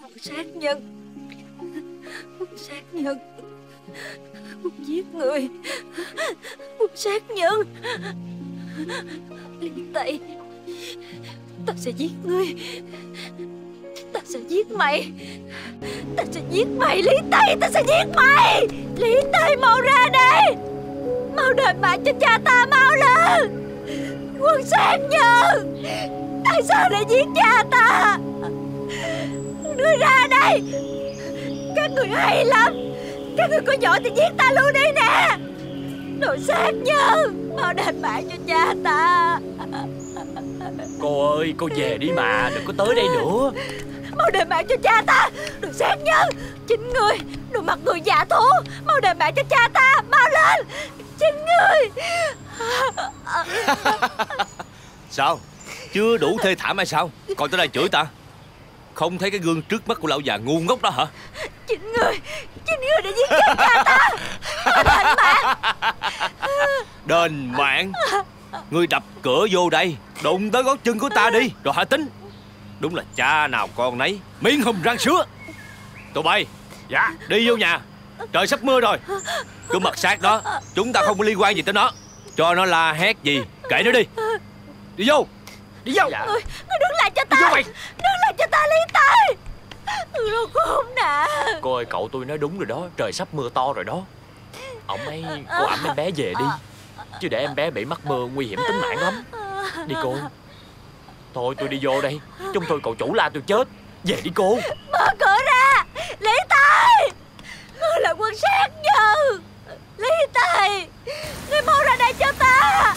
Một sát nhân. Một sát nhân. Một giết người. Một sát nhân. Liên tay. Ta sẽ giết ngươi. Ta sẽ giết mày. Ta sẽ giết mày. Lý Tây, Ta sẽ giết mày. Lý Tây mau ra đây Mau đền mạng cho cha ta mau lên. Quân sát nhân Tại sao lại giết cha ta? Ngươi ra đây. Các người hay lắm. Các người có giỏi thì giết ta luôn đi nè. Đồ sát nhân Mau đền mạng cho cha ta. Cô ơi cô về đi mà. Đừng có tới đây nữa. Mau đền mạng cho cha ta. Đồ sát nhân Chính người Đồ mặt người giả thú Mau đền mạng cho cha ta Mau lên. Chính người Sao? Chưa đủ thê thảm hay sao? Còn tới đây chửi ta. Không thấy cái gương trước mắt của lão già ngu ngốc đó hả? Chính người Chính người đã giết chết cha ta. Đền mạng. Đền mạng? Ngươi đập cửa vô đây Đụng tới gót chân của ta đi. Rồi hả tính? Đúng là cha nào con nấy Miếng hùm răng sứa Tụi bay. Dạ Đi vô nhà. Trời sắp mưa rồi. Cứ mặt sát đó. Chúng ta không có liên quan gì tới nó. Cho nó la hét gì Kệ nó đi. Đi vô. Đi vô. Người, người đứng lại cho ta Đi vô mày. Đứng lại cho ta Lý Tây Đồ khốn nạn Cô ơi cậu tôi nói đúng rồi đó. Trời sắp mưa to rồi đó. Ông ấy cô ẩm em bé về đi. Chứ để em bé bị mắc mưa nguy hiểm tính mạng lắm. Đi cô. Thôi tôi đi vô đây. Chúng tôi cậu chủ la tôi chết về đi cô? Mở cửa ra! Lý Tài Ngươi là quân sát giờ Lý Tài Ngươi mau ra đây cho ta!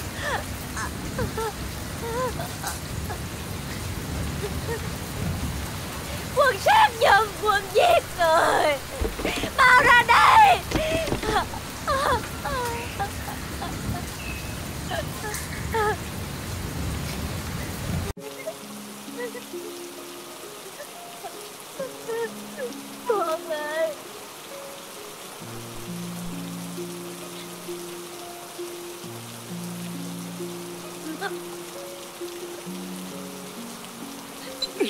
Quân sát nhân, Quân giết người! Mau ra đây! Con ơi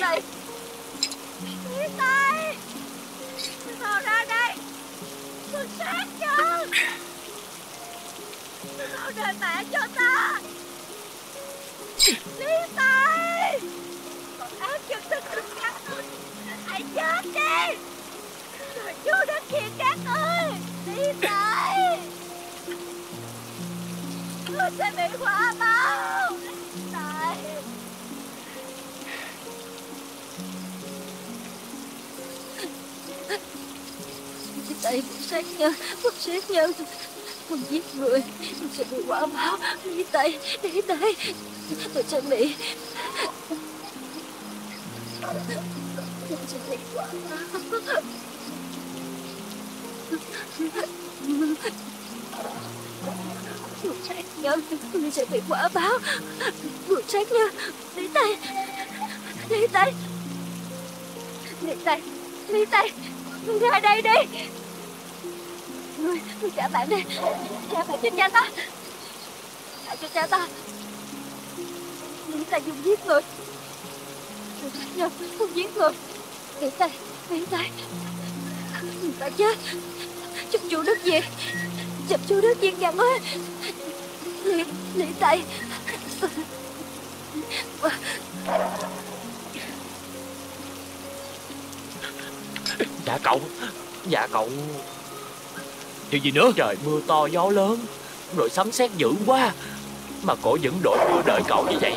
Đây Lý Tây Mau ra đây Quân sát cho Mau đợi mẹ cho ta Lý tay Con. Ác chân thực thực các Hãy chết đi. Chú đất Hiền các ơi, Đi lại Tôi sẽ bị hỏa bao Tại Tại con sát nhân Con sát nhân. Con giết người Con sẽ bị quả báo. Đi tay Đi tay Tôi sẽ bị Tôi sẽ bị quả báo. Một trách nhớ Mình sẽ bị quả báo. Một trách nhớ. Lấy tay. Lấy tay. Lấy tay. Lấy tay. Ra đây đi. Người, người trả bạn đi. Trả bạn cho cha ta. Trả cho cha ta. Lấy tay dùng giết người. Một trách nhớ không giết người. Lấy tay. Lấy tay. Người ta chết Chúc chú Đức Việt Chúc chú Đức Việt nhận ơi Lý, Lý tay. Dạ cậu. Dạ cậu. Chuyện gì nữa? Trời mưa to gió lớn. Rồi sấm sét dữ quá. Mà cổ vẫn đội mưa đợi cậu như vậy.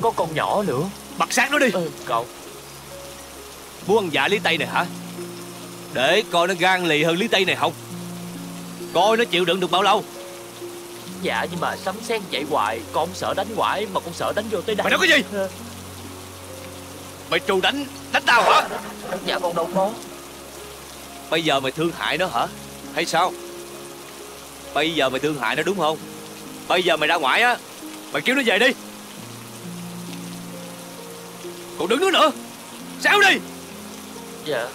Có con nhỏ nữa. Bắt sát nó đi. Ừ, Cậu. Muốn ăn dạ Lý Tây này hả Để coi nó gan lì hơn Lý Tây này không? Coi nó chịu đựng được bao lâu? Dạ nhưng mà sấm sét chạy hoài Con sợ đánh hoài Mà con sợ đánh vô tới đây Mày nói cái gì? Mày trù đánh Đánh tao hả? Dạ con đâu có. Bây giờ mày thương hại nó hả? Hay sao? Bây giờ mày thương hại nó đúng không? Bây giờ mày ra ngoài á Mày kêu nó về đi. Còn đứng nữa nữa. Sao đi? Dạ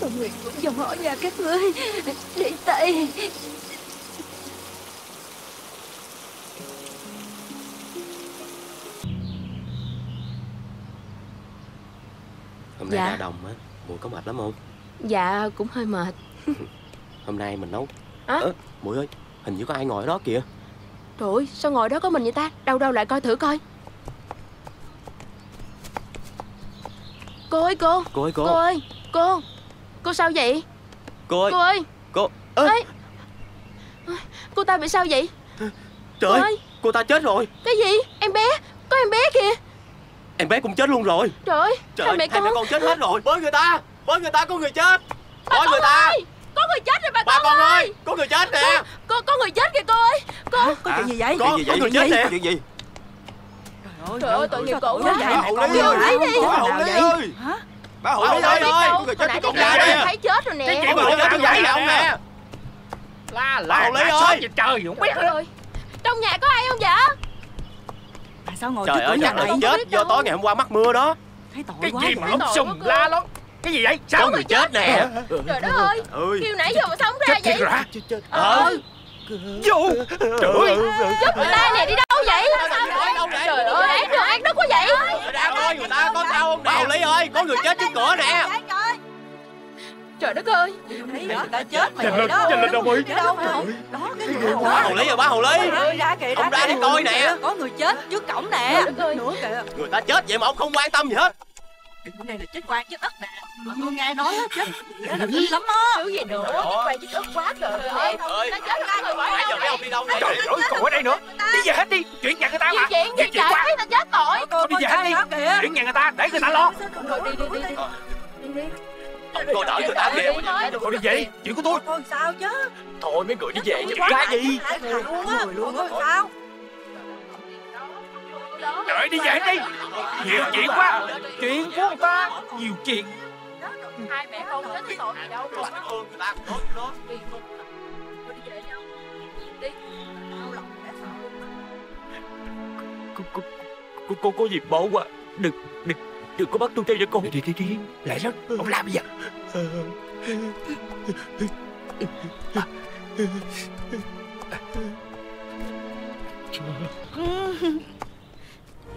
Tôi nguyện cũng dòng họ nhà các ngươi Lý tay Hôm nay Dạ. ra đồng á, Mùi có mệt lắm không? Dạ cũng hơi mệt Hôm nay mình nấu Á? Ơ, Mùi ơi, hình như có ai ngồi ở đó kìa Trời ơi sao ngồi đó có mình vậy ta? Đâu đâu lại coi thử coi. Cô ơi cô. Cô ơi cô. Cô ơi Cô. Cô sao vậy? Cô ơi. Cô ơi. Cô. Ê. Cô ta bị sao vậy? Trời Cô ơi. cô ta chết rồi. Cái gì? Em bé Có em bé kìa. Em bé cũng chết luôn rồi. Trời ơi Trời hai ơi, mẹ hai con mẹ con? chết hết rồi. Bới người ta Bới người ta có người chết. Bới người ta. ơi, Có người chết rồi bà, Bà con ơi! Có người chết nè. Có, có, có người chết kìa cô ơi! Cô Có chuyện gì vậy? Có- có người chết nè. Chuyện gì? Trời ơi tội nghiệp Bà quá Hậu Lý ơi Bà Hậu Lý ơi! Bà Hậu Lý ơi! Có người chết Nãy con gái nè. thấy chết rồi nè. Cái chuyện mà người chết con gái ông nè. La Bà Hậu Lý ơi! Trời không biết ơi! Trong nhà có ai không vậy? À, sao ngồi Trời trước ơi cửa nhà này chết do tối ngày hôm qua mắc mưa đó. Thấy tội Cái quá gì vậy. mà Tội sùng la lắm Cái gì vậy? Sao Có người chết nè. Trời đất ơi Ơi Kêu nãy giờ mà sống ra Chết vậy. rồi hả? Ờ. Vô. Trời ơi. Giúp người ta nè đi đâu vậy? Trời ơi ác được ác đức quá vậy. Ra coi người ta có sao không Bà Hậu Lý ơi Có người chết trước cửa nè. Trời đất ơi. Thấy người ta chết mà vậy lên, đó. nhanh lên đâu ơi. Chứ đâu mà Đó cái người đó. Bà Hậu Lý ơi bà Hậu Lý Ra, ra kìa Ông ra đi kìa. coi nè. Có người chết trước cổng nè. Nữa kìa. Người ta chết vậy mà ông không quan tâm gì hết Cái này là chết quan chết đất nè người nghe nói chết Chết là kinh lắm á Thứ gì nữa Quay chứ ức quá trời ơi ơi Ta chết rồi giờ quá mấy ông đi đâu nè Trời ơi còn ở đây nữa Đi về hết đi Chuyện nhà người ta mà chuyển Di gì quá thấy ta chết tội Thôi đi về hết đi Chuyện nhà người ta để người ta lo Rồi đi đi đi đi Ông coi đợi người ta kìa Thôi đi về đi Chuyện của tôi Thôi sao chứ Thôi mấy người đi về chứ Quá cái gì Người luôn á sao Trời đi hết đi. Nhiều chuyện quá. Chuyện của người ta Nhiều chuyện. Hai mẹ con chết cái tội gì đâu. Cô cô cô cô có gì? Bỏ qua Đừng đừng đừng có bắt tôi theo cho cô Đi đi đi Lại đó Ông làm bây giờ à,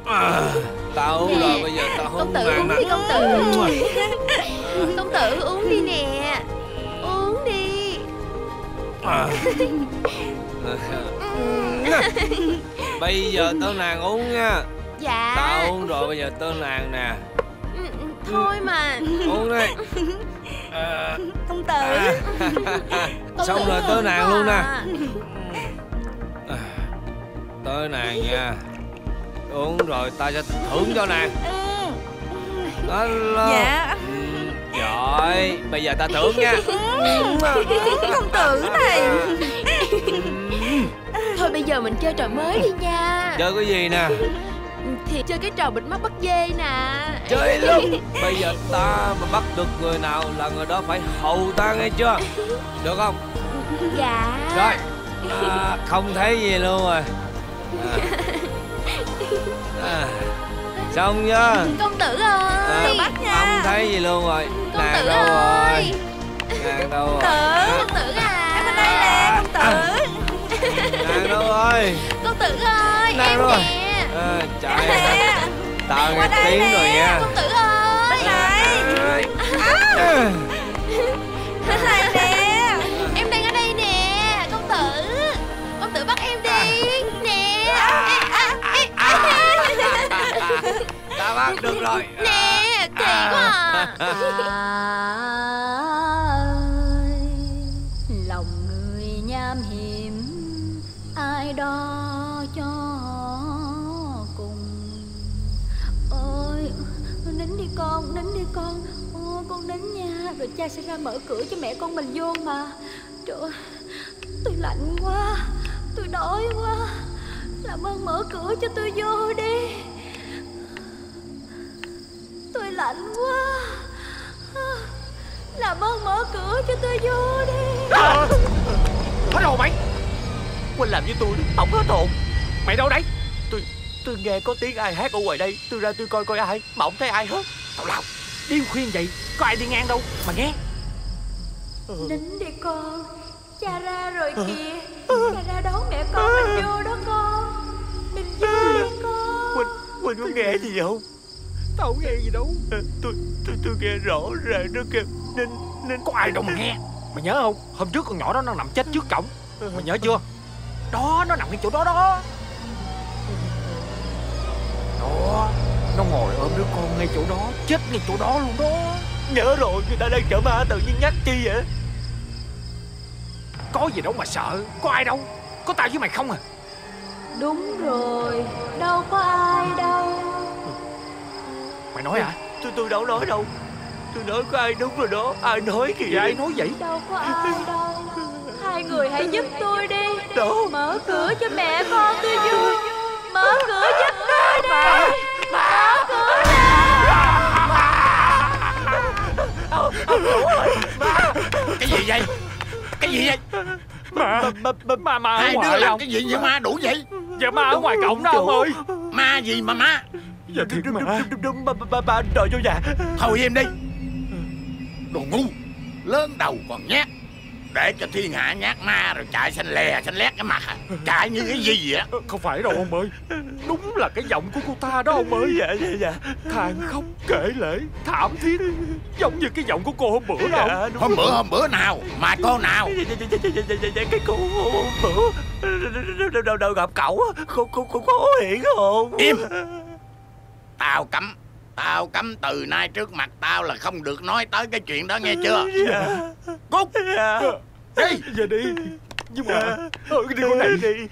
Tao Nè, rồi bây giờ tao không Công tử uống nè. đi công tử. Công tử uống đi nè. Uống đi. À, Bây giờ tao nàng uống nha Dạ. Tao uống rồi bây giờ tao nàng nè. Ừ, ừ, Thôi mà. Uống đi. À, Công tử. À. Xong tử rồi tớ nàng luôn nè. Tớ nàng nha Uống rồi ta sẽ thưởng cho nàng. Đó là... Dạ. Rồi Bây giờ ta thưởng nha. Công tử này. Thôi bây giờ mình chơi trò mới đi nha. Chơi cái gì nè? Thì chơi cái trò bịt mắt bắt dê nè. Chơi luôn. Bây giờ ta mà bắt được người nào là người đó phải hầu ta nghe chưa? Được không? Dạ. Rồi. À, Không thấy gì luôn rồi. À. À. Xong chưa Công tử ơi. À, Không thấy gì luôn rồi. Nàng tử đâu ơi. rồi Nàng đâu rồi? Công tử à. Em ở đây nè công tử. Nàng đâu rồi? Công tử ơi Nàng Em đâu rồi? nè. À, Chạy Tao nghe tiếng rồi nha. Công tử ơi rồi. Nè Kỳ quá à. lòng người nham hiểm ai đó cho cùng. Ôi nín đi con nín đi con. Ô con nín nha. Rồi cha sẽ ra mở cửa cho mẹ con mình vô mà. Trời ơi tôi lạnh quá tôi đói quá. Làm ơn mở cửa cho tôi vô đi lạnh quá. Làm ơn mở cửa cho tôi vô đi. Hết hồn mày. Quỳnh làm với tôi Không hết hồn Mày đâu đấy? Tôi tôi nghe có tiếng ai hát ở ngoài đây. Tôi ra tôi coi coi ai Mà không thấy ai hết. Tào lao Đêm khuyên vậy Có ai đi ngang đâu Mà nghe. Nín đi con cha ra rồi kìa. Cha ra đón mẹ con mình vô đó con. Mình vô đi con. Quỳnh Quỳnh có nghe gì không Tao không nghe gì đâu. Tôi tôi tôi nghe rõ ràng nó kêu Nên nên Có ai đâu mà nghe. Mày nhớ không? Hôm trước con nhỏ đó nó nằm chết trước cổng. Mày nhớ chưa? Đó nó nằm ngay chỗ đó đó. Đó Nó ngồi ôm đứa con ngay chỗ đó Chết ngay chỗ đó luôn đó. Nhớ rồi người ta đang chở ma tự nhiên nhắc chi vậy? Có gì đâu mà sợ. Có ai đâu. Có tao với mày không à? Đúng rồi đâu có ai đâu Mày nói hả? Tôi tôi đâu nói đâu. Tôi nói có ai đúng rồi đó. Ai nói kìa. Vậy ai nói vậy? Đâu có ai đâu. Hai người hãy giúp tôi đi. Đâu? Mở cửa cho mẹ con tôi vô mở cửa giúp tôi đi. Mở cửa Cái gì vậy? Cái gì vậy? Mà Mà mà ở Hai đứa làm không? cái gì vậy? Ma đủ vậy? Dạ ma ở ngoài cổng đó ông ơi. Ma gì mà ma Dạ thiệt mà. Đúng đúng ba ba ba đòi vô nhà. Thôi im đi. Đồ ngu. Lớn đầu còn nhát. Để cho thiên hạ nhát ma rồi chạy xanh lè xanh lét cái mặt à. Chạy như cái gì vậy? Không phải đâu ông ơi. Đúng là cái giọng của cô ta đó ông ơi. Dạ dạ dạ. Than khóc kể lễ Thảm thiết. Giống như cái giọng của cô hôm bữa đó Dạ, Hôm bữa hôm bữa nào? Mà cô nào? Dạ dạ dạ dạ dạ dạ dạ Cái cô hôm bữa. Đâu, đâu, gặp cậu á. Cô cô cô có hiện hồn Im Tao cấm. Tao cấm từ nay trước mặt tao là không được nói tới cái chuyện đó nghe chưa? Dạ. Cút. Dạ. Đi. Dạ đi. Nhưng mà Dạ. ừ, Đi con này đi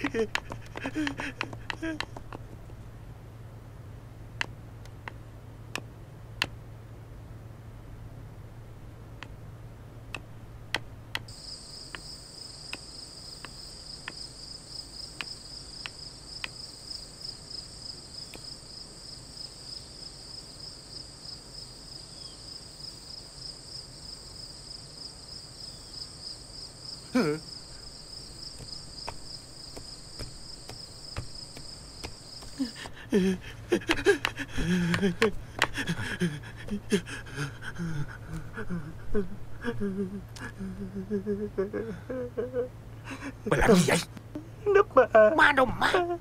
Mày làm gì vậy? Núp ma Ma đâu mà ma.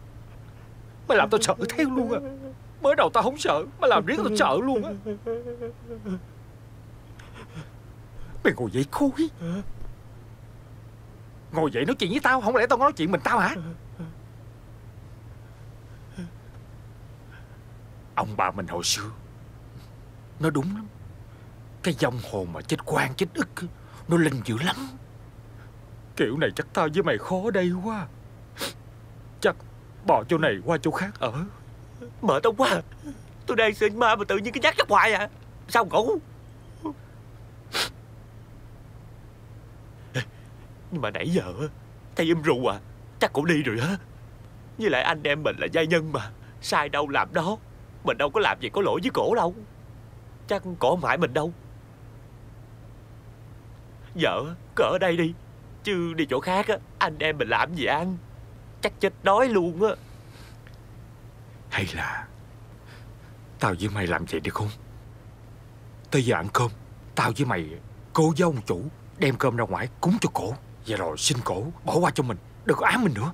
Mày làm tao sợ theo luôn à Mới đầu tao không sợ Mà làm riết tao sợ luôn á. Mày ngồi dậy khôi Ngồi dậy nói chuyện với tao, Không lẽ tao nói chuyện mình tao hả? Ông bà mình hồi xưa, Nó đúng lắm. Cái dòng hồn mà chết quan chết ức, Nó linh dữ lắm. Kiểu này chắc tao với mày khó đây quá. Chắc bỏ chỗ này qua chỗ khác ở. Mệt ông quá. Tôi đang sinh ma mà tự nhiên cái nhát chắc hoài à. Sao ngủ? Nhưng mà nãy giờ thầy im um ru à Chắc cũng đi rồi á. Với lại anh em mình là gia nhân mà, Sai đâu làm đó. Mình đâu có làm gì có lỗi với cổ đâu. Chắc cổ mãi mình đâu. Vợ cứ ở đây đi, Chứ đi chỗ khác á, Anh em mình làm gì ăn? Chắc chết đói luôn á. Hay là Tao với mày làm vậy được không? Tới giờ ăn cơm, Tao với mày Cô với ông chủ, Đem cơm ra ngoài cúng cho cổ. Và rồi xin cổ bỏ qua cho mình. Đừng có ám mình nữa.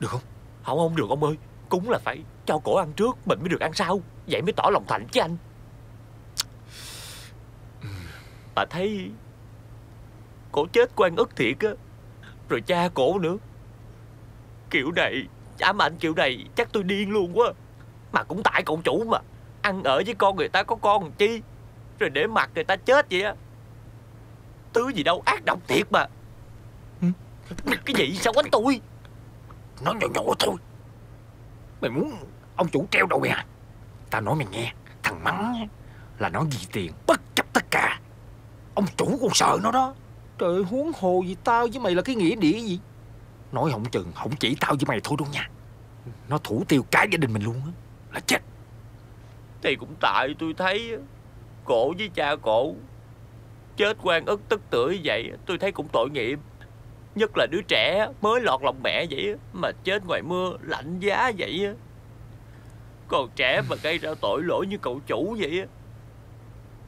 Được không? Không không được ông ơi. Cúng là phải cho cổ ăn trước Mình mới được ăn sau. Vậy mới tỏ lòng thành chứ anh. Bà thấy Cổ chết quan ức thiệt á. Rồi cha cổ nữa. Kiểu này Ám ảnh kiểu này chắc tôi điên luôn quá. Mà cũng tại cậu chủ mà. Ăn ở với con người ta có con làm chi? Rồi để mặt người ta chết vậy á. Thứ gì đâu ác độc thiệt mà Cái gì? Sao quánh tôi? Nói nhỏ nhỏ thôi. Mày muốn ông chủ treo đầu mày à Tao nói mày nghe Thằng mắng á, là nó vì tiền bất chấp tất cả. Ông chủ còn sợ nó đó. Trời huống hồ gì tao với mày là cái nghĩa địa gì? Nói không chừng không chỉ tao với mày thôi đâu nha. Nó thủ tiêu cả gia đình mình luôn á Là chết. Thì cũng tại tôi thấy á, Cổ với cha cổ Chết quan ức tức tưởi vậy Tôi thấy cũng tội nghiệp Nhất là đứa trẻ mới lọt lòng mẹ vậy Mà chết ngoài mưa lạnh giá vậy. Còn trẻ mà gây ra tội lỗi như cậu chủ vậy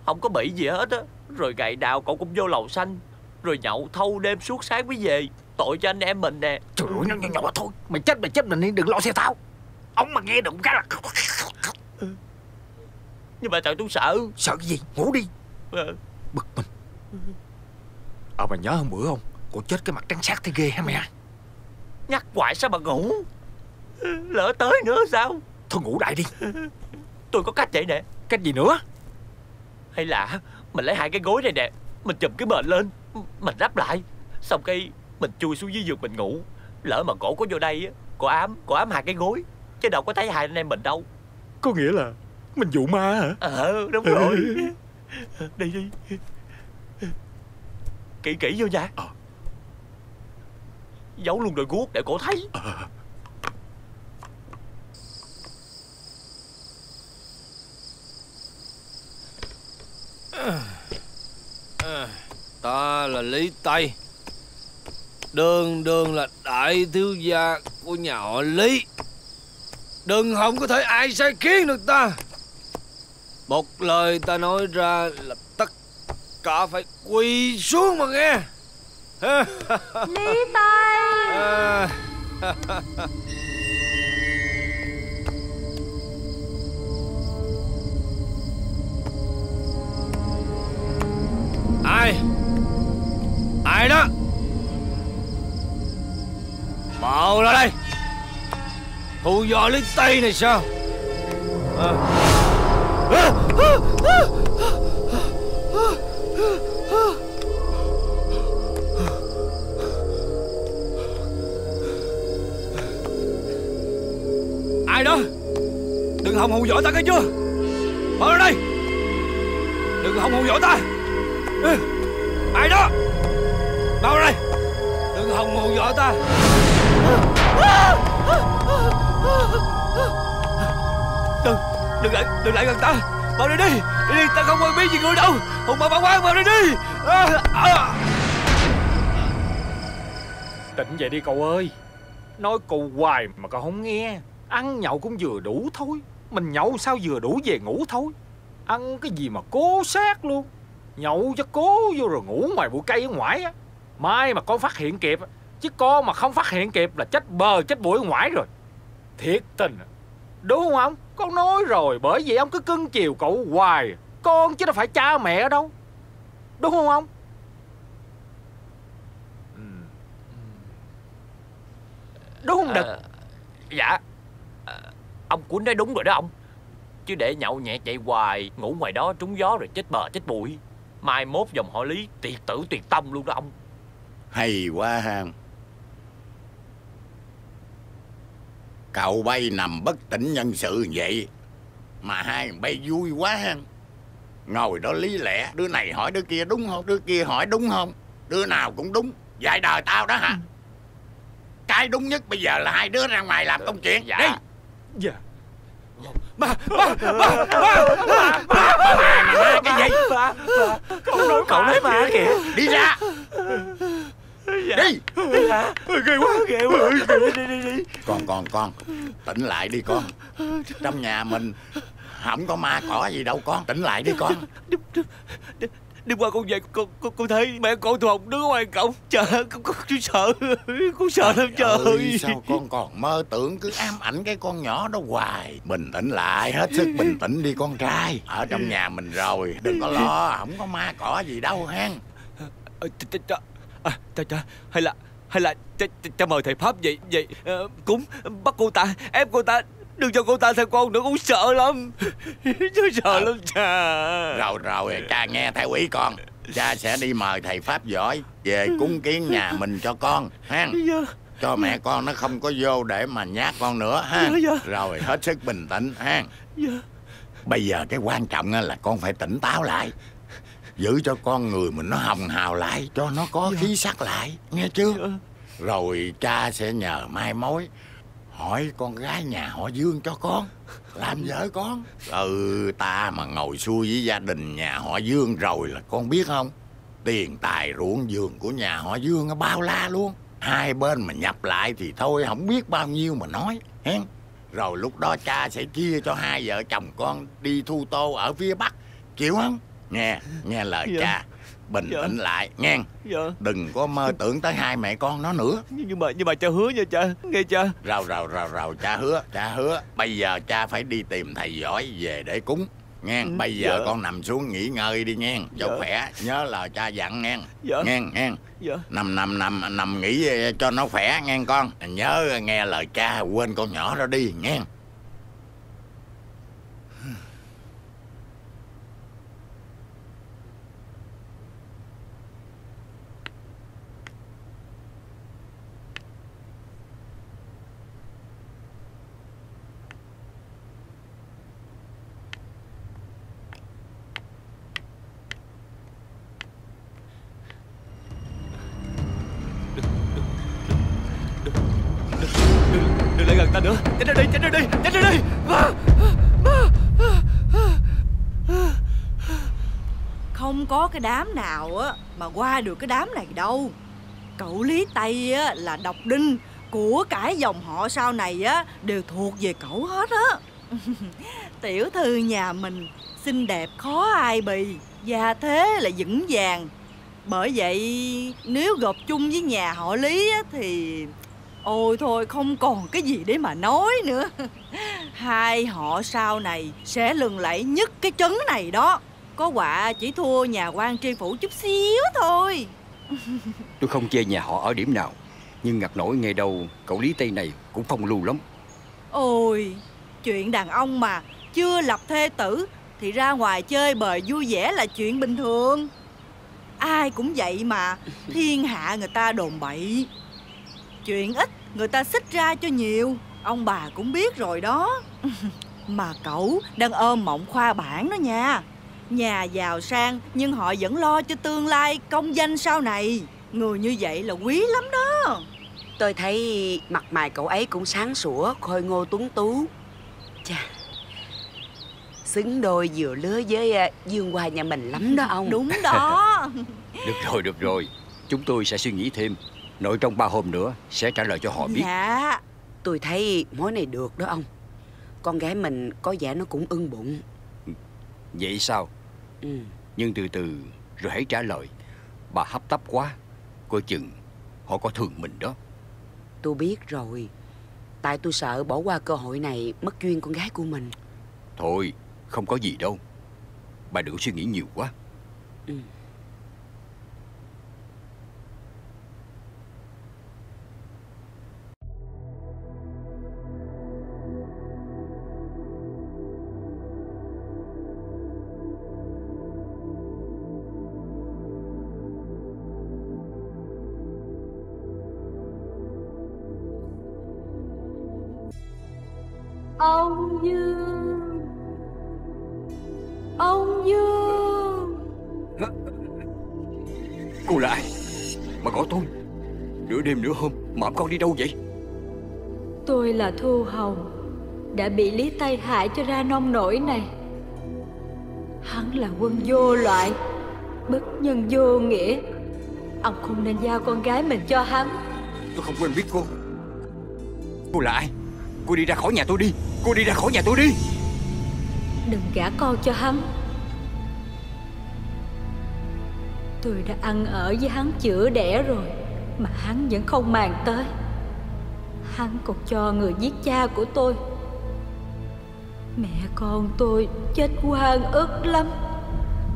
Không có bị gì hết á. Rồi ngày nào cậu cũng vô lầu xanh Rồi nhậu thâu đêm suốt sáng mới về. Tội cho anh em mình nè. Trời ơi, nhỏ nhỏ, thôi. Mày chết mày chết mình đi, đừng lo xe tao. Ông mà nghe được cái là Nhưng mà tại tôi sợ. Sợ cái gì, ngủ đi. Ờ. Bực mình. Ờ mày nhớ hôm bữa không Cô chết cái mặt trắng sát thấy ghê hả mày à Nhắc hoài sao mà ngủ? Lỡ tới nữa sao? Thôi ngủ đại đi. Tôi có cách vậy nè. Cách gì nữa? Hay là mình lấy hai cái gối này nè Mình chùm cái mền lên Mình đắp lại. Xong cái mình chui xuống dưới giường mình ngủ. Lỡ mà cổ có vô đây á Cổ ám, cổ ám hai cái gối. Chứ đâu có thấy hai anh em mình đâu. Có nghĩa là Mình dụ ma hả? Ờ đúng rồi. Đi đi. Kỹ kỹ vô nha Giấu luôn đôi guốc để cổ thấy. Ta là Lý Tây. Đường đường là đại thiếu gia của nhà họ Lý. Đừng không có thể ai sai khiến được ta. Một lời ta nói ra là tất cả phải quỳ xuống mà nghe. Lý Tây. Ai? Ai đó? Mau ra đây. Thu dọa Lý Tây này sao? À. À, à, à, Ai đó? Đừng hòng hù dọa ta cái chưa? Mở ra đây! Đừng hòng hù dọa ta! Ừ. Ai đó? Mau ra đây! Đừng hòng hù dọa ta! Đừng Đừng lại Đừng lại gần ta! Mau đi đi! Đi đi Ta không quen biết gì người đâu! Hùng bà bảo quán Mau đi đi! À, à. Tỉnh dậy đi cậu ơi! Nói cậu hoài mà cậu không nghe. Ăn nhậu cũng vừa đủ thôi Mình nhậu sao vừa đủ về ngủ thôi Ăn cái gì mà cố sát luôn. Nhậu cho cố vô rồi ngủ ngoài bụi cây ở ngoài á. Mai mà con phát hiện kịp Chứ con mà không phát hiện kịp là chết bờ chết bụi ở ngoài rồi. Thiệt tình Đúng không ông Con nói rồi bởi vì ông cứ cưng chiều cậu hoài Con chứ đâu phải cha mẹ đâu. Đúng không ông. Đúng không Đực. Ờ, Dạ Ông Quýnh nói đúng rồi đó ông. Chứ để nhậu nhẹt chạy hoài Ngủ ngoài đó trúng gió rồi chết bờ chết bụi. Mai mốt dòng họ lý tuyệt tử tuyệt tông luôn đó ông. Hay quá ha. Cậu bay nằm bất tỉnh nhân sự vậy Mà hai bay vui quá ha. Ngồi đó lý lẽ Đứa này hỏi đứa kia đúng không Đứa kia hỏi đúng không? Đứa nào cũng đúng Dạy đời tao đó hả? Cái đúng nhất bây giờ là hai đứa ra ngoài làm công chuyện Dạ. Đi Dạ Ba, ba, ba, ba, ba, ba, ba, cái gì Ba, ba, cậu nói cậu nói ma kìa Đi ra Đi Dạ Ghê quá ghê quá Đi đi đi đi Con con con Tỉnh lại đi con Trong nhà mình Không có ma cỏ gì đâu con Tỉnh lại đi con Đêm qua con về con, con, con thấy mẹ con thuộc đứng ngoài cổng Trời con, con, con sợ Con sợ lắm trời ơi, Sao con còn mơ tưởng cứ ám ảnh cái con nhỏ đó hoài. Bình tĩnh lại Hết sức bình tĩnh đi con trai. Ở trong nhà mình rồi Đừng có lo Không có ma cỏ gì đâu à, cha, cha, hay là hay là cha, cha mời thầy pháp vậy vậy ờ, cúng bắt cô ta ép cô ta đừng cho cô ta theo con nữa con sợ lắm. Cháu sợ lắm cha Rồi rồi cha nghe theo ý con. Cha sẽ đi mời thầy Pháp giỏi Về cúng kiến nhà mình cho con ha. Dạ. Cho mẹ con nó không có vô để mà nhát con nữa ha. Dạ, dạ. Rồi hết sức bình tĩnh ha. Dạ. Bây giờ cái quan trọng là con phải tỉnh táo lại. Giữ cho con người mình nó hồng hào lại Cho nó có khí sắc lại Nghe chưa? Rồi cha sẽ nhờ mai mối Hỏi con gái nhà họ Dương cho con. Làm vợ con. Ừ ta mà ngồi xuôi với gia đình nhà họ Dương rồi là con biết không? Tiền tài ruộng vườn của nhà họ Dương nó bao la luôn. Hai bên mà nhập lại thì thôi không biết bao nhiêu mà nói hen. Rồi lúc đó cha sẽ chia cho hai vợ chồng con đi thu tô ở phía Bắc Chịu không? Nghe, nghe lời Dạ. cha Bình Dạ. tĩnh lại, nghe. Dạ. Đừng có mơ tưởng tới hai mẹ con nó nữa. Nhưng mà nhưng mà cha hứa nha cha nghe cha. Rào rào rào rào cha hứa Cha hứa. Bây giờ cha phải đi tìm thầy giỏi về để cúng Nghe. Ừ, Bây giờ dạ. con nằm xuống nghỉ ngơi đi nghe. Cho Dạ. khỏe Nhớ lời cha dặn nghe. Dạ. Nghe nghe. Dạ. Nằm nằm nằm nằm nghỉ cho nó khỏe nghe con. Nhớ nghe lời cha Quên con nhỏ đó đi nghe đừng lại gần ta nữa tránh ra đi tránh ra đi tránh ra đi à, Không có cái đám nào á mà qua được cái đám này đâu. Cậu Lý Tây á là độc đinh Của cái dòng họ sau này á đều thuộc về cậu hết á. Tiểu thư nhà mình xinh đẹp khó ai bì Gia thế là vững vàng. Bởi vậy nếu gộp chung với nhà họ Lý á, thì Ôi thôi không còn cái gì để mà nói nữa. Hai họ sau này sẽ lừng lẫy nhất cái trấn này đó. Có quả chỉ thua nhà quan tri phủ chút xíu thôi. Tôi không chê nhà họ ở điểm nào Nhưng ngặt nổi ngày đầu cậu Lý Tây này cũng phong lưu lắm. Ôi chuyện đàn ông mà chưa lập thê tử Thì ra ngoài chơi bời vui vẻ là chuyện bình thường. Ai cũng vậy mà Thiên hạ người ta đồn bậy. Chuyện ít người ta xích ra cho nhiều Ông bà cũng biết rồi đó. Mà cậu đang ôm mộng khoa bản đó nha Nhà giàu sang nhưng họ vẫn lo cho tương lai công danh sau này Người như vậy là quý lắm đó Tôi thấy mặt mày cậu ấy cũng sáng sủa, khôi ngô tuấn tú. Chà, xứng đôi vừa lứa với à, Dương Hoa nhà mình lắm đó ông. Đúng đó. Được rồi được rồi Chúng tôi sẽ suy nghĩ thêm Nội trong ba hôm nữa sẽ trả lời cho họ biết Dạ Tôi thấy mối này được đó ông. Con gái mình có vẻ nó cũng ưng bụng. Vậy sao Ừ. Nhưng từ từ rồi hãy trả lời Bà hấp tấp quá Coi chừng họ có thương mình đó Tôi biết rồi. Tại tôi sợ bỏ qua cơ hội này mất duyên con gái của mình. Thôi không có gì đâu Bà đừng suy nghĩ nhiều quá Ừ. Ông Dương Ông Dương Cô là ai? Mà gọi tôi? Nửa đêm nửa hôm Mà ẵm con đi đâu vậy? Tôi là Thu Hồng Đã bị Lý Tây hại cho ra nông nổi này. Hắn là quân vô loại Bất nhân vô nghĩa. Ông không nên giao con gái mình cho hắn. Tôi không quen biết cô. Cô là ai Cô đi ra khỏi nhà tôi đi. Cô đi ra khỏi nhà tôi đi. Đừng gả con cho hắn. Tôi đã ăn ở với hắn chữa đẻ rồi Mà hắn vẫn không màng tới. Hắn còn cho người giết cha của tôi. Mẹ con tôi chết oan ức lắm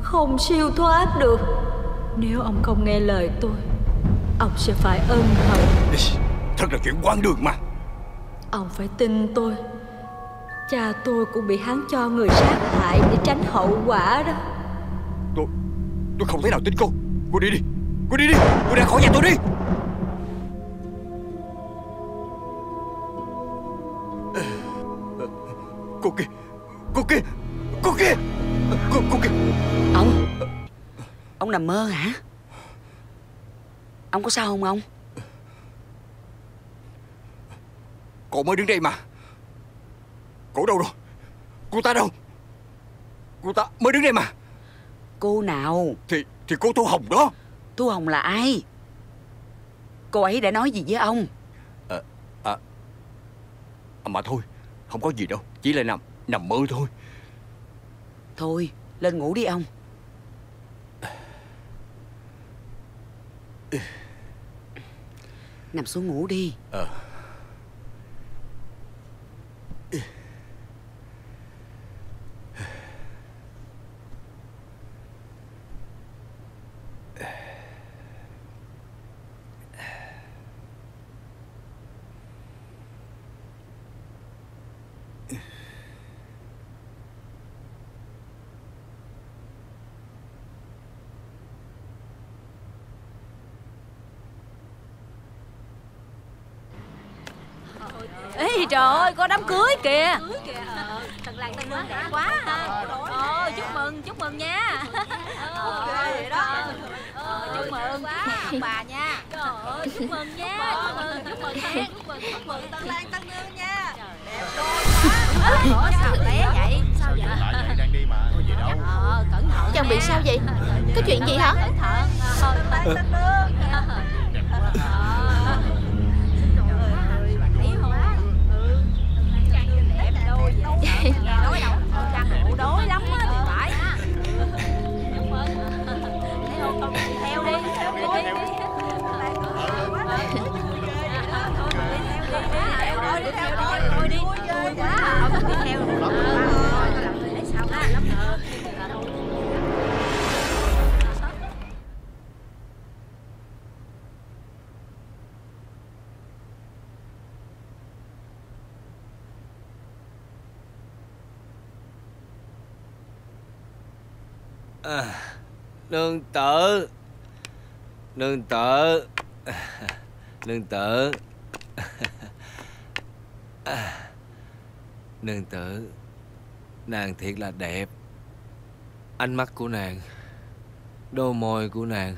Không siêu thoát được. Nếu ông không nghe lời tôi Ông sẽ phải ân hận. Thật là chuyện quan đường mà Ông phải tin tôi. Cha tôi cũng bị hắn cho người sát hại Để tránh hậu quả đó. Tôi Tôi không thể nào tin cô. Cô đi đi. Cô đi đi. Cô ra khỏi nhà tôi đi. Cô kia. Cô kia. Cô kia. Cô, cô kia. Ông. Ông nằm mơ hả? Ông có sao không ông Cô mới đứng đây mà. Cô đâu rồi? Cô ta đâu? Cô ta mới đứng đây mà. Cô nào? Thì thì cô Thu Hồng đó. Thu Hồng là ai? Cô ấy đã nói gì với ông? À, à, Mà thôi Không có gì đâu. Chỉ là nằm nằm mơ thôi. Thôi lên ngủ đi ông. Nằm xuống ngủ đi. Ờ. Ê trời ơi có đám cưới kìa Nương đẹp quá ha Ờ chúc mừng chúc mừng nha Ờ vậy đó Ờ, chúc mừng chúc bà nha Trời ơi chúc mừng nha chúc mừng chúc mừng chúc mừng chúc mừng tân lang tân nương nha đẹp đôi quá sao té vậy sao vậy đang đi mà có gì đâu ờ cẩn thận Chàng bị sao vậy Có chuyện gì hả không theo lắm à, Nương tử. Nương tử. Nương tử à, Nương tử Nàng thiệt là đẹp Ánh mắt của nàng Đôi môi của nàng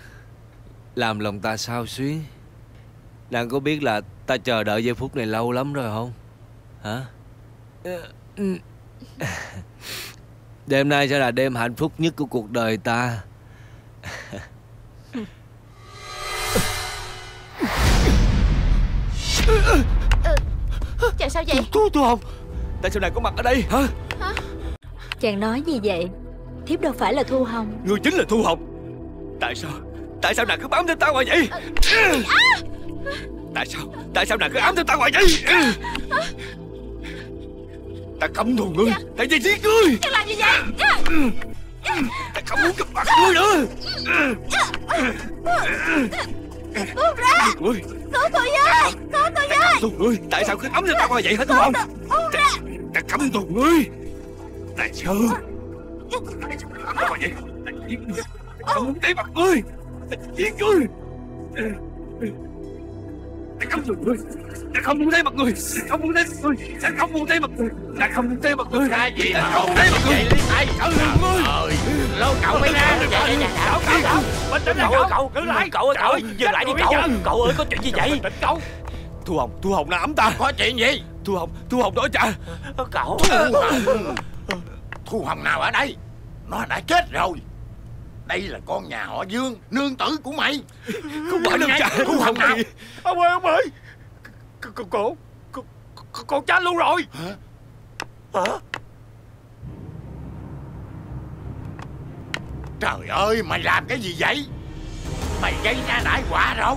Làm lòng ta sao xuyến Nàng có biết là ta chờ đợi giây phút này lâu lắm rồi không Hả Đêm nay sẽ là đêm hạnh phúc nhất của cuộc đời ta Chàng sao vậy Thu tôi không. Tại sao nàng có mặt ở đây. Hả? Chàng nói gì vậy? Thiếp đâu phải là Thu Hồng. Người chính là Thu Hồng. Tại sao? Tại sao nàng cứ bám theo ta hoài vậy? Tại sao? Tại sao nàng cứ ám theo ta hoài vậy? Ta căm thù ngươi. Tại vì giết ngươi. Chàng làm gì vậy? Ta không muốn gặp mặt ngươi nữa. Buông ra. Ngươi. Cứu tôi với. Cứu tôi với. ngươi. Tại sao cứ ấm theo ta hoài vậy hả Thu Hồng? Buông ra Ta căm thù ngươi. Tại sao Tại sao vậy Ta giết ngươi Ta không muốn thấy mặt ngươi. Ta giết ngươi. Ta không dùng người ta không muốn thấy mặt người ta không muốn thấy mặt người ta không muốn thấy mặt người ta không muốn thấy mặt người cái gì ta không thấy mặt người ai cậu đừng ngươi? Lô cậu mới ra. Cậu cậu cậu bình tĩnh cậu ơi cậu. cứ lại cậu ơi. Cậu dừng lại đi cậu. Cậu ơi có chuyện gì vậy? bình cậu. Thu hồng thu hồng nó ấm ta. Có chuyện gì thu hồng thu hồng đó cha cậu. Thu Hồng. Thu Hồng nào ở đây? Nó đã chết rồi. Đây là con nhà họ Dương Nương tử của mày. Không phải đâu cha Thu Hồng nào? Ông ơi ông ơi. Con cổ Con chết luôn rồi. Hả? Trời ơi mày làm cái gì vậy? Mày gây ra đại họa rồi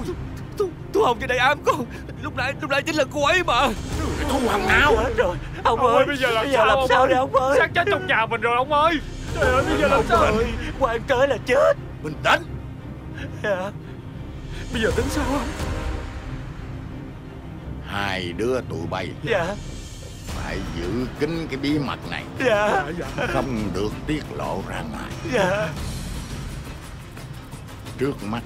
Thu, Thu Hồng trên đây ám con Lúc nãy lúc nãy chính là cô ấy mà. Thu Hồng nào Chết rồi Ông, Ông ơi bây giờ làm bây giờ sao làm sao ơi? đây ông ơi? Xác chết trong nhà mình rồi ông ơi. Trời ơi bây giờ làm Ông sao ơi. Quan tới là chết. Bình tĩnh Dạ. Bây giờ tính sao? Không Hai đứa tụi bay Dạ. Phải giữ kín cái bí mật này. Dạ. Không được tiết lộ ra ngoài. Dạ. Trước mắt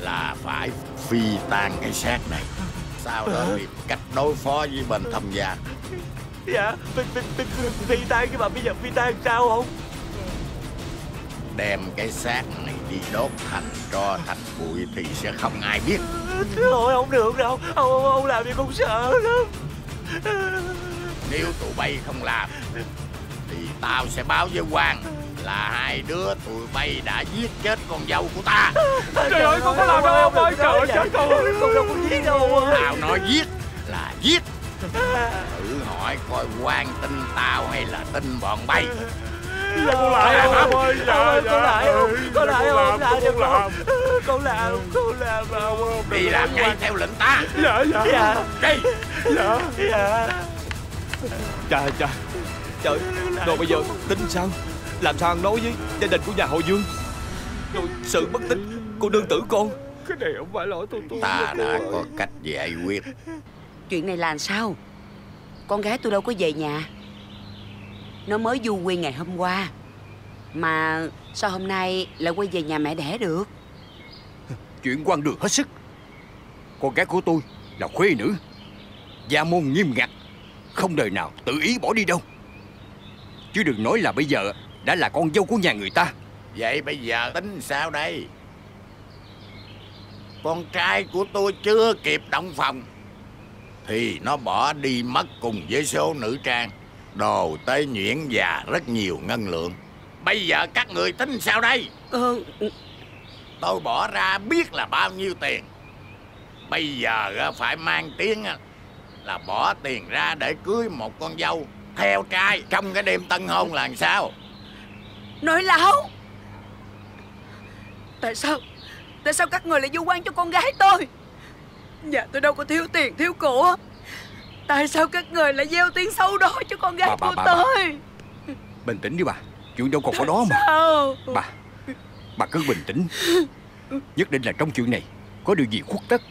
là phải phi tan cái xác này. Sau đó tìm cách đối phó với bên thâm gia. Dạ Phi, phi, phi, phi, tan nhưng mà bây giờ phi tan sao không? Đem cái xác này đi đốt thành tro thành bụi thì sẽ không ai biết. Thôi không được đâu. Ông, ông, ông làm gì con sợ lắm. Nếu tụi bay không làm Thì tao sẽ báo với quan Là hai đứa tụi bay đã giết chết con dâu của ta. Trời ơi con có làm đâu ông ơi? Trời ơi chết con. Con đâu có giết đâu ông ơi. Tao nói giết là giết. Thử hỏi coi quan tin tao hay là tin bọn bay. Dạ con lại ông ơi Dạ Con lại không Con lại không làm, Làm con được làm. không? Con làm Con làm không Đi làm. ngay theo lệnh ta. Dạ dạ. Dạ. Đi. Dạ. Dạ Cha cha Trời Rồi bây giờ tính sao Làm sao ăn nói với gia đình của nhà họ Dương? Rồi sự bất tích của nương tử con. Cái này không phải lỗi tôi tôi Ta đã có cách giải quyết. Chuyện này là làm sao? Con gái tôi đâu có về nhà. Nó mới du quy ngày hôm qua. Mà sao hôm nay lại quay về nhà mẹ đẻ được? Chuyện quan đường hết sức. Con gái của tôi là khuê nữ. Gia môn nghiêm ngặt. Không đời nào tự ý bỏ đi đâu. Chứ đừng nói là bây giờ Đã là con dâu của nhà người ta. Vậy bây giờ tính sao đây? Con trai của tôi chưa kịp động phòng Thì nó bỏ đi mất cùng với số nữ trang. Đồ tế nhuyễn và rất nhiều ngân lượng. Bây giờ các người tính sao đây? Ừ. Tôi bỏ ra biết là bao nhiêu tiền. Bây giờ á, phải mang tiếng á, là bỏ tiền ra để cưới một con dâu Theo trai trong cái đêm tân hôn là làm sao Nói láo. Tại sao Tại sao các người lại du quan cho con gái tôi? Nhà tôi đâu có thiếu tiền thiếu của Tại sao các người lại gieo tiếng xấu đó cho con gái Bà, bà, của bà, bà. tôi? Bình tĩnh đi bà Chuyện đâu còn có đó mà. Sao? Bà Bà cứ bình tĩnh. Nhất định là trong chuyện này Có điều gì khuất tất.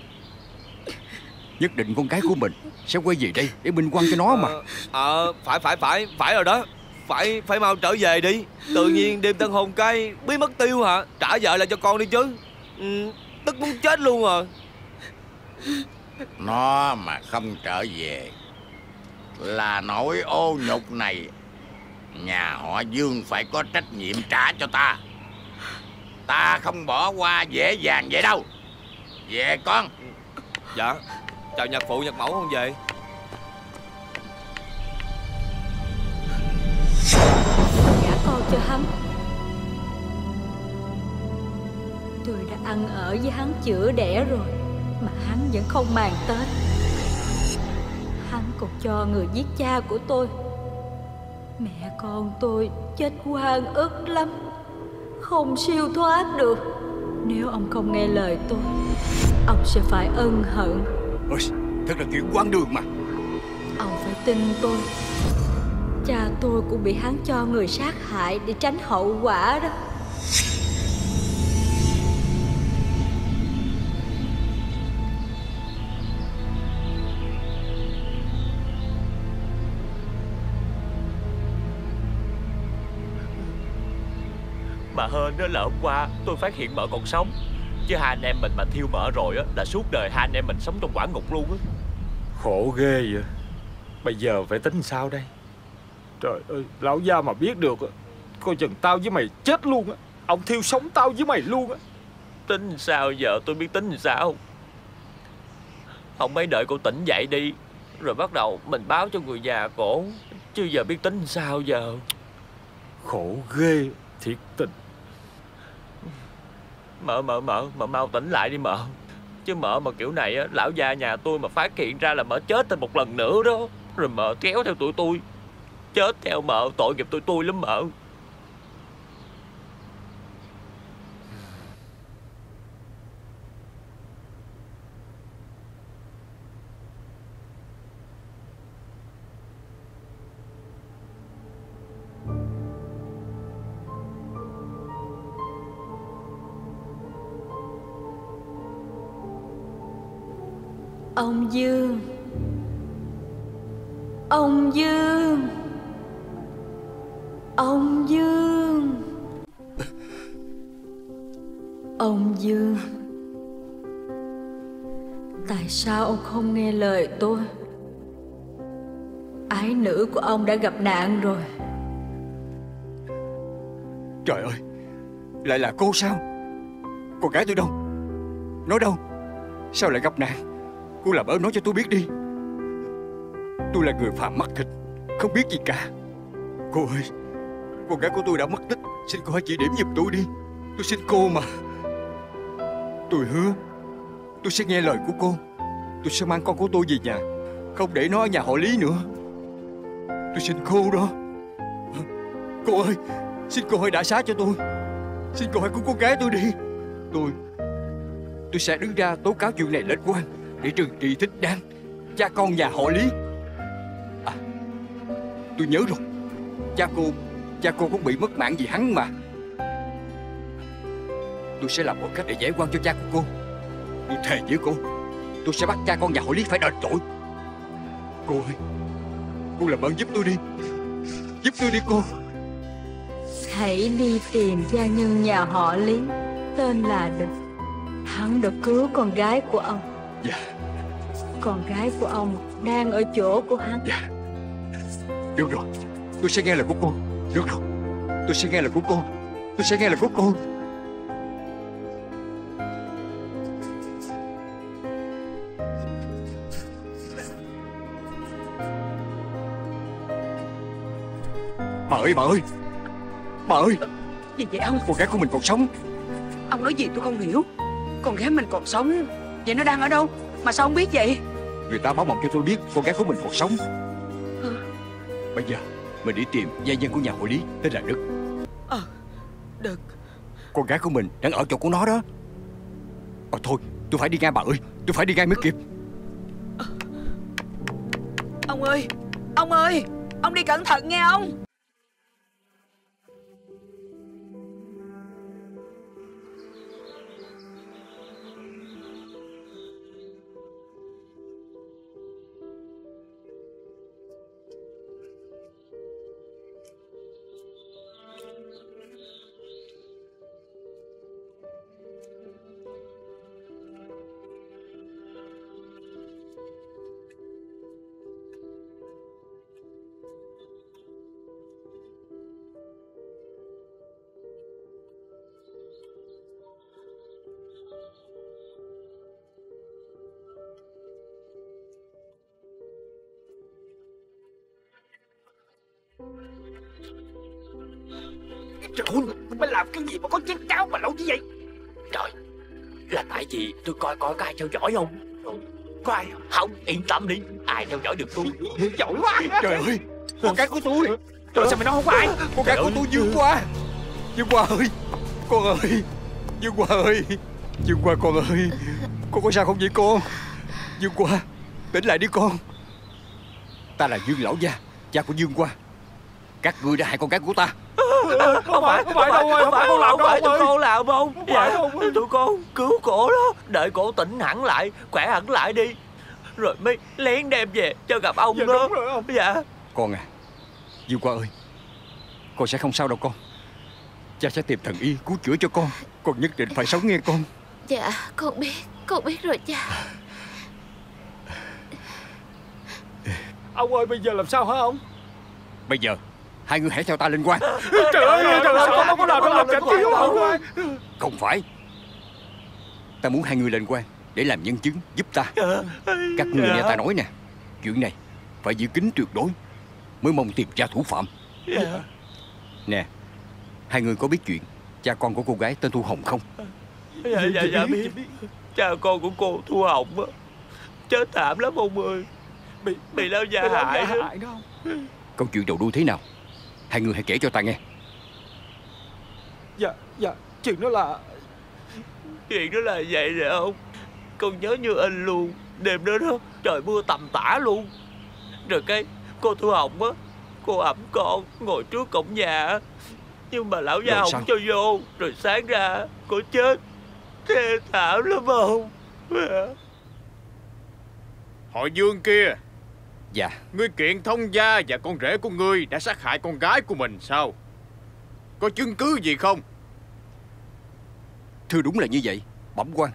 Nhất định con gái của mình Sẽ quay về đây để minh quan cho nó mà. Ờ phải phải phải Phải rồi đó Phải phải mau trở về đi. Tự nhiên đêm tân hôn cái Bí mất tiêu hả? Trả vợ lại cho con đi chứ. Ừ, Tức muốn chết luôn à. Nó mà không trở về Là nỗi ô nhục này Nhà họ Dương phải có trách nhiệm trả cho ta. Ta không bỏ qua dễ dàng vậy đâu. Về con. Dạ Chào nhạc phụ nhạc mẫu không về Gả con cho hắn. Tôi đã ăn ở với hắn chữa đẻ rồi Mà hắn vẫn không màng tới. Hắn còn cho người giết cha của tôi. Mẹ con tôi chết oan ức lắm Không siêu thoát được. Nếu ông không nghe lời tôi Ông sẽ phải ân hận. Ôi, Thật là chuyện quan đường mà. Ông phải tin tôi Cha tôi cũng bị hắn cho người sát hại Để tránh hậu quả đó. Bà hên đó là hôm qua tôi phát hiện vợ còn sống. Chứ hai anh em mình mà thiêu mỡ rồi á Là suốt đời hai anh em mình sống trong quả ngục luôn á. Khổ ghê vậy. Bây giờ phải tính sao đây Trời ơi Lão gia mà biết được Coi chừng tao với mày chết luôn á. Ông thiêu sống tao với mày luôn á. Tính sao giờ tôi biết tính sao? Ông mấy đợi cô tỉnh dậy đi Rồi bắt đầu mình báo cho người già cổ Chứ giờ biết tính sao giờ? Khổ ghê Thiệt tình. Mợ mợ mợ Mợ mau tỉnh lại đi mợ. Chứ mợ mà kiểu này á Lão già nhà tôi mà phát hiện ra là mợ chết thêm một lần nữa đó. Rồi mợ kéo theo tụi tôi Chết theo mợ tội nghiệp tôi tôi lắm mợ. Ông Dương. Ông Dương. Ông Dương. Ông Dương. Tại sao ông không nghe lời tôi? Ái nữ của ông đã gặp nạn rồi. Trời ơi, Lại là cô sao? Con gái tôi đâu? Nói đâu? Sao lại gặp nạn? Cô làm ơn nói cho tôi biết đi. Tôi là người phạm mắt thịt, Không biết gì cả. Cô ơi. Con gái của tôi đã mất tích. Xin cô hãy chỉ điểm giùm tôi đi. Tôi xin cô mà. Tôi hứa, Tôi sẽ nghe lời của cô. Tôi sẽ mang con của tôi về nhà, Không để nó ở nhà họ Lý nữa. Tôi xin cô đó. Cô ơi, Xin cô hãy đã xá cho tôi. Xin cô hãy cứu con gái tôi đi. Tôi Tôi sẽ đứng ra tố cáo chuyện này lên quan Để trừng trị thích đáng Cha con nhà họ Lý. À Tôi nhớ rồi. Cha cô Cha cô cũng bị mất mạng vì hắn mà. Tôi sẽ làm mọi cách để giải quan cho cha của cô. Tôi thề với cô Tôi sẽ bắt cha con nhà họ Lý phải đền tội. Cô ơi Cô làm ơn giúp tôi đi. Giúp tôi đi cô. Hãy đi tìm gia nhân nhà họ Lý Tên là Địch. Hắn đã cứu con gái của ông. Dạ. Con gái của ông đang ở chỗ của hắn. Dạ. Được rồi Tôi sẽ nghe lời của cô Được rồi. Tôi sẽ nghe lời của cô. Tôi sẽ nghe lời của cô. Bà ơi bà ơi. Bà ơi. Gì vậy ông? Con gái của mình còn sống. Ông nói gì tôi không hiểu. Con gái mình còn sống. Vậy nó đang ở đâu? Mà sao không biết vậy? Người ta báo mộng cho tôi biết con gái của mình còn sống. Bây giờ mình đi tìm gia nhân của nhà hội lý Tên là Đức. Ờ Đức. Con gái của mình đang ở chỗ của nó đó. Ờ thôi tôi phải đi ngay bà ơi. Tôi phải đi ngay mới kịp. Ông ơi Ông ơi Ông đi cẩn thận nghe ông coi có ai theo dõi không? Có ai. Không yên tâm đi. Ai theo dõi được tôi? Giỏi quá. Trời ơi. Con gái của tôi. Trời sao mày nói không có ai? Con gái của tôi Dương Hoa. Dương Hoa ơi. Con ơi. Dương Hoa ơi. Dương Hoa con ơi. Con có sao không vậy con? Dương Hoa Tỉnh lại đi con. Ta là Dương Lão Gia Cha của Dương Hoa. Các ngươi đã hại con gái của ta không phải không phải đâu không phải con làm đâu tụi con làm không dạ tụi con cứu cổ đó đợi cổ tỉnh hẳn lại khỏe hẳn lại đi. Rồi mới lén đem về cho gặp ông Dạ, đó. đúng rồi ông. dạ. Con à Dương Hoa ơi Con sẽ không sao đâu con. Cha sẽ tìm thần y cứu chữa cho con Con nhất định phải sống nghe con. Dạ con biết Con biết rồi cha. Ông ơi bây giờ làm sao hả ông? Bây giờ Hai người hãy theo ta lên quan Trời ơi trời ơi Ông có làm nó làm cảnh chiếu ông ơi Không phải. Ta muốn hai người lên quan Để làm nhân chứng giúp ta. Các người nghe ta nói nè Chuyện này phải giữ kín tuyệt đối Mới mong tìm ra thủ phạm. Nè Hai người có biết chuyện Cha con của cô gái tên Thu Hồng không? Dạ dạ dạ biết Cha con của cô Thu Hồng á. Chết thảm lắm ông ơi. Bị bị lao gia hại đó Câu chuyện đầu đuôi thế nào Hai người hãy kể cho ta nghe. Dạ dạ Chuyện đó là Chuyện đó là vậy nè ông. Con nhớ như in luôn. Đêm đó đó Trời mưa tầm tã luôn. Rồi cái cô Thu Hồng á Cô ẩm con ngồi trước cổng nhà. Nhưng mà lão gia Rồi không sao? cho vô Rồi sáng ra cô chết. Thê thảm lắm ông. Họ Dương kia Dạ. Ngươi kiện thông gia và con rể của ngươi đã sát hại con gái của mình sao? Có chứng cứ gì không? Thưa đúng là như vậy Bẩm quan.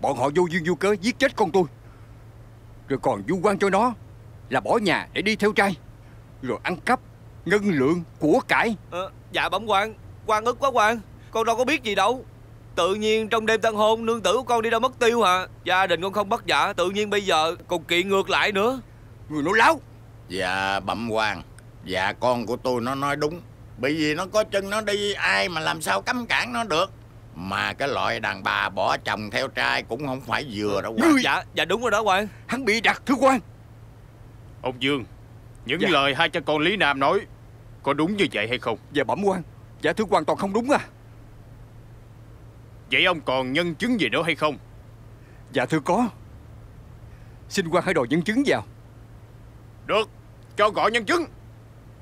Bọn họ vô duyên vô cớ giết chết con tôi. Rồi còn vu quan cho nó Là bỏ nhà để đi theo trai. Rồi ăn cắp Ngân lượng của cải. Ờ, Dạ bẩm quan quan ức quá quan. Con đâu có biết gì đâu Tự nhiên trong đêm tân hôn Nương tử của con đi đâu mất tiêu hả? Gia đình con không bắt dạ Tự nhiên bây giờ còn kiện ngược lại nữa. Người nói láo. Dạ bẩm quan Dạ con của tôi nó nói đúng. Bởi vì nó có chân nó đi Ai mà làm sao cấm cản nó được? Mà cái loại đàn bà bỏ chồng theo trai Cũng không phải vừa đâu quan Dạ dạ đúng rồi đó quan Hắn bị đặt thưa quan. Ông Dương Những Dạ. lời hai cha con Lý Nam nói Có đúng như vậy hay không? Dạ bẩm quan. Dạ thưa quan toàn không đúng à Vậy ông còn nhân chứng gì nữa hay không? Dạ thưa có. Xin quan hãy đòi nhân chứng vào. Được Cho gọi nhân chứng.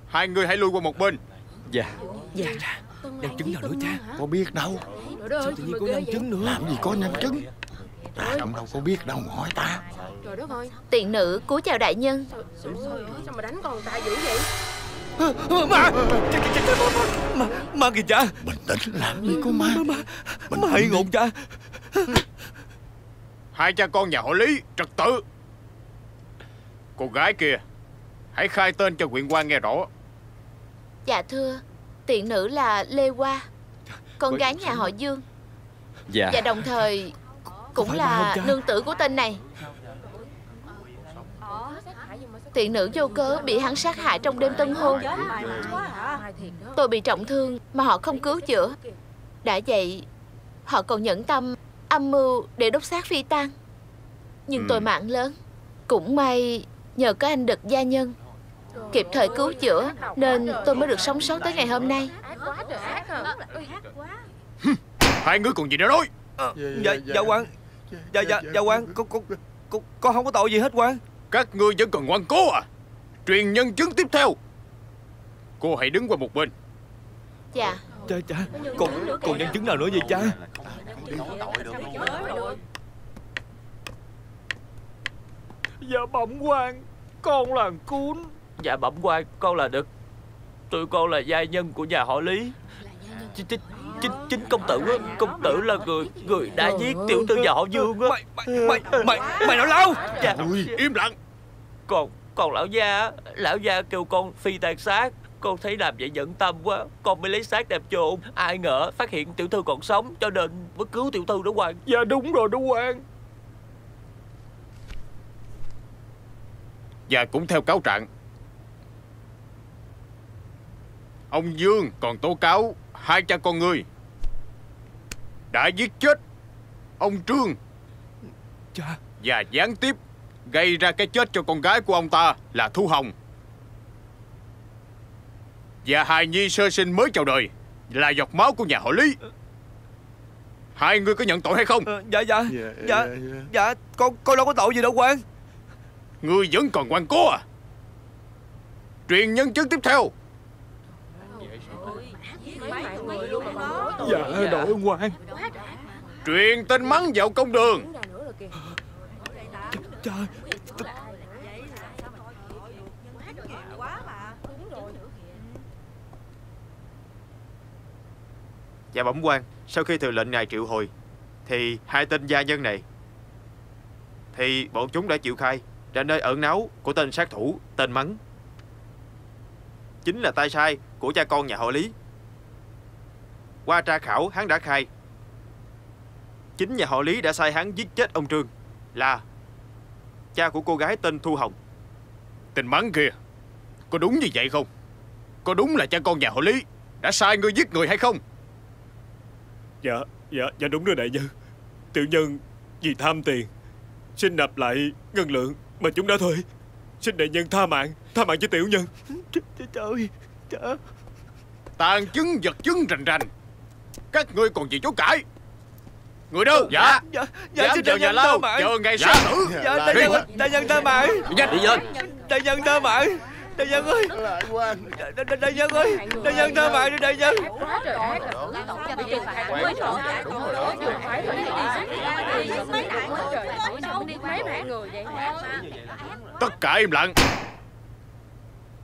Hai người hãy lui qua một bên. Dạ. Dạ. Nhân chứng nào nữa cha Có biết đâu. Sao tự nhiên có nhân chứng nữa? Làm gì có nhân chứng? Ta cũng đâu có biết đâu mà hỏi ta. Trời đất ơi Tiện nữ cúi chào đại nhân. Trời ơi sao mà đánh con ta dữ vậy Ma Ma Ma kìa cha. Bình tĩnh làm gì có ma? Ma hãy ngộn cha. Hai cha con nhà họ Lý Trật tự. Cô gái kia Hãy khai tên cho huyện quan nghe rõ. Dạ thưa Tiện nữ là Lê Hoa. Con gái nhà họ Dương. Dạ. Và đồng thời Cũng là nương tử của tên này Tiện nữ vô cớ bị hắn sát hại trong đêm tân hôn Tôi bị trọng thương mà họ không cứu chữa Đã vậy Họ còn nhẫn tâm âm mưu để đốt xác phi tang Nhưng Ừ. tôi mạng lớn Cũng may nhờ có anh đực gia nhân Kịp thời cứu chữa Nên tôi mới được sống sót tới ngày hôm nay Hai người còn gì nữa nói Dạ dạ quan Dạ dạ dạ quan Con con con con không có tội gì hết quan Các ngươi vẫn còn ngoan cố à? Truyền nhân chứng tiếp theo. Cô hãy đứng qua một bên. Dạ. Cha cha Còn còn nhân chứng nào nữa vậy cha? Dạ bẩm quan Con là cún. Dạ bẩm quan con là Đực. Tụi con là gia nhân của nhà họ Lý. Chính, chính, chính, chính công tử á Công tử là người người đã giết tiểu thư nhà họ Dương á. Mày mày mày nói lâu dạ. Im lặng Còn còn lão gia á Lão gia kêu con phi tàn xác Con thấy làm vậy giận tâm quá Con mới lấy xác đẹp chôn Ai ngờ phát hiện tiểu thư còn sống Cho nên mới cứu tiểu thư đó quan Dạ đúng rồi đó quan Và cũng theo cáo trạng Ông Dương còn tố cáo Hai cha con ngươi. Đã giết chết Ông Trương. Cha Và gián tiếp Gây ra cái chết cho con gái của ông ta Là Thu Hồng. Và hài nhi sơ sinh mới chào đời Là giọt máu của nhà họ Lý. Hai người có nhận tội hay không? Dạ dạ. Dạ dạ Con con đâu có tội gì đâu quan Ngươi vẫn còn ngoan cố à? Truyền nhân chứng tiếp theo. Dạ đội quan Truyền tin mắng vào công đường. Trời Dạ bẩm quan Sau khi thừa lệnh ngài triệu hồi. Thì hai tên gia nhân này, Thì bọn chúng đã chịu khai, Ra nơi ẩn náu của tên sát thủ, Tên Mắng. Chính là tay sai của cha con nhà họ Lý. Qua tra khảo, hắn đã khai. Chính nhà họ Lý đã sai hắn giết chết ông Trương, Là Cha của cô gái tên Thu Hồng. Tên mắng kia, Có đúng như vậy không? Có đúng là cha con nhà họ Lý Đã sai ngươi giết người hay không? Dạ, dạ, dạ đúng rồi đại nhân. Tiểu nhân vì tham tiền Xin nạp lại ngân lượng mà chúng đã thuê Xin đại nhân tha mạng Tha mạng cho tiểu nhân. Trời ơi Trời Tàn chứng vật chứng rành rành. Các ngươi còn gì chối cãi? Người đâu? Dạ. Dạ. Dạ xin đại chờ nhà nhân tha lao mạng. Chờ ngày Dạ. sát tử Dạ. đại nhân Đại nhân tha mạng. Nhanh đi lên. Đại nhân tha mạng Đại nhân ơi Đại, đại, đại nhân ơi Đại nhân tha mạng đi đại nhân Tất cả im lặng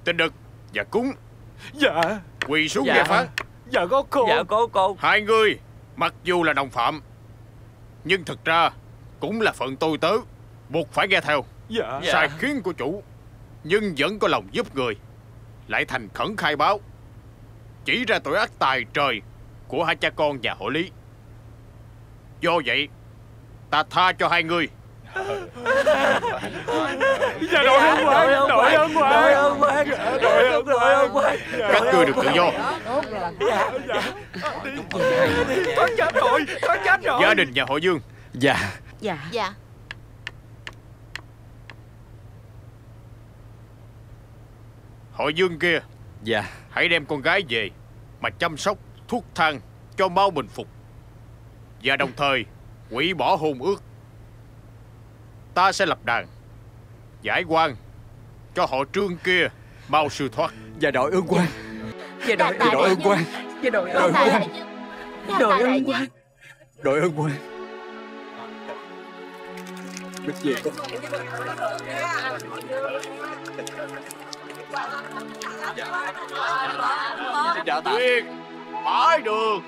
Tên đực và cúng Dạ Quỳ xuống Dạ. nghe phán Dạ có cô Dạ có cô Hai người mặc dù là đồng phạm Nhưng thực ra Cũng là phận tôi tớ Buộc phải nghe theo Dạ. Sai Dạ. khiến của chủ Nhưng vẫn có lòng giúp người. Lại thành khẩn khai báo. Chỉ ra tội ác tài trời Của hai cha con nhà họ Lý. Do vậy Ta tha cho hai người. Dạ đội ơn quan Đội ơn quan Đội ơn quan Đội ơn quan Các ngươi được tự do. Dạ dạ. Thoát chết rồi Thoát chết rồi. Gia đình nhà họ Dương. Dạ Dạ. Dạ Họ Dương kia. Dạ. Hãy đem con gái về Mà chăm sóc thuốc thang Cho mau bình phục. Và đồng thời hủy bỏ hôn ước. Ta sẽ lập đàn Giải quan Cho họ trương kia Mau siêu thoát. Dạ đội ơn quan. Dạ đội đội ơn quan. Dạ đội ơn quan. Đội ơn quan. Đội ơn quan. Được về con Dạ, dạ. Xin chào tạm Tuyết Bãi đường